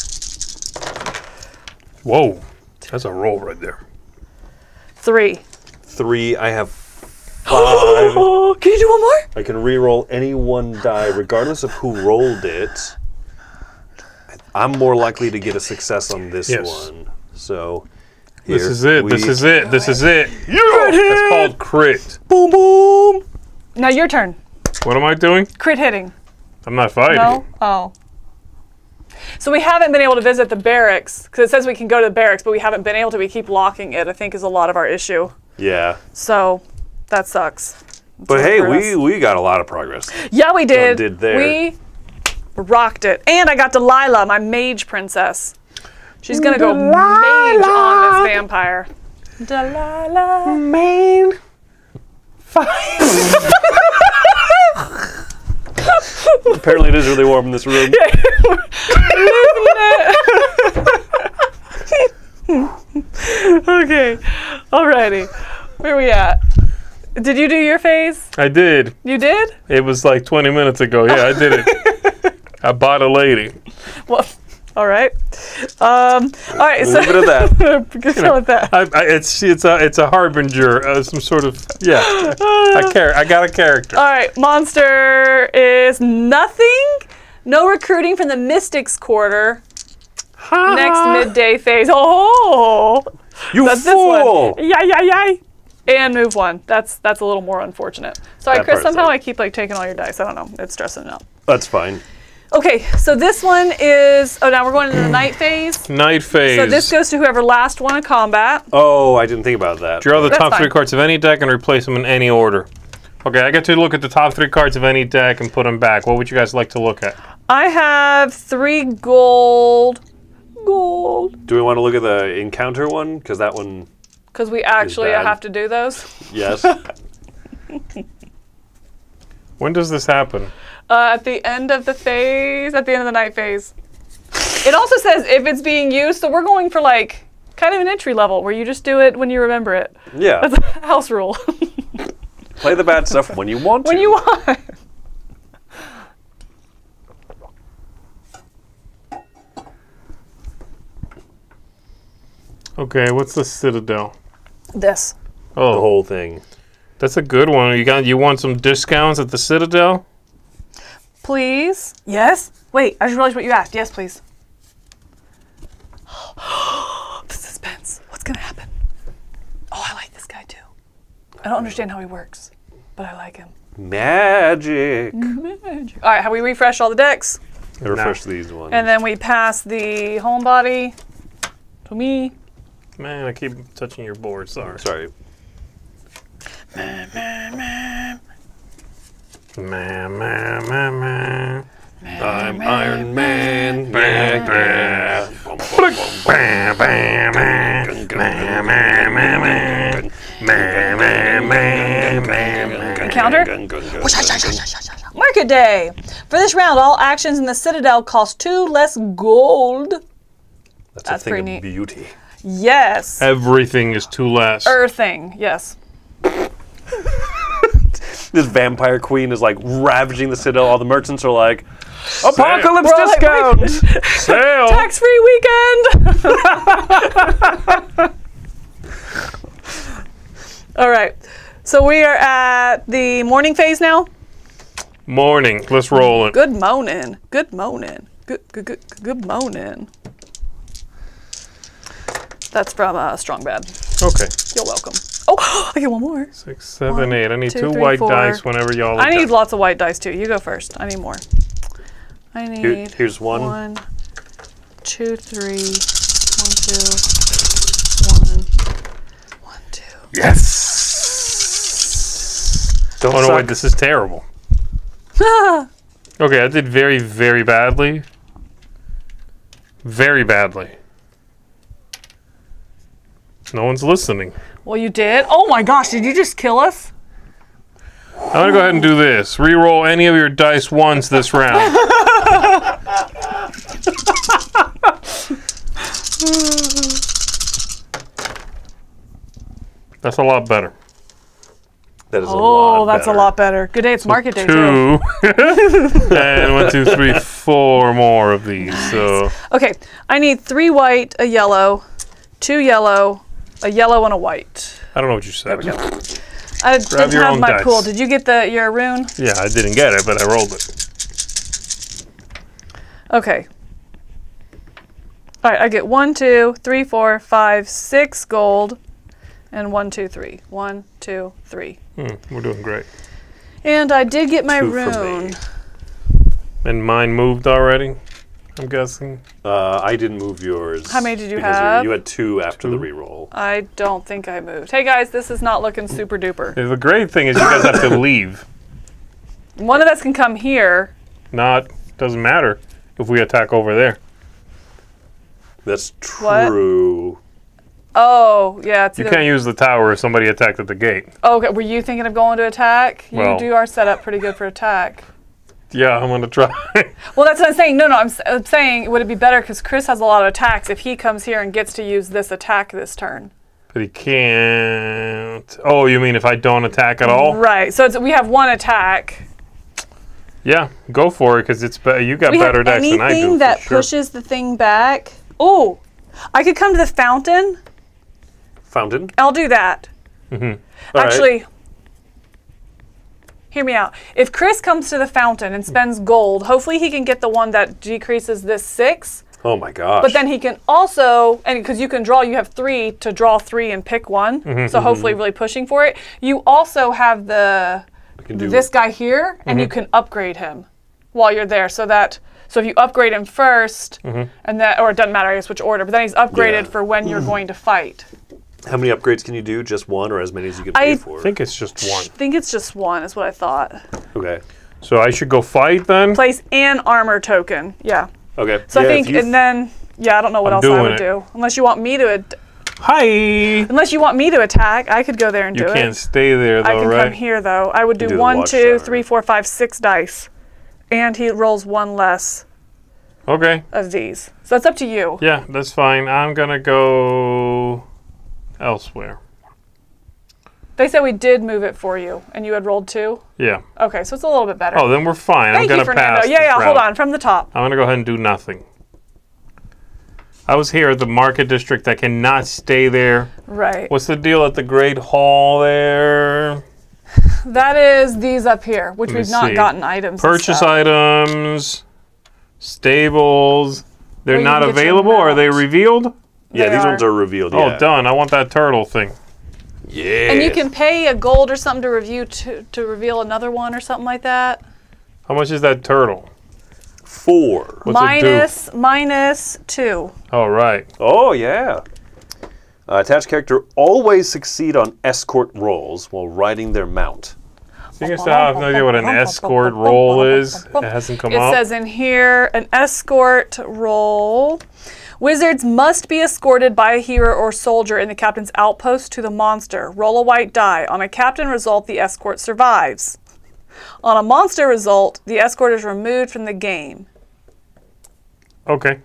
Whoa, that's a roll right there. Three. Three. I have five. Can you do one more? I can re-roll any one die, regardless of who rolled it. I'm more likely to get a success on this Yes. one. So This is it. This is it. This is it. You. That's called crit. Boom, boom. Now your turn. What am I doing? Crit hitting. I'm not fighting. No? Oh. So we haven't been able to visit the barracks because it says we can go to the barracks, but we haven't been able to. We keep locking it. I think is a lot of our issue. Yeah, So that sucks. but hey, we we got a lot of progress. Yeah, we did. did there. We rocked it, and I got Delilah, my mage princess. She's gonna go mage on this vampire. Delilah. Man. Apparently, it is really warm in this room. Okay. Alrighty. Where we at? Did you do your phase? I did. You did? It was like 20 minutes ago. Yeah, I did it. I bought a lady. Well, all right. Um, all right. So Leave it at that. Good go with that. I, I, it's it's a it's a harbinger, uh, some sort of yeah. I care. I got a character. All right. Monster is nothing. No recruiting from the Mystics Quarter. Next midday phase. Oh, You that's this fool! one. Yeah, yeah, yeah. And move one. That's that's a little more unfortunate. Sorry, That Chris. Somehow I keep like taking all your dice. I don't know. It's stressing me out. That's fine. Okay, so this one is. Oh, now we're going into the night phase. Night phase. So this goes to whoever last won a combat. Oh, I didn't think about that. Draw the That's top three cards of any deck and replace them in any order. Okay, I get to look at the top three cards of any deck and put them back. What would you guys like to look at? I have three gold. Gold. Do we want to look at the encounter one? Because that one, Because we actually bad. have to do those. yes. When does this happen? Uh, at the end of the phase, at the end of the night phase. It also says if it's being used, so we're going for like kind of an entry level where you just do it when you remember it. yeah. That's a house rule. Play the bad stuff when you want when to. you want. Okay, what's the Citadel? This. Oh, the whole thing. That's a good one. You got you want some discounts at the Citadel? Please. Yes? Wait, I just realized what you asked. Yes, please. the suspense. What's going to happen? Oh, I like this guy too. I don't understand how he works, but I like him. Magic. All right, have we refreshed all the decks? I refresh these ones. And then we pass the homebody to me. Man, I keep touching your board. Sorry. Sorry. Man, man, man, man. I'm Iron Man. Yeah, yeah. Bum, bum, bum, Bam, bam, bam. Bam, bam, bam, bam. Bam, bam, bam, bam, bam. Counter? Market day. For this round, all actions in the Citadel cost two less gold. That's, That's a thing pretty of neat. beauty. Yes. Everything is too less. Earthing. Yes. This vampire queen is like ravaging the citadel. All the merchants are like, apocalypse We're like, discount. Sale. Tax free weekend. all right. So we are at the morning phase now. Morning. Let's roll it. Good moaning. Good moaning. Good, good, good, good moaning. That's from uh, Strong Bad. Okay. You're welcome. Oh, I get one more. Six, seven, One, eight. I need two, two three, white four. dice whenever y'all. I need done. lots of white dice too. You go first. I need more. I need. Here- here's one. One, two, three. One, two. One. One, two. Yes. Don't Oh no! suck. Wait, this is terrible. okay, I did very, very badly. Very badly. No one's listening. Well, you did. Oh my gosh! Did you just kill us? I'm gonna go ahead and do this. Reroll any of your dice once this round. That's a lot better. That is a Oh, lot that's better. a lot better. Good day. It's market day too. Two. and one, two, three, four more of these. So Okay, I need three white, a yellow, two yellow, a yellow, and a white. I don't know what you said. There we go. I didn't your have my dice. pool. Did you get the your rune? Yeah, I didn't get it, but I rolled it. Okay. All right, I get one, two, three, four, five, six gold, and one, two, three. One, two, three. Hmm, we're doing great. And I did get my Two rune. And mine moved already. I'm guessing. Uh, I didn't move yours. How many did you because have? You had two after the Two. reroll. I don't think I moved. Hey guys, this is not looking super duper. The great thing is you guys have to leave. One of us can come here. Not doesn't matter if we attack over there. That's true. What? true. Oh, yeah. It's You can't use the tower if somebody attacked at the gate. Oh, okay, were you thinking of going to attack? You Well- do our setup pretty good for attack. Yeah, I'm gonna try. Well, that's what I'm saying. No, no, I'm, s- I'm saying would it be better because Chris has a lot of attacks if he comes here and gets to use this attack this turn? but he can't. Oh, you mean if I don't attack at all? Right. So it's, we have one attack. Yeah, go for it because it's be- you got we better have dice than I do. anything that sure. pushes the thing back. Oh, I could come to the fountain. Fountain. I'll do that. Mm-hmm. All right. Actually, hear me out. If Chris comes to the fountain and spends gold, hopefully he can get the one that decreases this six. Oh my gosh. But then he can also, and because you can draw, you have three to draw three and pick one. Mm-hmm, so mm-hmm, hopefully, mm-hmm. really pushing for it. You also have the I can do this guy here, and you mm-hmm. can upgrade him while you're there. So that so if you upgrade him 1st and that, or it doesn't matter I guess which order, but then he's upgraded Yeah. for when you're mm. going to fight. How many upgrades can you do? Just one, or as many as you can pay I for? I think it's just one. I think it's just one, is what I thought. Okay. So I should go fight then. Place an armor token. Yeah. Okay. So Yeah, I think, and then yeah, I don't know what I'm else I would it. do unless you want me to. Ad- Hi. unless you want me to attack, I could go there and You do it. You can't stay there though, I can right? come here though. I would do, do the one, two, watchtower. three, four, five, six dice, and he rolls one less Okay. of these. So it's up to you. Yeah, that's fine. I'm gonna go elsewhere. They said we did move it for you, and you had rolled two. Yeah. Okay, so it's a little bit better. Oh, then we're fine. Thank I'm you, gonna Fernando. pass. Yeah, yeah. Hold on, from the top. I'm gonna go ahead and do nothing. I was here at the market district. I cannot stay there. Right. What's the deal at the Great Hall there? That is these up here, which me we've not see. gotten items. and Purchase stuff. items, stables. They're Where you not can get your available. Are they mount. revealed? Yeah, They these are. ones are revealed. Oh, yeah. done. I want that turtle thing. Yeah. And you can pay a gold or something to review to, to reveal another one or something like that. How much is that turtle? four. What's Minus minus two. All right. Oh yeah. Uh, attached character always succeed on escort rolls while riding their mount. You guys have no idea what an escort roll is. It hasn't come It up. says in here an escort roll. Wizards must be escorted by a hero or soldier in the captain's outpost to the monster. Roll a white die. On a captain result, the escort survives. On a monster result, the escort is removed from the game. okay.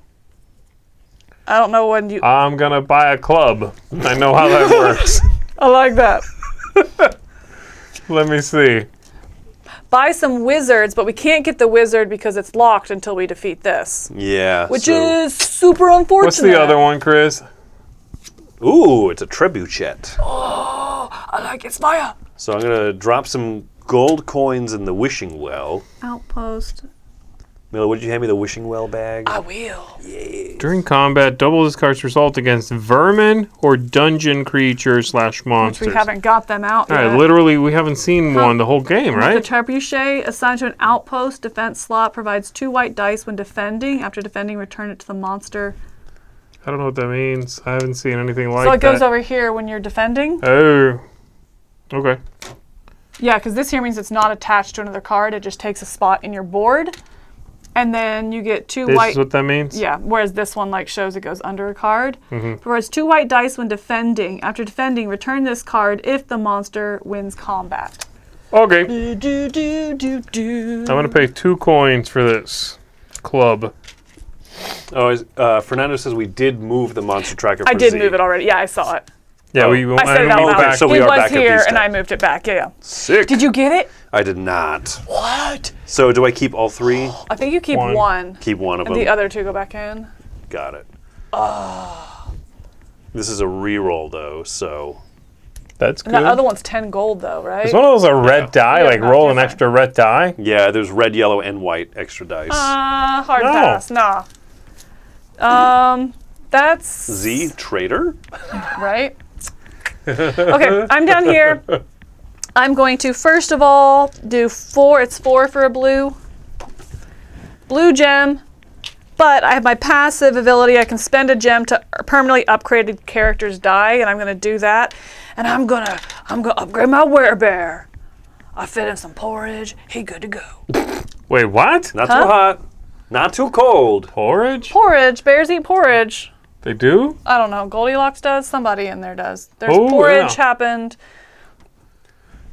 I don't know when you. I'm gonna buy a club. I know how that works. I like that. Let me see. Buy some wizards, but we can't get the wizard because it's locked until we defeat this, Yeah. which so- is super unfortunate. What's the other one, Chris? Ooh, it's a trebuchet. Oh, I like it's fire. So I'm gonna drop some gold coins in the wishing well. Outpost. Mila, would you hand me the wishing well bag? I will. During combat, double this card's result against vermin or dungeon creatures slash Which monsters. we haven't got them out All yet. right, literally, we haven't seen one the whole game, right? The right? trebuchet assigned to an outpost defense slot provides two white dice when defending. After defending, return it to the monster. I don't know what that means. I haven't seen anything like that. so it goes that. over here when you're defending. Oh, okay. Yeah, because this here means it's not attached to another card. It just takes a spot in your board, and then you get two This white. is what that means. Yeah, whereas this one like shows it goes under a card. Mm-hmm. Provides two white dice when defending. After defending, return this card if the monster wins combat. Okay. Do do do do do. I'm gonna pay two coins for this club. Oh, is, uh, Fernando says we did move the monster tracker. For I did Z. move it already. Yeah, I saw it. Yeah, Oh. we. I said it out loud. back. so we it are was back at here, these and I moved it back. Yeah, yeah. Sick. Did you get it? I did not. What? So do I keep all three? I think you keep One. one, Keep one of and them. the other two go back in. Got it. This is a reroll though, so That's And good. that other one's ten gold though, right? Is one of those a red die? Yeah, like not roll an different. extra red die? yeah, there's red, yellow, and white extra dice. Uh, hard No. pass. Nah. Um, that's Z traitor. right. Okay, I'm down here. I'm going to first of all do four. It's four for a blue. Blue gem. But I have my passive ability. I can spend a gem to permanently upgrade a character's die, and I'm going to do that. And I'm gonna, I'm gonna upgrade my werebear. I fed him some porridge. He good to go. Wait, what? Not too hot, not too cold. Porridge? Porridge. Bears eat porridge. They do? I don't know. Goldilocks does. Somebody in there does. There's Oh, porridge yeah. happened.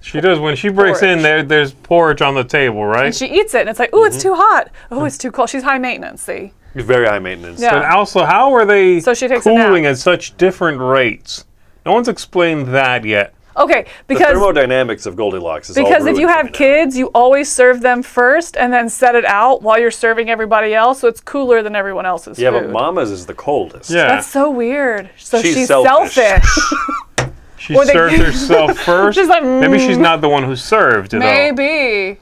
She does. When she breaks in, there, there's porridge on the table, right? And she eats it, and it's like, oh, it's Mm-hmm. too hot. Oh, it's too cold. She's high maintenance. See. Very high maintenance. Yeah. But also, how are they So she takes a cooling at such different rates? No one's explained that yet. Okay, The because thermodynamics of Goldilocks is all because if you ruined for have now. kids, you always serve them first, and then set it out while you're serving everybody else, so it's cooler than everyone else's Yeah, food. but Mama's is the coldest. Yeah. That's so weird. So She's she's, selfish. selfish. She Or they- served herself first. She's like, Maybe she's "Mm." not the one who served, though. Maybe.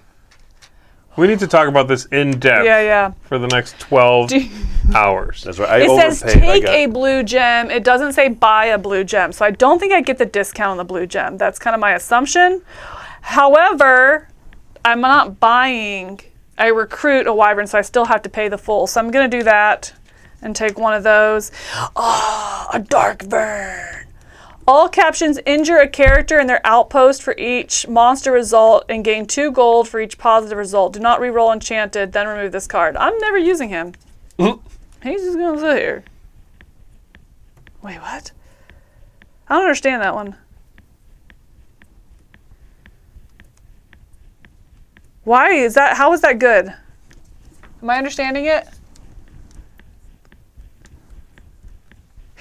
We need to talk about this in depth Yeah, yeah. for the next 12 Do- hours. That's right. I It says overpaid. I take got- a blue gem. It doesn't say buy a blue gem. So I don't think I get the discount on the blue gem. That's kind of my assumption. However, I'm not buying. I recruit a wyvern, so I still have to pay the full. So I'm going to do that and take one of those. Oh, a dark burn. All captions injure a character in their outpost for each monster result and gain two gold for each positive result. Do not reroll enchanted, then remove this card. I'm never using him. Mm-hmm. He's just gonna sit here. Wait, what? I don't understand that one. Why is that? How is that good? Am I understanding it?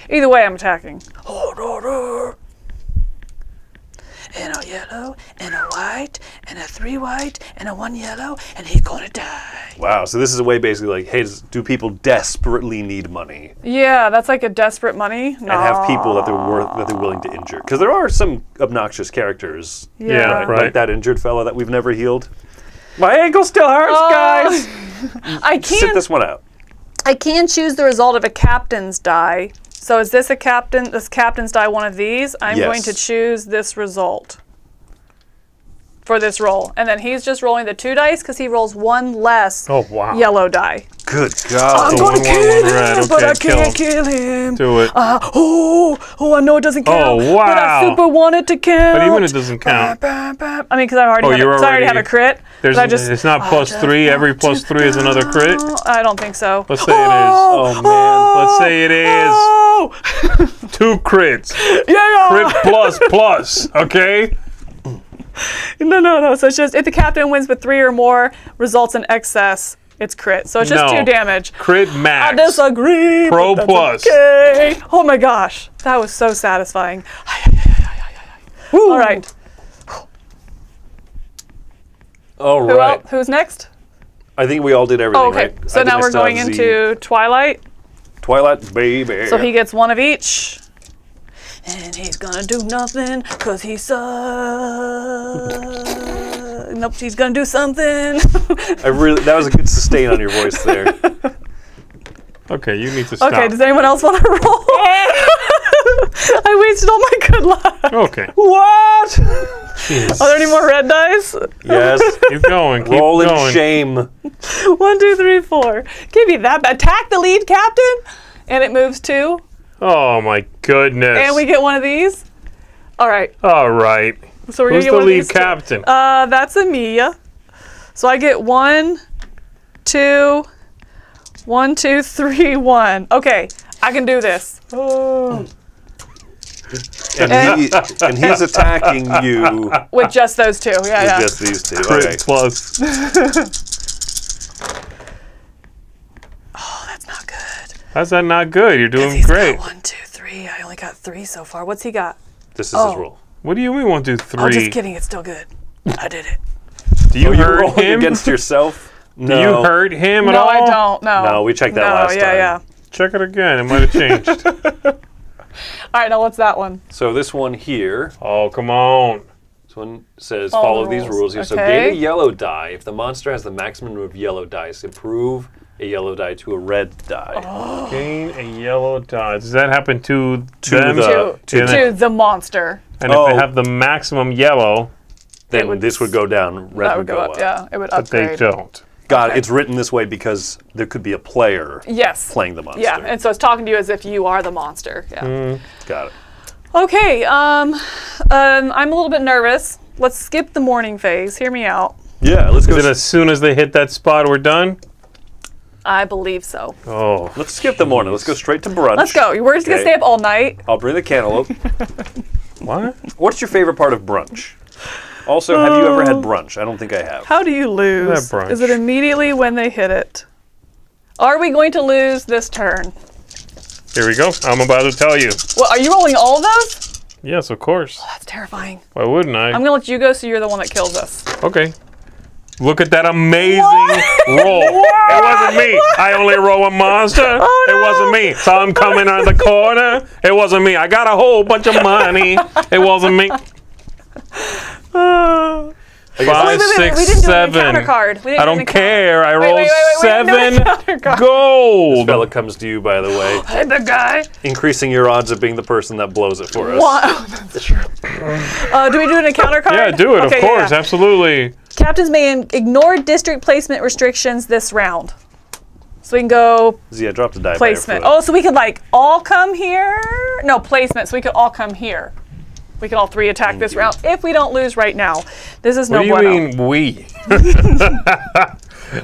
Either way, I'm attacking. And a yellow, and a white, and a three white, and a one yellow, and he's gonna die. Wow. So this is a way basically like, hey, does- do people desperately need money Yeah, that's like a desperate money. No. and have people that they're worth that they're willing to injure? Because there are some obnoxious characters Yeah, like, right. like that injured fella that we've never healed. My ankle still hurts, Oh. guys. I can't Sit can this one out. I can choose the result of a captain's die. So is this a captain? This captain's die one of these? I'm Yes. going to choose this result for this roll, and then he's just rolling the two dice because he rolls one less Oh, wow. yellow die. Good God. I'm So gonna kill one, one him, red. but I Okay, kill can't kill him. Do it. Uh, oh, oh, I know it doesn't count. Oh, But I super want it to count. But even it doesn't count. Bam, bam, bam. I mean, because I already, Oh, have, you're a, 'cause I already already- have a crit. There's, but I just, it's not plus three. Every plus three is another crit. I don't think so. Let's say it is. Oh, man. Let's say it is Oh, two crits. yeah, Crit plus plus. Okay. No, no, no. So it's just if the captain wins with three or more results in excess, it's crit. So it's just No. two damage. Crit max. I max. disagree. but Pro that's plus. Okay. Oh my gosh, that was so satisfying. All right. All Who right. else? Who's next? I think we all did everything, Oh, okay. right? So I now I we're going have Z. into Twilight. Twilight, baby. So he gets one of each. And he's gonna do nothing because he sucks. Nope, she's gonna do something. I really that was a good sustain on your voice there. Okay, you need to stop. okay, does anyone else want to roll? I wasted all my good luck. Okay, what? Are there any more red dice? Yes. keep going. Keep Roll in shame. One, two, three, four. Can't be that bad. Attack the lead captain, and it moves two, Oh my goodness. and we get one of these. All right, All right. so we're Who's gonna get the lead of these. two. captain? Uh, that's Amelia. So I get one, two, one, two, three, one. Okay, I can do this. And, he, and he's attacking you with With just those two. Yeah, yeah. just these two. Crit Okay. plus. oh, that's not good. How's that not good? You're doing He's great. got one, two, three. I only got three so far. What's he got? This is Oh. his roll. What do you mean one, two, oh, three? Oh, just kidding. It's still good. I did it. Do you Oh, you're hurt rolling him? against yourself? Do No. you hurt him at No, all? No, I don't. No. No, we checked that no, last yeah, time. yeah. yeah. Check it again. It might have changed. All right, now what's that one? So this one here, oh, come on. this one says Follow follow the these rules. rules. here. So Okay. gain a yellow die. If the monster has the maximum of yellow dice, improve a yellow die to a red die. Oh. Gain a yellow die. Does that happen to, To them? the- To, to to the monster. and if Oh. they have the maximum yellow, then would this would go down, red That would go up. Yeah, it would but they don't. God, Okay. it's written this way because there could be a player Yes. playing the monster. Yeah, and so it's talking to you as if you are the monster. Yeah. Mm. Got it. Okay. Um, um, I'm a little bit nervous. Let's skip the morning phase. Hear me out. Yeah, let's go. Then as soon as they hit that spot, we're done? I believe so. Oh. let's skip the morning. Let's go straight to brunch. Let's go. We're just gonna Okay. stay up all night. I'll bring the cantaloupe. What? What's your favorite part of brunch? Also, have you ever had um, brunch? I don't think I have. How do you lose? That brunch. Is it immediately when they hit it? Are we going to lose this turn? Here we go. I'm about to tell you. Well, are you rolling all of those? Yes, of course. Oh, that's terrifying. Why wouldn't I? I'm gonna let you go, so you're the one that kills us. Okay. Look at that amazing roll. It wasn't me. I only roll a monster. Oh, It wasn't me. So I'm coming out of the corner. It wasn't me. I got a whole bunch of money. It wasn't me. Oh, Five, wait, wait, wait, six, we didn't do seven. encounter card. We didn't I do an don't care. I rolled seven encounter card. gold. Bella comes to you, by the way, Hey, big guy. increasing your odds of being the person that blows it for us. Wow, that's true. Uh, do we do an encounter card? Yeah, do it. Okay, of yeah, course. yeah. Absolutely. Captains may ignore district placement restrictions this round. So we can go Yeah, drop the die. placement. Oh, so we could like all come here? No, placement. So we could all come here. We can all three attack this round if we don't lose right now. This is no What do you bueno. mean we?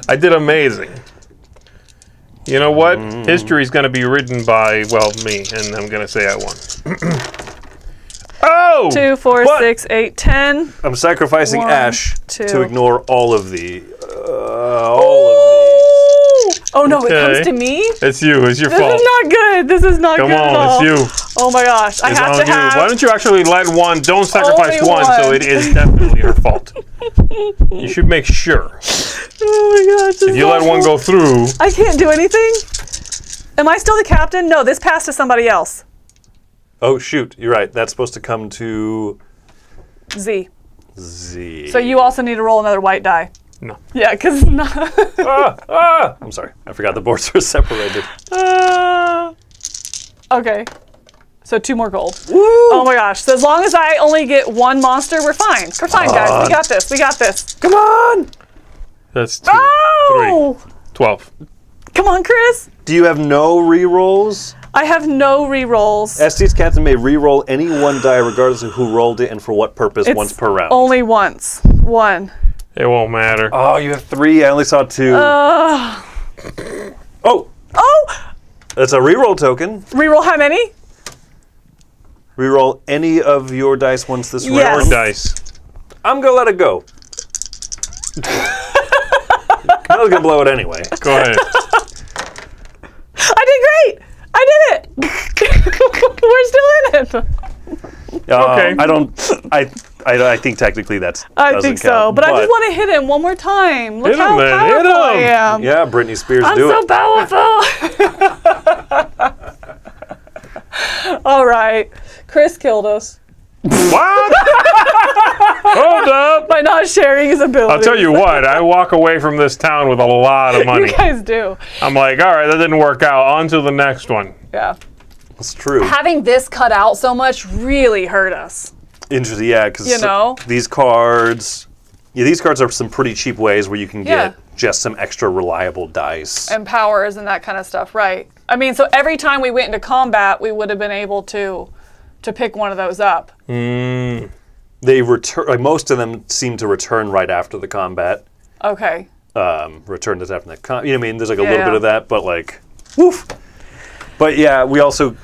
I did amazing. You know what? Mm-hmm. History's going to be written by, well, me, and I'm going to say I won. oh! Two, four, What? six, eight, ten. I'm sacrificing One, Ash two. to ignore all of the. Uh, all of Oh no, it comes to me. It's you. It's your This fault. This is not good. This is not Come good at on, it's you. Oh my gosh, I have to you. have. Why don't you actually let one? Don't sacrifice Only one, so it is definitely your fault. you should make sure. Oh my gosh, If you let one go through, I can't do anything. Am I still the captain? No, this passed to somebody else. Oh shoot! You're right. That's supposed to come to Z. Z. So you also need to roll another white die. no. Yeah, because not. ah, ah! I'm sorry. I forgot the boards were separated. Uh, okay. So two more gold. Oh my gosh. So as long as I only get one monster, we're fine. We're fine, guys. We got this. We got this. Come on! That's two, Oh! three, twelve. Come on, Chris. Do you have no re-rolls? I have no re-rolls. Estes captain may re-roll any one die regardless of who rolled it and for what purpose It's once per round. Only once. One. It won't matter. Oh, you have three. I only saw two. Uh, oh, oh! that's a re-roll token. Reroll how many? Reroll any of your dice once this Yes. Round. dice. I'm gonna let it go. I was gonna blow it anyway. Go ahead. I did great! I did it! We're still in it. Uh, Okay. I don't. I, I. I think technically that's. I doesn't think so, count, but, I just want to hit him one more time. Look Hit him how then, hit powerful I am. Yeah, Britney Spears, I'm do so it. powerful. All right. Chris killed us. what? Hold up! by not sharing his ability. I'll tell you what, I walk away from this town with a lot of money. You guys do. I'm like, all right, that didn't work out. On to the next one. Yeah. It's true. Having this cut out so much really hurt us. Interesting, yeah, because You know? these cards, yeah, these cards are some pretty cheap ways where you can Yeah. get just some extra reliable dice. and powers and that kind of stuff, right? I mean, so every time we went into combat, we would have been able to to pick one of those up. they return. Like most of them seem to return right after the combat. Okay. Um, return to after the com- You know, what I mean, there's like a Yeah, little bit of that, but like, woof. But yeah, we also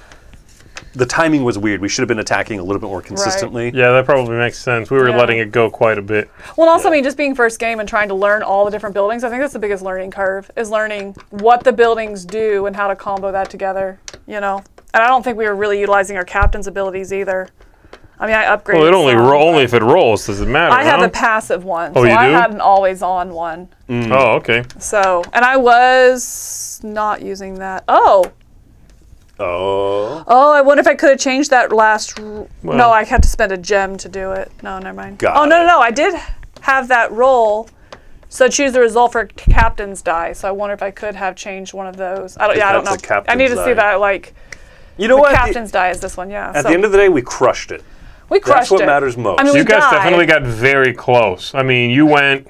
the timing was weird. We should have been attacking a little bit more consistently. Yeah, that probably makes sense. We were Yeah. letting it go quite a bit. Well, and also, I mean, just being first game and trying to learn all the different buildings, I think that's the biggest learning curve is learning what the buildings do and how to combo that together, you know? And I don't think we were really utilizing our captain's abilities either. I mean, I upgraded. Well, it only some, ro- only if it rolls. Does it matter? I have huh? a passive one, Oh, so you I had an always on one. Mm. Oh, okay. So, and I was not using that. Oh, Oh, oh, I wonder if I could have changed that last. r- no, I had to spend a gem to do it. No, never mind. Got oh no, no, no, I did have that roll. So choose the result for captain's die. So I wonder if I could have changed one of those. I don't. If Yeah, I don't know. that's a I need to captain's see that. Like you know the what? The- captain's die is this one. Yeah. at so the end of the day, we crushed it. we crushed That's what it. matters most. I mean, You we guys died. definitely got very close. I mean, you went,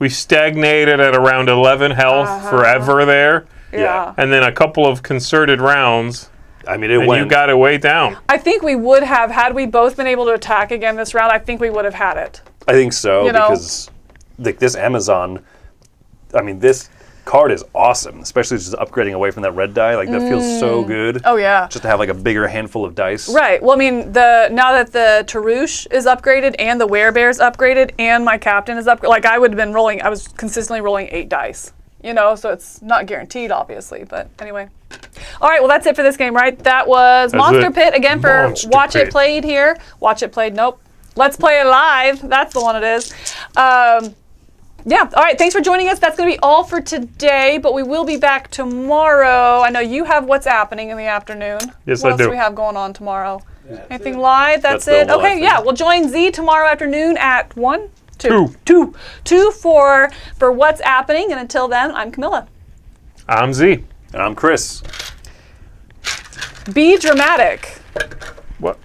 we stagnated at around 11 health Uh-huh. forever there, Yeah. and then a couple of concerted rounds, I mean, it and went. you got it way down. I think we would have had we both been able to attack again this round. I think we would have had it. I think so you know? because like this Amazon, I mean, this card is awesome, especially just upgrading away from that red die. Like that feels so mm. good. Oh yeah. Just to have like a bigger handful of dice. Right. Well, I mean, the now that the Tarouche is upgraded and the Werebear's upgraded and my captain is up, like I would have been rolling. I was consistently rolling eight dice. You know, so it's not guaranteed, obviously. But anyway. All right. Well, that's it for this game, right? That was That's Monster it. Pit again for Monster Watch It Played here. Watch It Played. Nope. Let's Play It Live. That's the one it is. Um, yeah. All right. Thanks for joining us. That's going to be all for today, but we will be back tomorrow. I know you have what's happening in the afternoon. Yes, what I else do. we have going on tomorrow? Anything live? That's, That's it. Okay. live Yeah. thing. We'll join Z tomorrow afternoon at one, two, Two. two, two for for what's happening. And until then, I'm Camilla. I'm Z. And I'm Chris. Be dramatic. What?